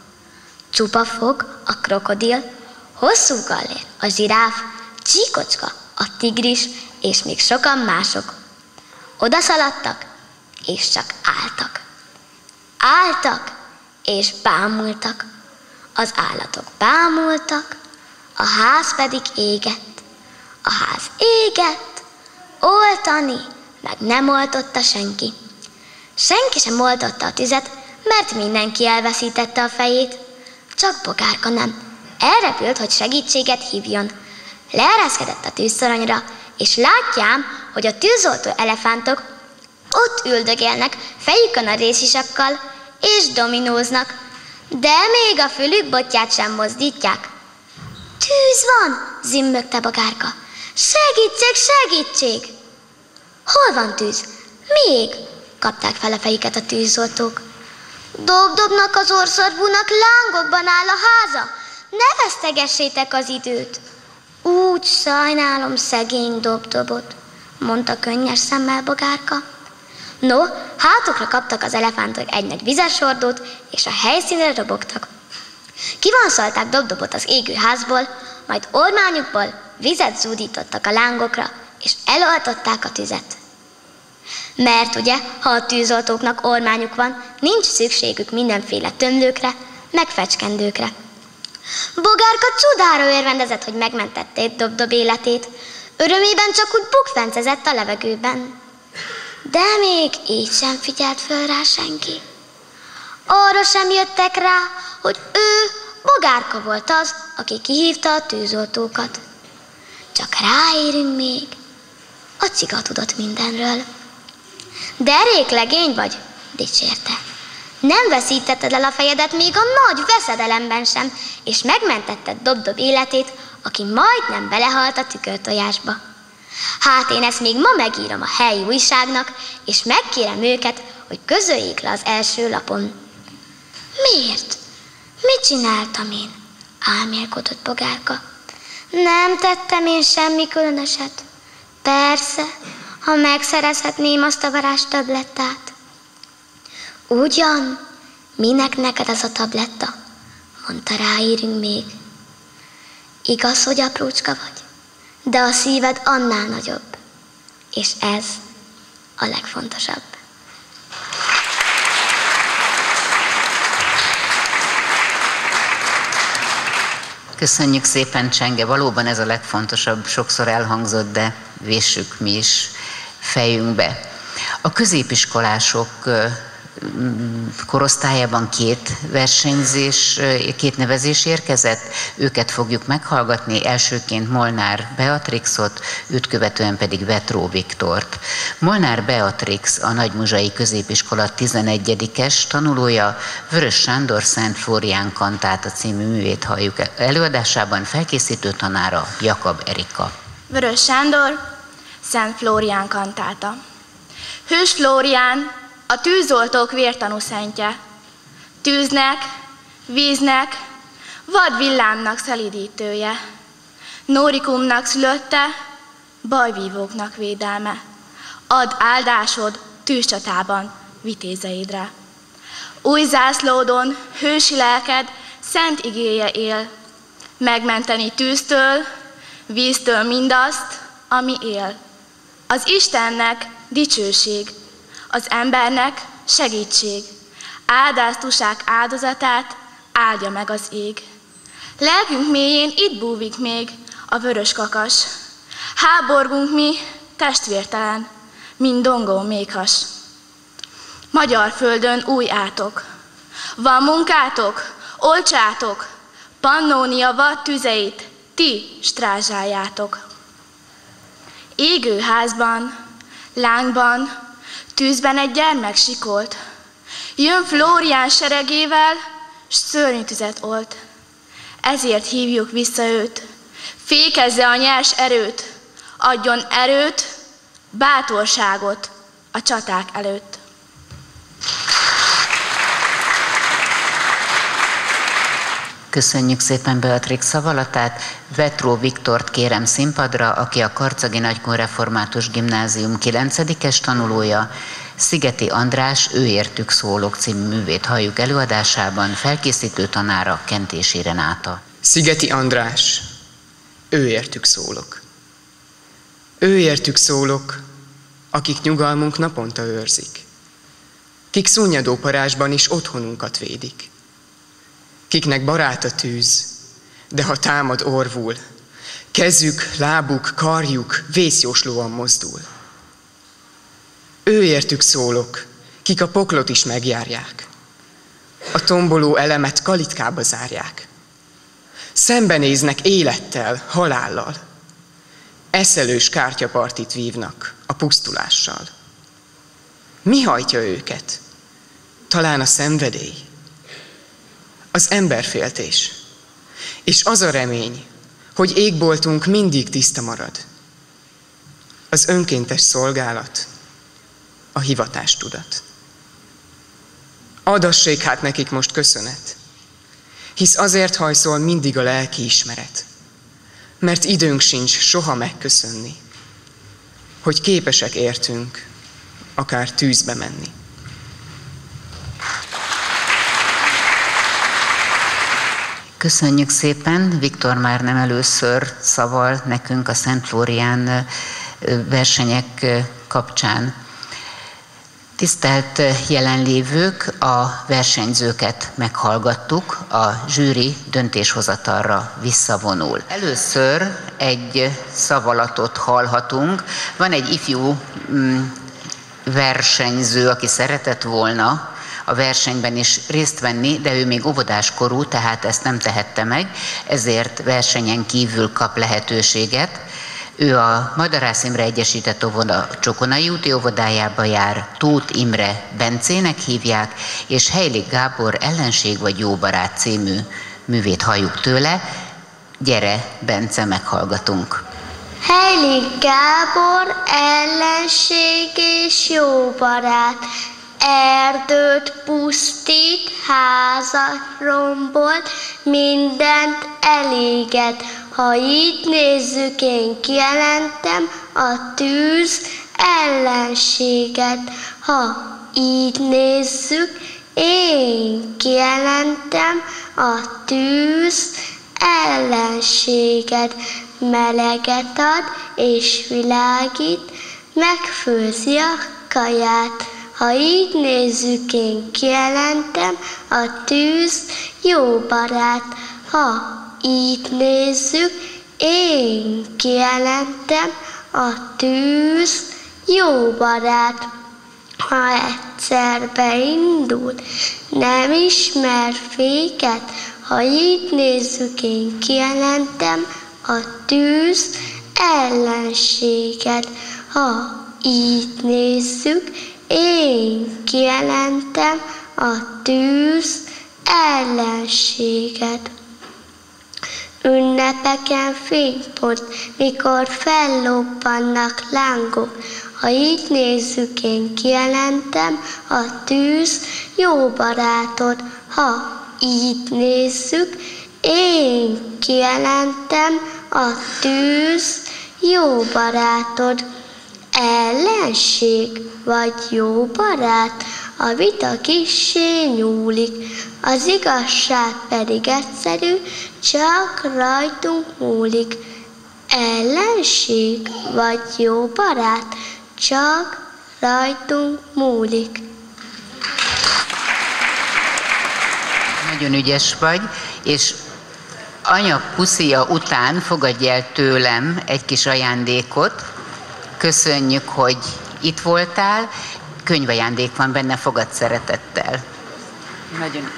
[SPEAKER 14] Csupa fog, a krokodil, hosszú gallér, a zsiráf, csíkocska, a tigris, és még sokan mások. Oda szaladtak, és csak álltak. Álltak, és bámultak. Az állatok bámultak, a ház pedig égett. A ház égett, oltani, meg nem oltotta senki. Senki sem oltotta a tüzet, mert mindenki elveszítette a fejét. Csak bogárka nem. Elrepült, hogy segítséget hívjon. Leereszkedett a tűzszoronyra, és látjám, hogy a tűzoltó elefántok ott üldögélnek fejükön a részisakkal, és dominóznak, de még a fülük botját sem mozdítják. Tűz van, zimmögte bogárka. Segítség, segítség! Hol van tűz? Még? kapták fel a fejüket a tűzoltók. Dobdobnak az orszarvúnak lángokban áll a háza. Ne vesztegessétek az időt. Úgy sajnálom szegény dobdobot, mondta könnyes szemmel bogárka. No, hátukra kaptak az elefántok egy nagy vizesordót, és a helyszínre robogtak. Kivanszolták dobdobot az égő házból, majd ormányukból vizet zúdítottak a lángokra, és eloltották a tüzet. Mert ugye, ha a tűzoltóknak ormányuk van, nincs szükségük mindenféle tömlőkre, meg fecskendőkre. Bogárka csodára örvendezett, hogy megmentették Dobdob életét. Örömében csak úgy bukfencezett a levegőben. De még így sem figyelt föl rá senki. Arra sem jöttek rá, hogy ő Bogárka volt az, aki kihívta a tűzoltókat. Csak ráérünk még, a ciga tudott mindenről. Derék legény vagy, dicsérte. Nem veszítetted el a fejedet még a nagy veszedelemben sem, és megmentetted Dobdob életét, aki majdnem belehalt a tükörtojásba. Hát én ezt még ma megírom a helyi újságnak, és megkérem őket, hogy közöljék le az első lapon. Miért? Mit csináltam én? Álmélkodott Bogárka. Nem tettem én semmi különöset. Persze, ha megszerezhetném azt a varázs tablettát. Ugyan, minek neked az a tabletta? Mondta ráírünk még. Igaz, hogy aprócska vagy, de a szíved annál nagyobb. És ez a legfontosabb.
[SPEAKER 5] Köszönjük szépen, Csenge. Valóban ez a legfontosabb, sokszor elhangzott, de véssük mi is fejünkbe. A középiskolások korosztályában két versenyzés, két nevezés érkezett. Őket fogjuk meghallgatni, elsőként Molnár Beatrixot, őt követően pedig Vetró Viktort. Molnár Beatrix a Nagymuzsai Középiskola 11-es tanulója, Vörös Sándor Szent Flórián Kantáta című művét halljuk előadásában, felkészítő tanára Jakab Erika.
[SPEAKER 21] Vörös Sándor, Szent Flórián Kantáta. Hős Flórián, a tűzoltók vértanú szentje. Tűznek, víznek, vad villámnak szelidítője. Nórikumnak szülötte, bajvívóknak védelme. Ad áldásod tűzcsatában vitézeidre. Új zászlódon hősi lelked szent igéje él, megmenteni tűztől, víztől mindazt, ami él. Az Istennek dicsőség, az embernek segítség. Áldáztusák áldozatát áldja meg az ég. Lelkünk mélyén itt búvik még a vörös kakas. Háborgunk mi testvértelen, mint dongó méghas. Magyar földön új átok. Van munkátok, olcsátok, Pannónia vad tüzeit ti strázsáljátok. Égő házban, lángban, Tűzben egy gyermek sikolt. Jön Flórián seregével, s szörnyű tüzet olt. Ezért hívjuk vissza őt. Fékezze a nyers erőt, adjon erőt, bátorságot a csaták előtt.
[SPEAKER 5] Köszönjük szépen Beatrix szavalatát. Vetró Viktort kérem színpadra, aki a Karcagi Nagykun Református Gimnázium 9-es tanulója. Szigeti András, ő értük szólok című művét halljuk előadásában, felkészítő tanára Kentési Renáta.
[SPEAKER 4] Szigeti András, ő értük szólok. Ő értük szólok, akik nyugalmunk naponta őrzik. Kik szúnyadó parásban is otthonunkat védik kiknek barát a tűz, de ha támad orvul, kezük, lábuk, karjuk vészjóslóan mozdul. Ő értük szólok, kik a poklot is megjárják. A tomboló elemet kalitkába zárják. Szembenéznek élettel, halállal. Eszelős kártyapartit vívnak a pusztulással. Mi hajtja őket? Talán a szenvedély? Az emberféltés, és az a remény, hogy égboltunk mindig tiszta marad. Az önkéntes szolgálat, a hivatás tudat. Adassék hát nekik most köszönet, hisz azért hajszol mindig a lelki ismeret, mert időnk sincs soha megköszönni, hogy képesek értünk akár tűzbe menni.
[SPEAKER 5] Köszönjük szépen, Viktor már nem először szaval nekünk a Szent Flórián versenyek kapcsán. Tisztelt jelenlévők, a versenyzőket meghallgattuk, a zsűri döntéshozatalra visszavonul. Először egy szavalatot hallhatunk. Van egy ifjú mm, versenyző, aki szeretett volna a versenyben is részt venni, de ő még óvodáskorú, tehát ezt nem tehette meg, ezért versenyen kívül kap lehetőséget. Ő a Madarász Imre Egyesített Óvoda Csokonai úti óvodájába jár, Tóth Imre Bencének hívják, és Heilig Gábor Ellenség vagy Jó Barát című művét halljuk tőle. Gyere, Bence, meghallgatunk.
[SPEAKER 26] Heilig Gábor ellenség és jó barát, erdőt pusztít, házat rombolt, mindent eléget. Ha így nézzük, én kijelentem a tűz ellenséget. Ha így nézzük, én kijelentem a tűz ellenséget. Meleget ad és világít, megfőzi a kaját. Ha így nézzük, én kijelentem, a tűz jó barát. Ha így nézzük, én kijelentem, a tűz jó barát. Ha egyszer beindul, nem ismer féket, ha így nézzük, én kijelentem, a tűz ellenséget. Ha így nézzük, én kijelentem a tűz ellenséget. Ünnepeken fénypont, mikor fellobbannak lángok, ha így nézzük, én kijelentem a tűz jó barátod. Ha így nézzük, én kijelentem a tűz jó barátod. Ellenség vagy jó barát, a vita kissé nyúlik, az igazság pedig egyszerű, csak rajtunk múlik. Ellenség vagy jó barát, csak rajtunk múlik.
[SPEAKER 5] Nagyon ügyes vagy, és anya puszia után fogadj el tőlem egy kis ajándékot. Köszönjük, hogy itt voltál. Könyvajándék van benne, fogad szeretettel. Nagyon,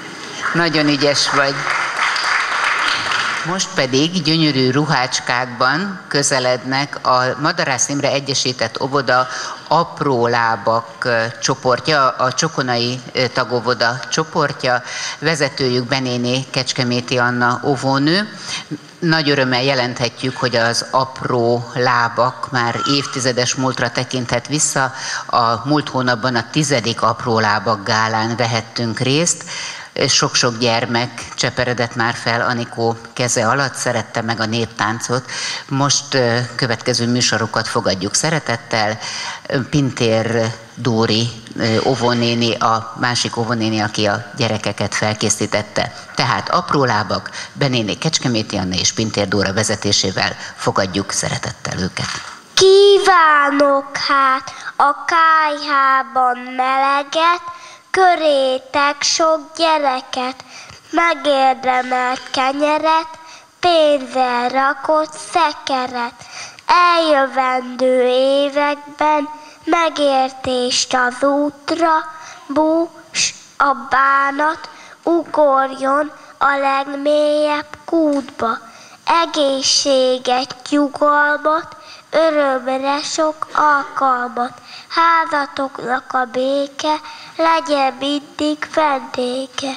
[SPEAKER 5] nagyon ügyes vagy. Most pedig gyönyörű ruhácskákban közelednek a Madarász Imre Egyesített Óvoda apró lábak csoportja, a Csokonai tagóvoda csoportja, vezetőjük Benéné Kecskeméti Anna óvónő. Nagy örömmel jelenthetjük, hogy az apró lábak már évtizedes múltra tekinthet vissza. A múlt hónapban a tizedik apró lábak gálán vehettünk részt sok-sok gyermek cseperedett már fel Anikó keze alatt, szerette meg a néptáncot. Most következő műsorokat fogadjuk szeretettel. Pintér Dóri óvónéni, a másik óvónéni, aki a gyerekeket felkészítette. Tehát apró lábak, Benéni Kecskeméti Anna és Pintér Dóra vezetésével fogadjuk szeretettel őket.
[SPEAKER 14] Kívánok hát a kájhában meleget, körétek sok gyereket, megérdemelt kenyeret, pénzzel rakott szekeret. Eljövendő években megértést az útra, bús a bánat, ugorjon a legmélyebb kútba. Egészséget, nyugalmat, örömre sok alkalmat, házatoknak a béke legyen mindig vendége.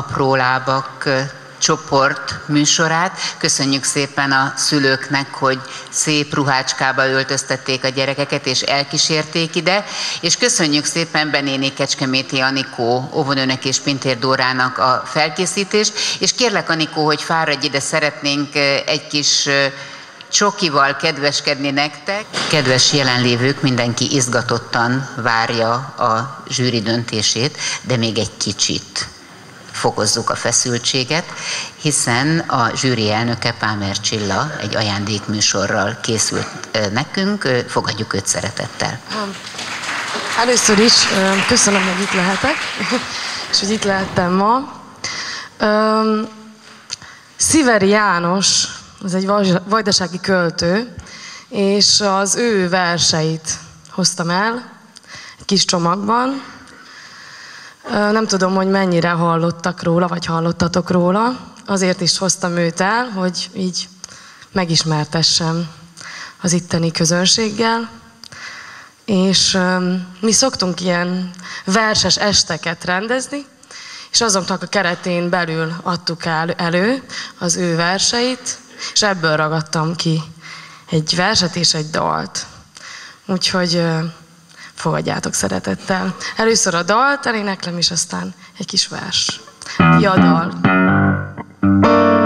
[SPEAKER 5] Az Apró Lábak csoport műsorát. Köszönjük szépen a szülőknek, hogy szép ruhácskába öltöztették a gyerekeket, és elkísérték ide. És köszönjük szépen Benéni Kecskeméti Anikó óvonőnek és Pintér Dórának a felkészítést. És kérlek Anikó, hogy fáradj ide, szeretnénk egy kis csokival kedveskedni nektek. Kedves jelenlévők, mindenki izgatottan várja a zsűri döntését, de még egy kicsit fokozzuk a feszültséget, hiszen a zsűri elnöke Pámer Csilla egy ajándékműsorral készült nekünk, fogadjuk őt szeretettel.
[SPEAKER 3] Először is köszönöm, hogy itt lehetek, és hogy itt lehettem ma. Sziveri János az egy vajdasági költő, és az ő verseit hoztam el egy kis csomagban. Nem tudom, hogy mennyire hallottak róla, vagy hallottatok róla. Azért is hoztam őt el, hogy így megismertessem az itteni közönséggel. És mi szoktunk ilyen verses esteket rendezni, és azoknak a keretén belül adtuk el, elő az ő verseit, és ebből ragadtam ki egy verset és egy dalt. Úgyhogy fogadjátok szeretettel. Először a dalt eléneklem, és aztán egy kis vers. Diadal. a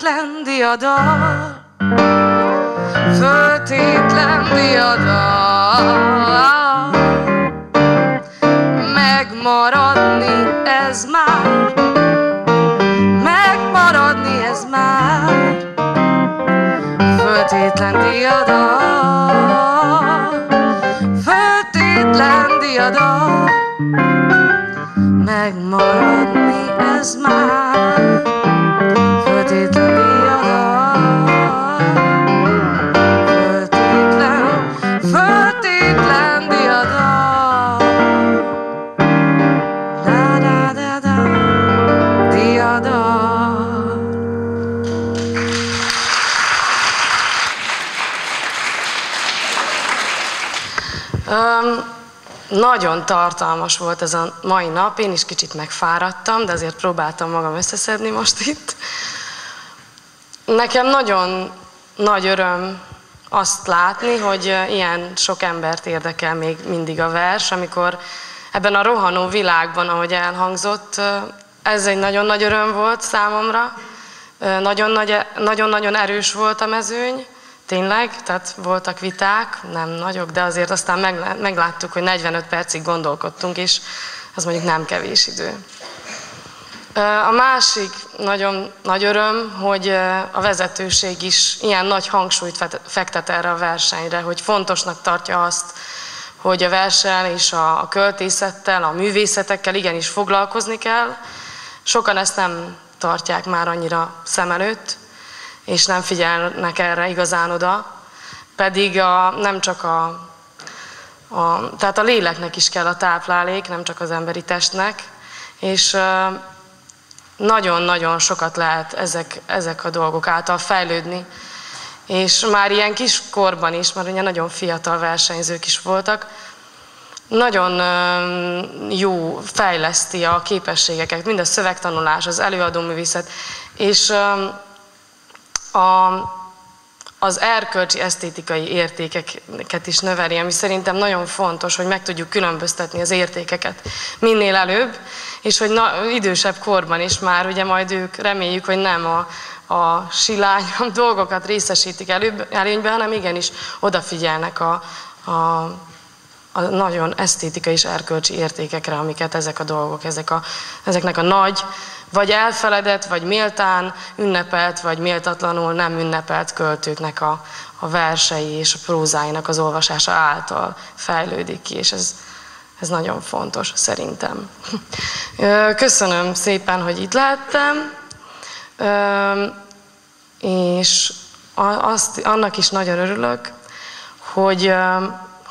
[SPEAKER 3] föltétlen diadal. Föltétlen diadal. Megmaradni tartalmas volt ez a mai nap, én is kicsit megfáradtam, de azért próbáltam magam összeszedni most itt. Nekem nagyon nagy öröm azt látni, hogy ilyen sok embert érdekel még mindig a vers, amikor ebben a rohanó világban, ahogy elhangzott, ez egy nagyon nagy öröm volt számomra. Nagyon-nagyon erős volt a mezőny, Tényleg, tehát voltak viták, nem nagyok, de azért aztán megláttuk, hogy 45 percig gondolkodtunk, és az mondjuk nem kevés idő. A másik nagyon nagy öröm, hogy a vezetőség is ilyen nagy hangsúlyt fektet erre a versenyre, hogy fontosnak tartja azt, hogy a versen és a költészettel, a művészetekkel igenis foglalkozni kell. Sokan ezt nem tartják már annyira szem előtt, és nem figyelnek erre igazán oda, pedig a, nem csak a, a, tehát a léleknek is kell a táplálék, nem csak az emberi testnek, és nagyon-nagyon sokat lehet ezek, ezek a dolgok által fejlődni. És már ilyen kis korban is, mert ugye nagyon fiatal versenyzők is voltak, nagyon jó fejleszti a képességeket, mind a szövegtanulás, az előadóművészet, és a, az erkölcsi esztétikai értékeket is növeli, ami szerintem nagyon fontos, hogy meg tudjuk különböztetni az értékeket minél előbb, és hogy na, idősebb korban is már ugye majd ők reméljük, hogy nem a, a silányabb dolgokat részesítik előbb, előnyben, hanem igenis odafigyelnek a, a, a nagyon esztétikai és erkölcsi értékekre, amiket ezek a dolgok, ezek a, ezeknek a nagy vagy elfeledett, vagy méltán ünnepelt, vagy méltatlanul nem ünnepelt költőknek a, a versei és a prózáinak az olvasása által fejlődik ki, és ez, ez nagyon fontos szerintem. Köszönöm szépen, hogy itt lehettem, és azt, annak is nagyon örülök, hogy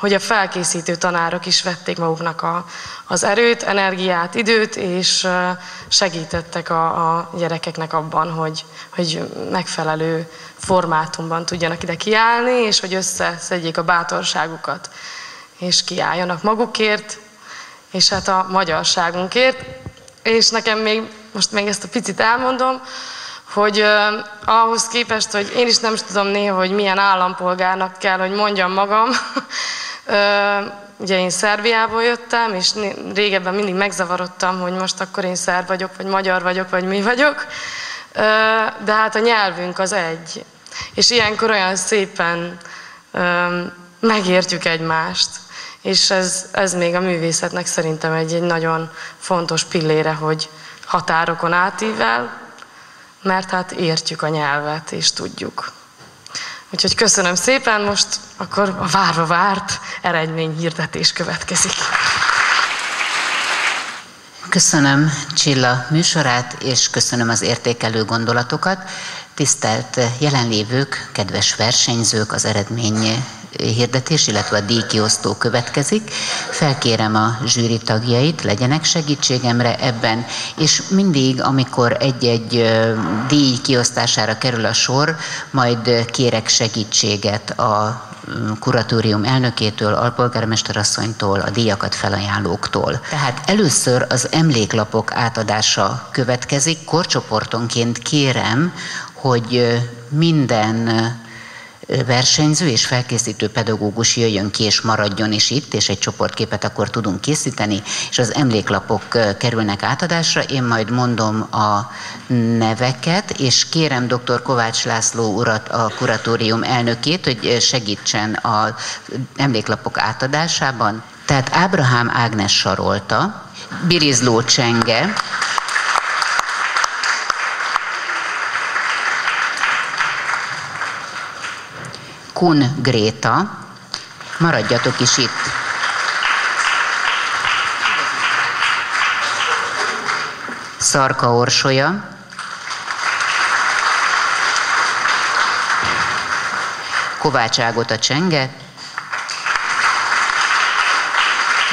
[SPEAKER 3] hogy a felkészítő tanárok is vették maguknak a, az erőt, energiát, időt, és segítettek a, a gyerekeknek abban, hogy, hogy megfelelő formátumban tudjanak ide kiállni, és hogy összeszedjék a bátorságukat, és kiálljanak magukért, és hát a magyarságunkért. És nekem még, most még ezt a picit elmondom, hogy uh, ahhoz képest, hogy én is nem tudom néha, hogy milyen állampolgárnak kell, hogy mondjam magam, Ugye én Szerbiából jöttem, és régebben mindig megzavarodtam, hogy most akkor én szerb vagyok, vagy magyar vagyok, vagy mi vagyok. De hát a nyelvünk az egy. És ilyenkor olyan szépen megértjük egymást. És ez, ez még a művészetnek szerintem egy, egy nagyon fontos pillére, hogy határokon átível, mert hát értjük a nyelvet, és tudjuk. Úgyhogy köszönöm szépen, most akkor a várva várt eredményhirdetés következik.
[SPEAKER 5] Köszönöm Csilla műsorát, és köszönöm az értékelő gondolatokat. Tisztelt jelenlévők, kedves versenyzők, az eredmény hirdetés, illetve a díjkiosztó következik. Felkérem a zsűri tagjait, legyenek segítségemre ebben, és mindig, amikor egy-egy díj kiosztására kerül a sor, majd kérek segítséget a kuratórium elnökétől, alpolgármesterasszonytól, a díjakat felajánlóktól. Tehát először az emléklapok átadása következik. Korcsoportonként kérem, hogy minden versenyző és felkészítő pedagógus jöjjön ki és maradjon is itt, és egy csoportképet akkor tudunk készíteni, és az emléklapok kerülnek átadásra. Én majd mondom a neveket, és kérem dr. Kovács László urat, a kuratórium elnökét, hogy segítsen az emléklapok átadásában. Tehát Ábrahám Ágnes Sarolta, Birizló Csenge, Kun Gréta, maradjatok is itt. Szarka Orsolya, Kovács Ágota Csenge,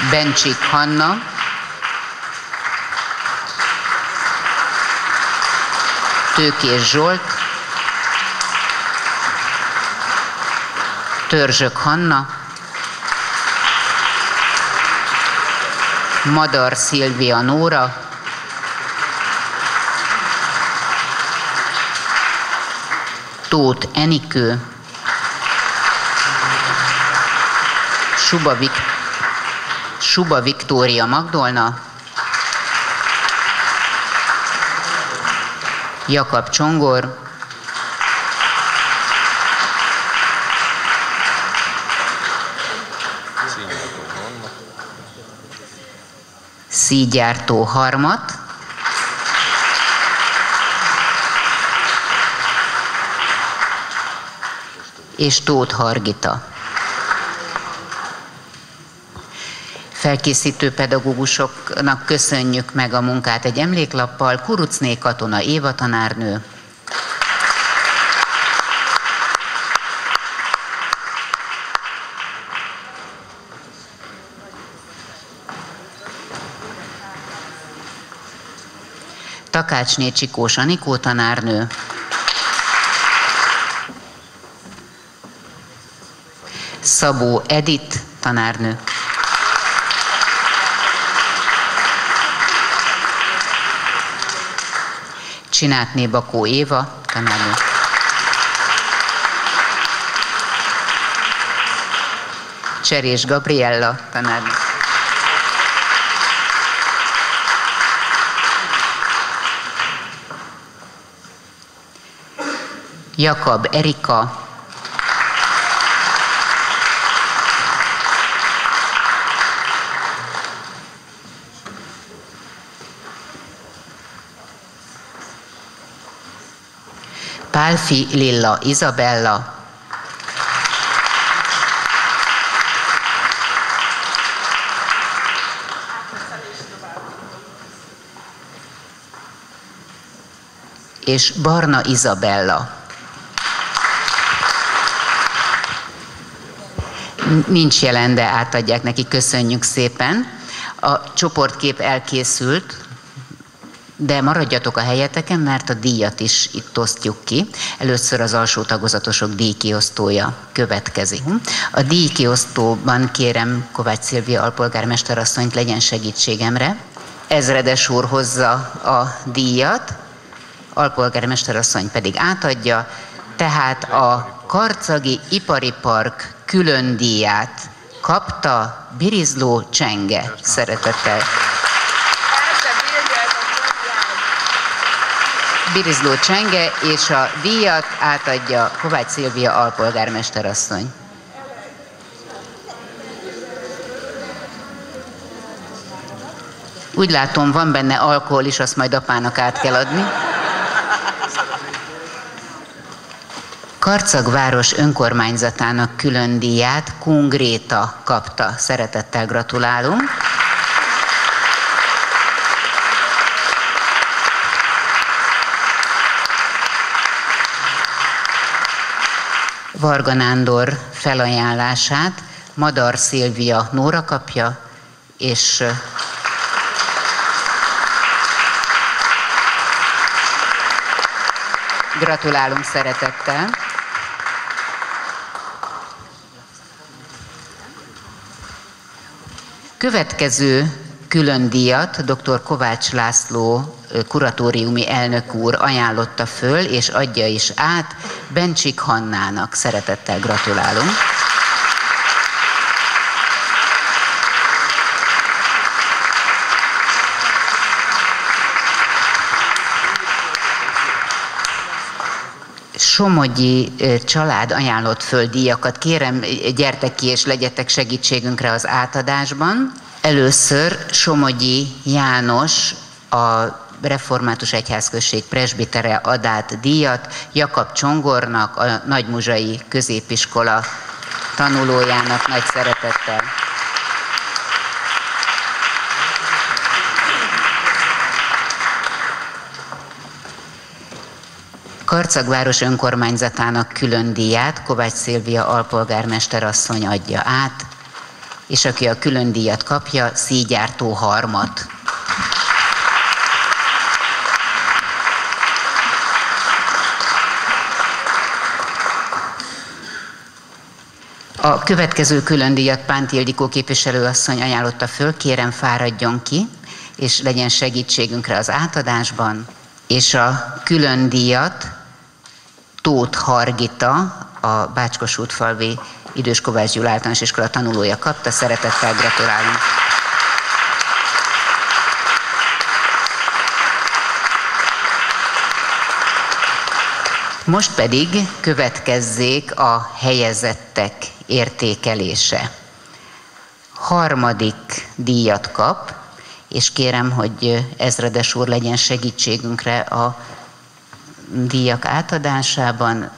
[SPEAKER 5] Bencsik Hanna, Tőkés Zsolt, Törzsök Hanna, Madar Szilvia Nóra, Tóth Enikő, Suba, Vik- Suba Viktória Magdolna, Jakab Csongor, Szígyártó Harmat, és Tóth Hargita. Felkészítő pedagógusoknak köszönjük meg a munkát egy emléklappal. Kurucné Katona Éva tanárnő, Takácsné Csikós Anikó tanárnő, Szabó Edit tanárnő, Csinátné Bakó Éva tanárnő, Cserés Gabriella tanárnő, Jakab Erika, Pálfi Lilla Izabella, és Barna Izabella. Nincs jelen, de átadják neki, köszönjük szépen. A csoportkép elkészült, de maradjatok a helyeteken, mert a díjat is itt osztjuk ki. Először az alsó tagozatosok díjkiosztója következik. A díjkiosztóban kérem Kovács Szilvia alpolgármester asszonyt legyen segítségemre. Ezredes úr hozza a díjat, alpolgármester asszony pedig átadja, tehát a Karcagi Ipari Park külön díját kapta Birizló Csenge szeretettel. Birizló Csenge, és a díjat átadja Kovács Szilvia alpolgármester asszony. Úgy látom, van benne alkohol is, azt majd apának át kell adni. Karcag város önkormányzatának külön díját Kungréta kapta. Szeretettel gratulálunk. Varga Nándor felajánlását Madar Szilvia Nóra kapja, és gratulálunk szeretettel. Következő külön díjat dr. Kovács László kuratóriumi elnök úr ajánlotta föl, és adja is át Bencsik Hannának. Szeretettel gratulálunk. Somogyi család ajánlott föl díjakat. Kérem, gyertek ki és legyetek segítségünkre az átadásban. Először Somogyi János a Református Egyházközség presbitere adát díjat Jakab Csongornak, a Nagymuzsai Középiskola tanulójának nagy szeretettel. Karcagváros önkormányzatának külön díját Kovács Szilvia alpolgármester asszony adja át, és aki a külön díjat kapja, Szígyártó Harmat. A következő külön díjat Pánt Ildikó képviselőasszony ajánlotta föl, kérem fáradjon ki, és legyen segítségünkre az átadásban, és a külön díjat Tóth Hargita, a Bácskos útfalvi Idős Kovács Gyula általános iskola tanulója kapta. Szeretettel gratulálunk! Most pedig következzék a helyezettek értékelése. Harmadik díjat kap, és kérem, hogy ezredes úr legyen segítségünkre a díjak átadásában.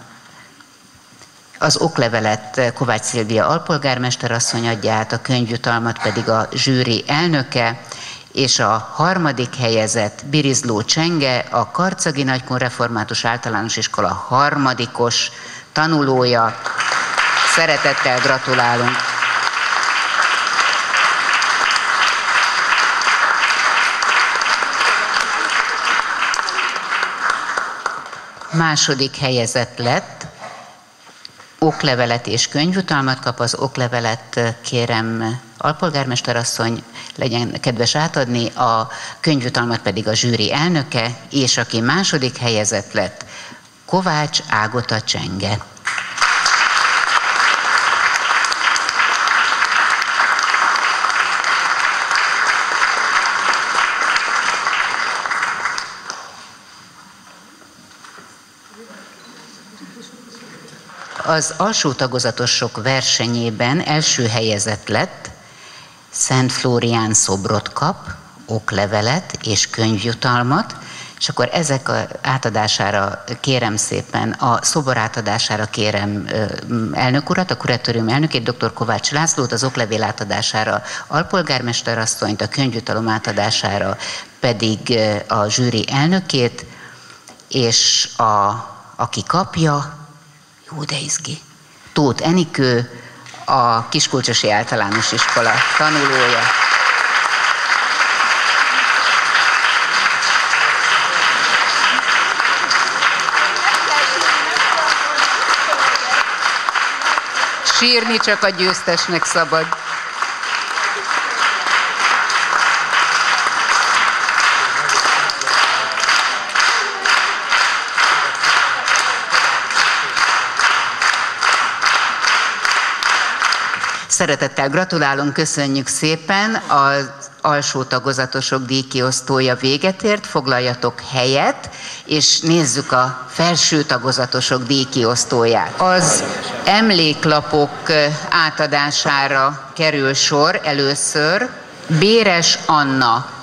[SPEAKER 5] Az oklevelet Kovács Szilvia alpolgármester asszony adja át, a könyvjutalmat pedig a zsűri elnöke, és a harmadik helyezett Birizló Csenge, a Karcagi Nagykun Református Általános Iskola harmadikos tanulója. Szeretettel gratulálunk! Második helyezett lett, oklevelet és könyvutalmat kap, az oklevelet kérem alpolgármester asszony legyen kedves átadni, a könyvutalmat pedig a zsűri elnöke, és aki második helyezett lett, Kovács Ágota Csenge. Az alsó tagozatosok versenyében első helyezett lett, Szent Flórián szobrot kap, oklevelet és könyvjutalmat, és akkor ezek a átadására kérem szépen, a szobor átadására kérem elnök urat, a kuratórium elnökét, dr. Kovács Lászlót, az oklevél átadására alpolgármester asszonyt, a könyvjutalom átadására pedig a zsűri elnökét, és a, aki kapja, jó, de izgi. Tóth Enikő, a Kiskulcsosi Általános Iskola tanulója. Sírni csak a győztesnek szabad. Szeretettel gratulálunk, köszönjük szépen. Az alsó tagozatosok díjkiosztója véget ért, foglaljatok helyet, és nézzük a felső tagozatosok díjkiosztóját. Az emléklapok átadására kerül sor először. Béres Anna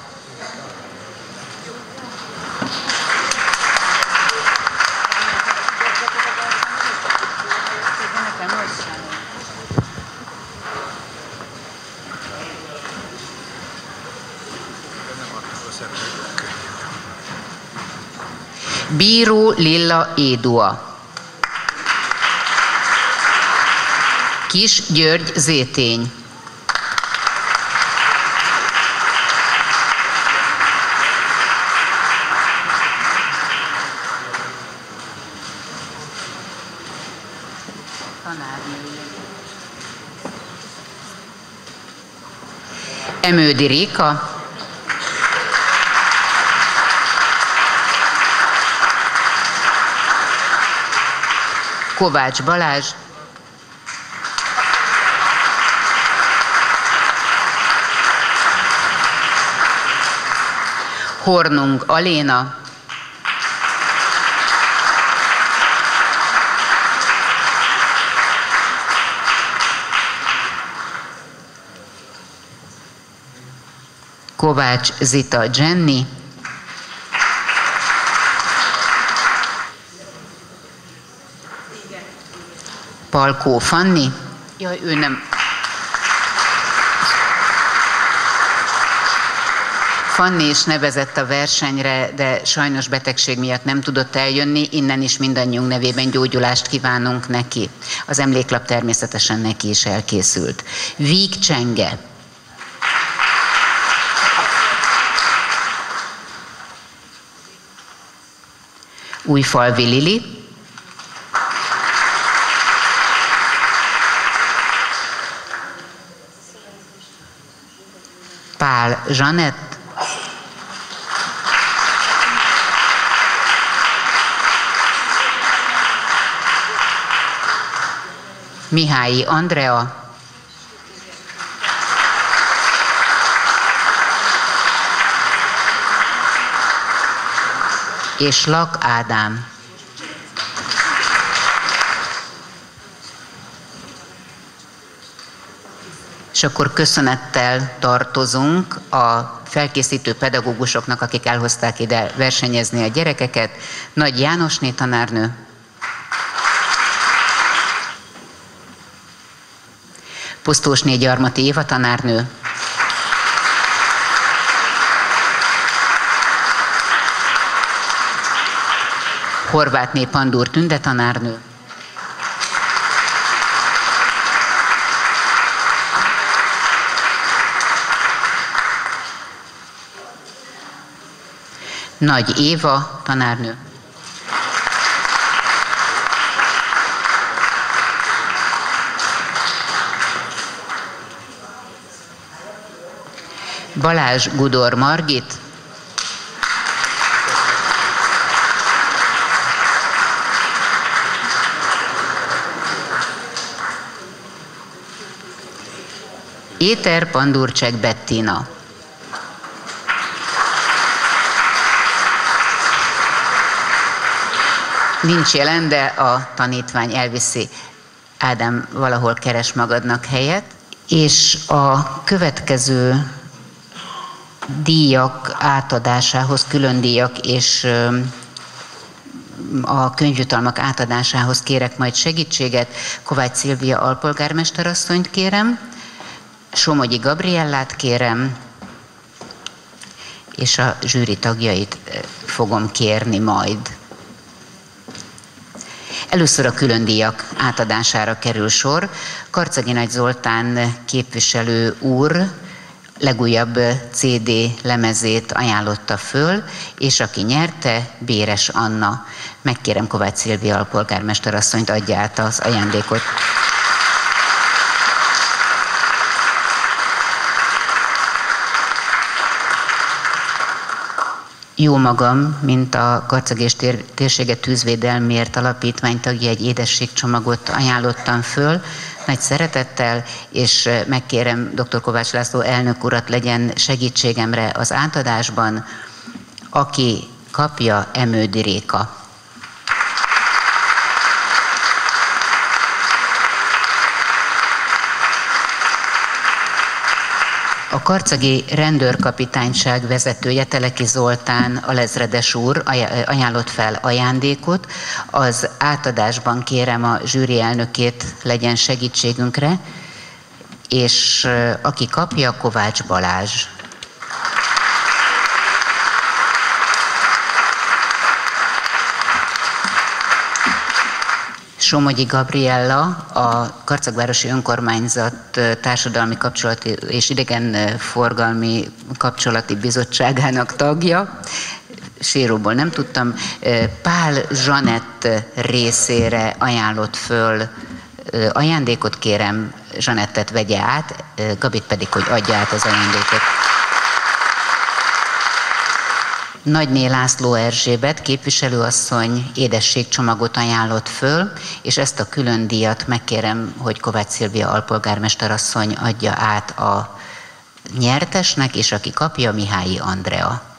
[SPEAKER 5] Bíró Lilla Édua. Kis György Zétény. Emődi Réka, Kovács Balázs, Hornung Aléna, Kovács Zita Jenny, Palkó Fanni, jaj, ő nem, Fanni is nevezett a versenyre, de sajnos betegség miatt nem tudott eljönni, innen is mindannyiunk nevében gyógyulást kívánunk neki. Az emléklap természetesen neki is elkészült. Víg Csenge. Újfalvi Lili. Pál Zsanett. Mihályi Andrea, és Lak Ádám. És akkor köszönettel tartozunk a felkészítő pedagógusoknak, akik elhozták ide versenyezni a gyerekeket. Nagy Jánosné tanárnő, Pusztósné Gyarmati Éva tanárnő, Horvátné Pandúr Tünde tanárnő, Nagy Éva tanárnő. Balázs Gudor Margit, Éter Pandurcsek Bettina. Nincs jelen, de a tanítvány elviszi. Ádám, valahol keres magadnak helyet. És a következő díjak átadásához, külön díjak és a könyvjutalmak átadásához kérek majd segítséget. Kovács Szilvia alpolgármesterasszonyt kérem, Somogyi Gabriellát kérem, és a zsűri tagjait fogom kérni majd. Először a külön díjak átadására kerül sor. Karcagi Nagy Zoltán képviselő úr legújabb CD lemezét ajánlotta föl, és aki nyerte, Béres Anna. Megkérem Kovács Szilvia alpolgármester asszonyt adja át az ajándékot. Jó magam, mint a Karcag és tér, térsége tűzvédelmért alapítvány tagja egy édességcsomagot ajánlottam föl, nagy szeretettel, és megkérem dr. Kovács László elnök urat legyen segítségemre az átadásban, aki kapja Emődi Réka. A karcagi rendőrkapitányság vezetője Teleki Zoltán alezredes úr ajánlott fel ajándékot. Az átadásban kérem a zsűri elnökét legyen segítségünkre, és aki kapja, Kovács Balázs. Somogyi Gabriella, a Karcagvárosi Önkormányzat Társadalmi Kapcsolati és Idegenforgalmi Kapcsolati Bizottságának tagja. Séróból nem tudtam. Pál Zsanett részére ajánlott föl ajándékot, kérem Zsanettet vegye át, Gabit pedig, hogy adja át az ajándékot. Nagyné László Erzsébet képviselőasszony édességcsomagot ajánlott föl, és ezt a külön díjat megkérem, hogy Kovács Szilvia alpolgármesterasszony adja át a nyertesnek, és aki kapja, Mihályi Andrea.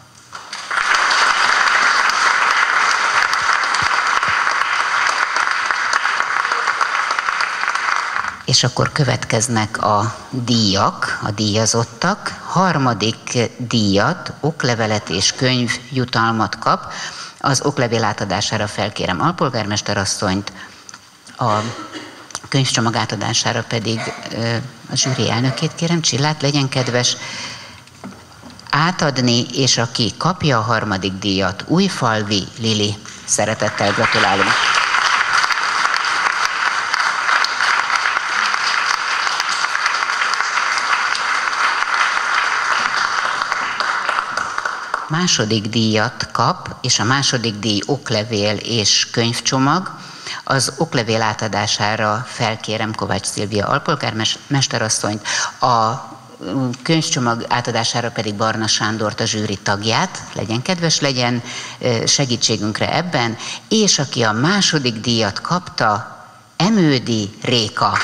[SPEAKER 5] És akkor következnek a díjak, a díjazottak. Harmadik díjat, oklevelet és könyvjutalmat kap. Az oklevél átadására felkérem alpolgármesterasszonyt, a könyvcsomag átadására pedig a zsűri elnökét kérem, Csillát, legyen kedves átadni, és aki kapja a harmadik díjat, Újfalvi Lili. Szeretettel gratulálunk! Második díjat kap, és a második díj oklevél és könyvcsomag. Az oklevél átadására felkérem Kovács Szilvia alpolgármesterasszonyt, a könyvcsomag átadására pedig Barna Sándort, a zsűri tagját, legyen kedves, legyen segítségünkre ebben, és aki a második díjat kapta, Emődi Réka.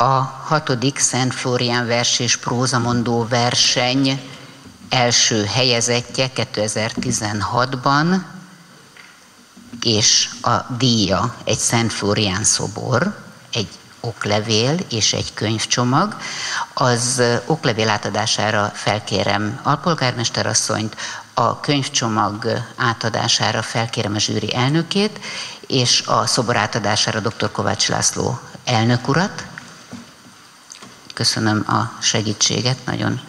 [SPEAKER 5] A hatodik Szent Flórián vers és prózamondó verseny első helyezettje 2016-ban, és a díja egy Szent Flórián szobor, egy oklevél és egy könyvcsomag. Az oklevél átadására felkérem alpolgármesterasszonyt, a könyvcsomag átadására felkérem a zsűri elnökét, és a szobor átadására dr. Kovács László elnök urat, Köszönöm a segítséget, nagyon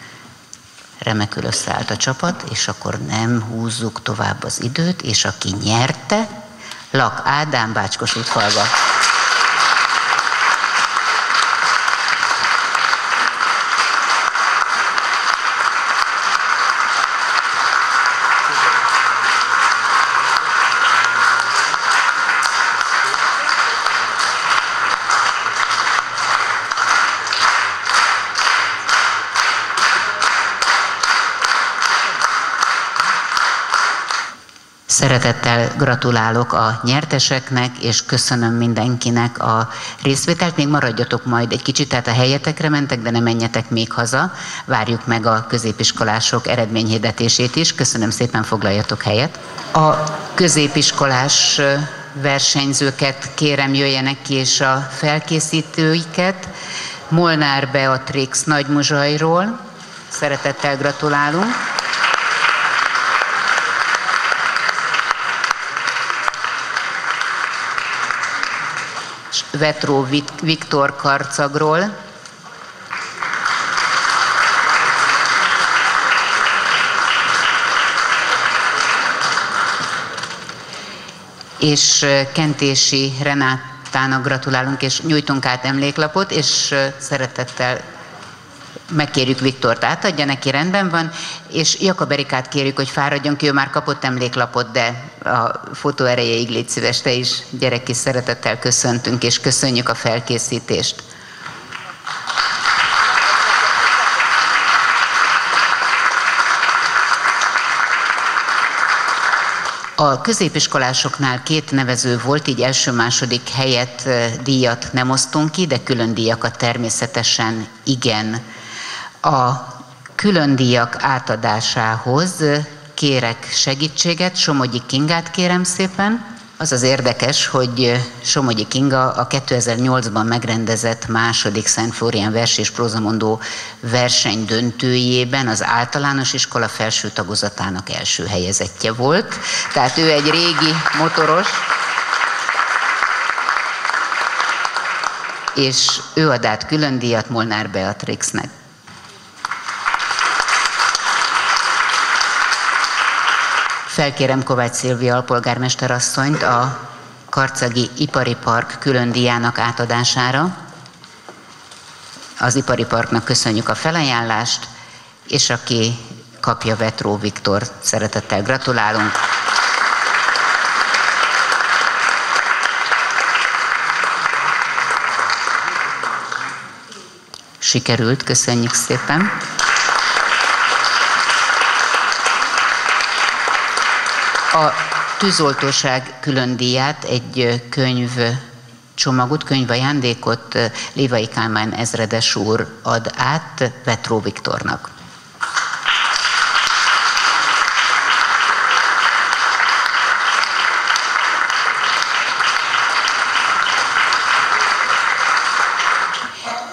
[SPEAKER 5] remekül összeállt a csapat, és akkor nem húzzuk tovább az időt, és aki nyerte, Lak Ádám Bácskos útfalva. Szeretettel gratulálok a nyerteseknek, és köszönöm mindenkinek a részvételt. Még maradjatok majd egy kicsit, tehát a helyetekre mentek, de ne menjetek még haza. Várjuk meg a középiskolások eredményhirdetését is. Köszönöm szépen, foglaljatok helyet. A középiskolás versenyzőket kérem jöjjenek ki, és a felkészítőiket. Molnár Beatrix Nagymuzsajról. Szeretettel gratulálunk. Vetró Viktor Karcagról. És Kentési Renátának gratulálunk, és nyújtunk át emléklapot, és szeretettel megkérjük Viktort átadja, neki rendben van, és Jakab Erikát kérjük, hogy fáradjon ki, ő már kapott emléklapot, de a fotó erejéig légy szíves, te is gyerek szeretettel köszöntünk, és köszönjük a felkészítést. A középiskolásoknál két nevező volt, így első-második helyet díjat nem osztunk ki, de külön díjakat természetesen igen. A külön díjak átadásához kérek segítséget, Somogyi Kingát kérem szépen. Az az érdekes, hogy Somogyi Kinga a 2008-ban megrendezett második Szent Flórián vers és prózamondó verseny döntőjében az általános iskola felső tagozatának első helyezettje volt. Tehát ő egy régi motoros, és ő ad át külön díjat Molnár Beatrixnek. Felkérem Kovács Szilvia alpolgármester asszonyt a Karcagi Ipari Park külön díjának átadására. Az Ipari Parknak köszönjük a felajánlást, és aki kapja Vetró Viktor. Szeretettel gratulálunk. Sikerült, köszönjük szépen. A tűzoltóság külön díját egy könyv csomagot, könyvajándékot Lévai Kálmán ezredes úr ad át Vetró Viktornak.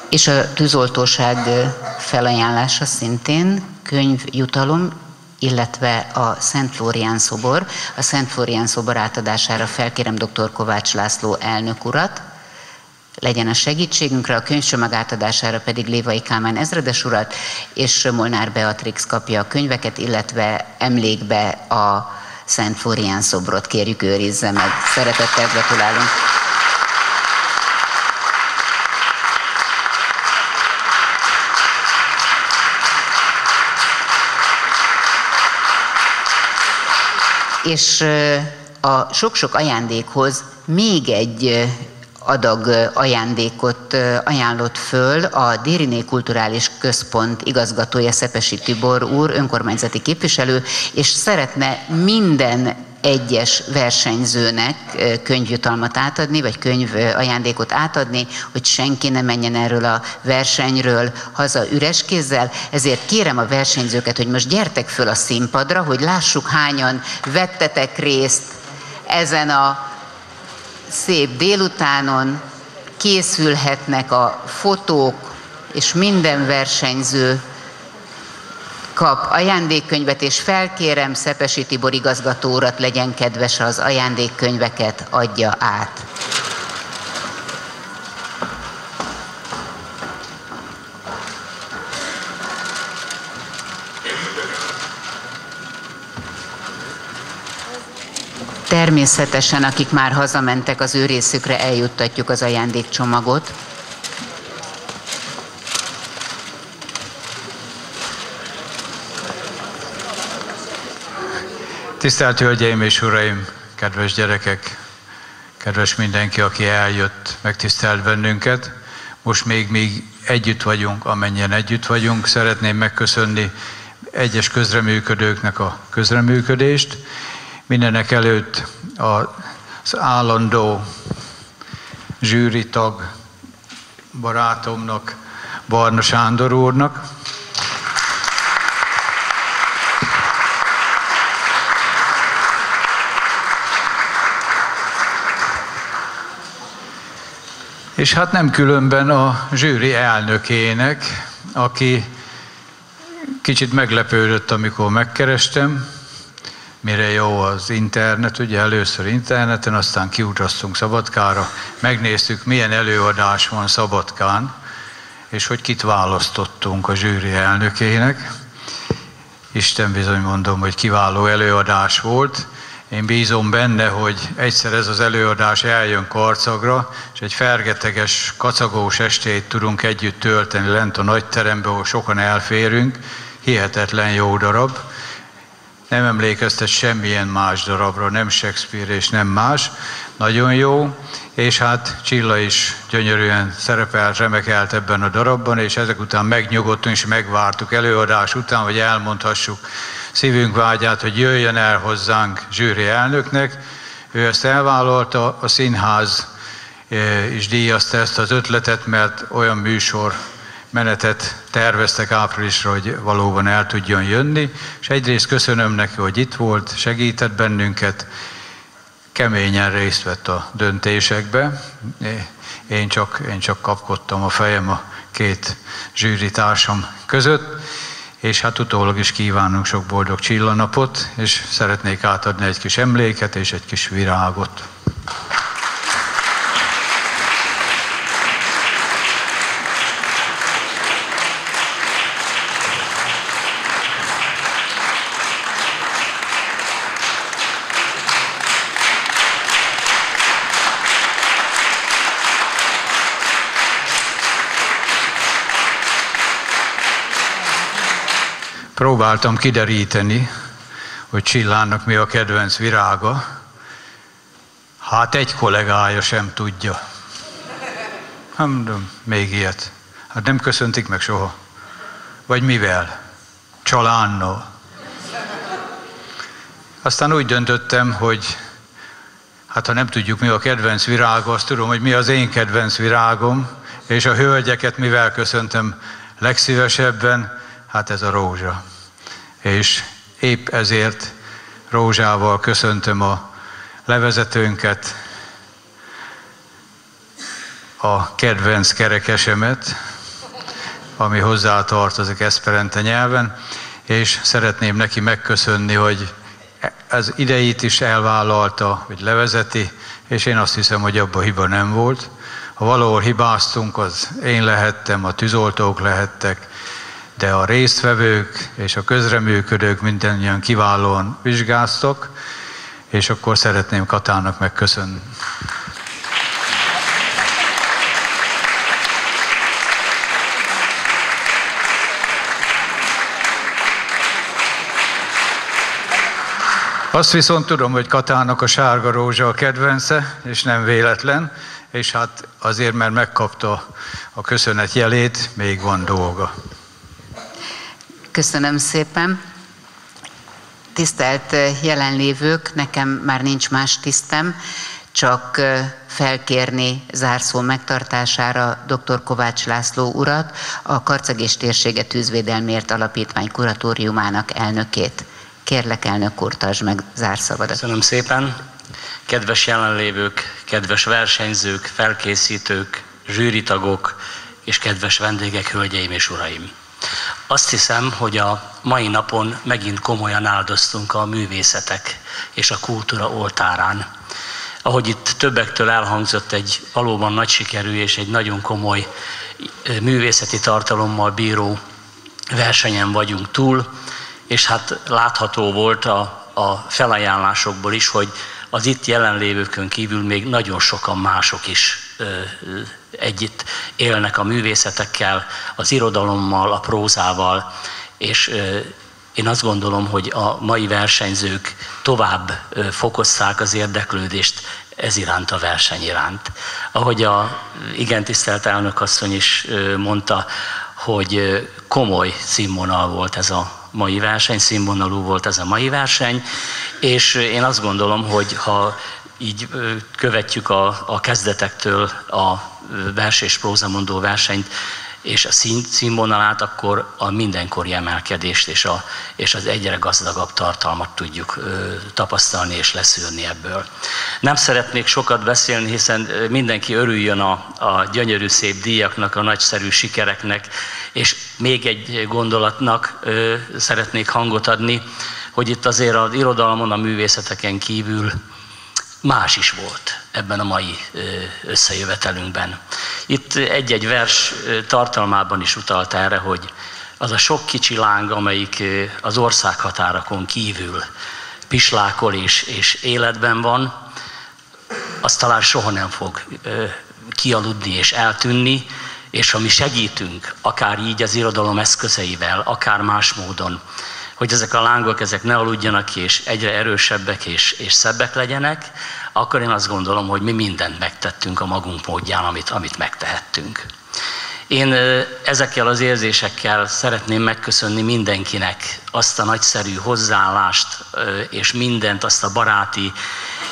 [SPEAKER 5] És a tűzoltóság felajánlása szintén könyvjutalom, illetve a Szent Flórián szobor. A Szent Flórián szobor átadására felkérem dr. Kovács László elnök urat, legyen a segítségünkre, a könyvcsomag átadására pedig Lévai Kálmán ezredes urat, és Molnár Beatrix kapja a könyveket, illetve emlékbe a Szent Flórián szobrot kérjük őrizze meg. Szeretettel gratulálunk! És a sok-sok ajándékhoz még egy adag ajándékot ajánlott föl a Dériné Kulturális Központ igazgatója Szepesi Tibor úr, önkormányzati képviselő, és szeretne minden egyes versenyzőnek könyvjutalmat átadni, vagy könyv ajándékot átadni, hogy senki ne menjen erről a versenyről haza üres kézzel. Ezért kérem a versenyzőket, hogy most gyertek föl a színpadra, hogy lássuk hányan vettetek részt ezen a szép délutánon, készülhetnek a fotók, és minden versenyző kap ajándékkönyvet, és felkérem Szepesi Tibor igazgatórat legyen kedves, az ajándékkönyveket adja át. Természetesen, akik már hazamentek, az ő részükre eljuttatjuk az ajándékcsomagot.
[SPEAKER 2] Tisztelt Hölgyeim és Uraim, kedves gyerekek, kedves mindenki, aki eljött, megtisztelt bennünket. Most még, még együtt vagyunk, amennyien együtt vagyunk. Szeretném megköszönni egyes közreműködőknek a közreműködést. Mindenek előtt az állandó zsűritag barátomnak, Barna Sándor úrnak, És hát nem különben a zsűri elnökének, aki kicsit meglepődött, amikor megkerestem, mire jó az internet, ugye először interneten, aztán kiutaztunk Szabadkára, megnéztük, milyen előadás van Szabadkán, és hogy kit választottunk a zsűri elnökének. Isten bizony mondom, hogy kiváló előadás volt, én bízom benne, hogy egyszer ez az előadás eljön karcagra, és egy fergeteges, kacagós estét tudunk együtt tölteni lent a nagy terembe, ahol sokan elférünk. Hihetetlen jó darab. Nem emlékeztet semmilyen más darabra, nem Shakespeare és nem más. Nagyon jó, és hát Csilla is gyönyörűen szerepelt, remekelt ebben a darabban, és ezek után megnyugodtunk és megvártuk előadás után, hogy elmondhassuk szívünk vágyát, hogy jöjjön el hozzánk zsűri elnöknek. Ő ezt elvállalta, a színház eh, is díjazta ezt az ötletet, mert olyan műsor menetet terveztek áprilisra, hogy valóban el tudjon jönni, és egyrészt köszönöm neki, hogy itt volt, segített bennünket, keményen részt vett a döntésekbe. Én csak, én csak kapkodtam a fejem a két zsűritársam között, és hát utólag is kívánunk sok boldog csillanapot, és szeretnék átadni egy kis emléket és egy kis virágot. Próbáltam kideríteni, hogy Csillának mi a kedvenc virága. Hát egy kollégája sem tudja. Nem, még ilyet. Hát nem köszöntik meg soha. Vagy mivel? Csalánnal. Aztán úgy döntöttem, hogy hát ha nem tudjuk mi a kedvenc virága, azt tudom, hogy mi az én kedvenc virágom, és a hölgyeket mivel köszöntem legszívesebben, hát ez a rózsa. És épp ezért rózsával köszöntöm a levezetőnket, a kedvenc kerekesemet, ami hozzá tartozik Esperente nyelven, és szeretném neki megköszönni, hogy ez idejét is elvállalta, hogy levezeti, és én azt hiszem, hogy abban hiba nem volt. Ha valahol hibáztunk, az én lehettem, a tűzoltók lehettek, de a résztvevők és a közreműködők mindannyian kiválóan vizsgáztok, és akkor szeretném Katának megköszönni. Azt viszont tudom, hogy Katának a sárga rózsa a kedvence, és nem véletlen, és hát azért, mert megkapta a köszönet jelét, még van dolga.
[SPEAKER 5] Köszönöm szépen. Tisztelt jelenlévők, nekem már nincs más tisztem, csak felkérni zárszó megtartására dr. Kovács László urat, a Karcegés Térsége Tűzvédelmért Alapítvány kuratóriumának elnökét. Kérlek, elnök úr, tartsd meg zárszavadat.
[SPEAKER 27] Köszönöm szépen. Kedves jelenlévők, kedves versenyzők, felkészítők, zsűritagok és kedves vendégek, hölgyeim és uraim! Azt hiszem, hogy a mai napon megint komolyan áldoztunk a művészetek és a kultúra oltárán. Ahogy itt többektől elhangzott egy valóban nagy sikerű és egy nagyon komoly művészeti tartalommal bíró versenyen vagyunk túl, és hát látható volt a, a felajánlásokból is, hogy az itt jelenlévőkön kívül még nagyon sokan mások is ö, ö, együtt élnek a művészetekkel, az irodalommal, a prózával, és én azt gondolom, hogy a mai versenyzők tovább fokozták az érdeklődést ez iránt a verseny iránt. Ahogy a igen tisztelt elnökasszony is mondta, hogy komoly színvonal volt ez a mai verseny, színvonalú volt ez a mai verseny, és én azt gondolom, hogy ha így követjük a, a kezdetektől a vers és prózamondó versenyt, és a szín, színvonalát, akkor a mindenkori emelkedést és, a, és az egyre gazdagabb tartalmat tudjuk ö, tapasztalni és leszűrni ebből. Nem szeretnék sokat beszélni, hiszen mindenki örüljön a, a gyönyörű szép díjaknak, a nagyszerű sikereknek, és még egy gondolatnak ö, szeretnék hangot adni, hogy itt azért az irodalmon, a művészeteken kívül más is volt ebben a mai összejövetelünkben. Itt egy-egy vers tartalmában is utalt erre, hogy az a sok kicsi láng, amelyik az országhatárokon kívül pislákol és, és életben van, az talán soha nem fog kialudni és eltűnni, és ha mi segítünk, akár így az irodalom eszközeivel, akár más módon, hogy ezek a lángok ezek ne aludjanak és egyre erősebbek és, és szebbek legyenek, akkor én azt gondolom, hogy mi mindent megtettünk a magunk módján, amit, amit megtehettünk. Én ezekkel az érzésekkel szeretném megköszönni mindenkinek azt a nagyszerű hozzáállást és mindent, azt a baráti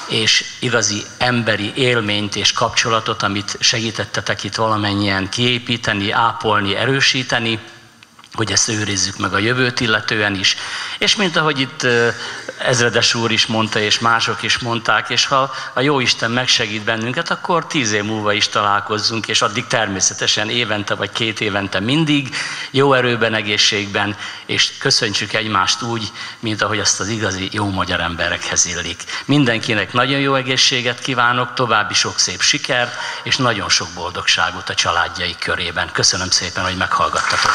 [SPEAKER 27] és igazi emberi élményt és kapcsolatot, amit segítettetek itt valamennyien kiépíteni, ápolni, erősíteni hogy ezt őrizzük meg a jövőt illetően is. És mint ahogy itt ezredes úr is mondta, és mások is mondták, és ha a jó Isten megsegít bennünket, akkor tíz év múlva is találkozzunk, és addig természetesen évente vagy két évente mindig jó erőben, egészségben, és köszöntsük egymást úgy, mint ahogy azt az igazi jó magyar emberekhez illik. Mindenkinek nagyon jó egészséget kívánok, további sok szép sikert, és nagyon sok boldogságot a családjai körében. Köszönöm szépen, hogy meghallgattatok.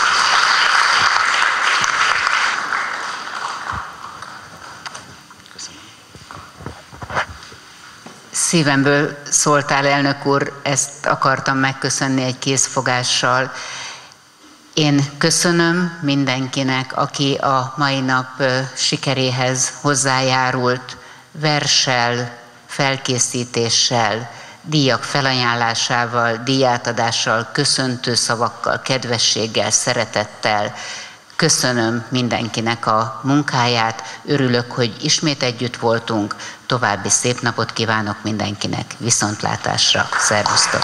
[SPEAKER 5] Szívemből szóltál, elnök úr, ezt akartam megköszönni egy készfogással. Én köszönöm mindenkinek, aki a mai nap sikeréhez hozzájárult versel, felkészítéssel, díjak felajánlásával, díjátadással, köszöntő szavakkal, kedvességgel, szeretettel. Köszönöm mindenkinek a munkáját, örülök, hogy ismét együtt voltunk. További szép napot kívánok mindenkinek, viszontlátásra, szervusztok!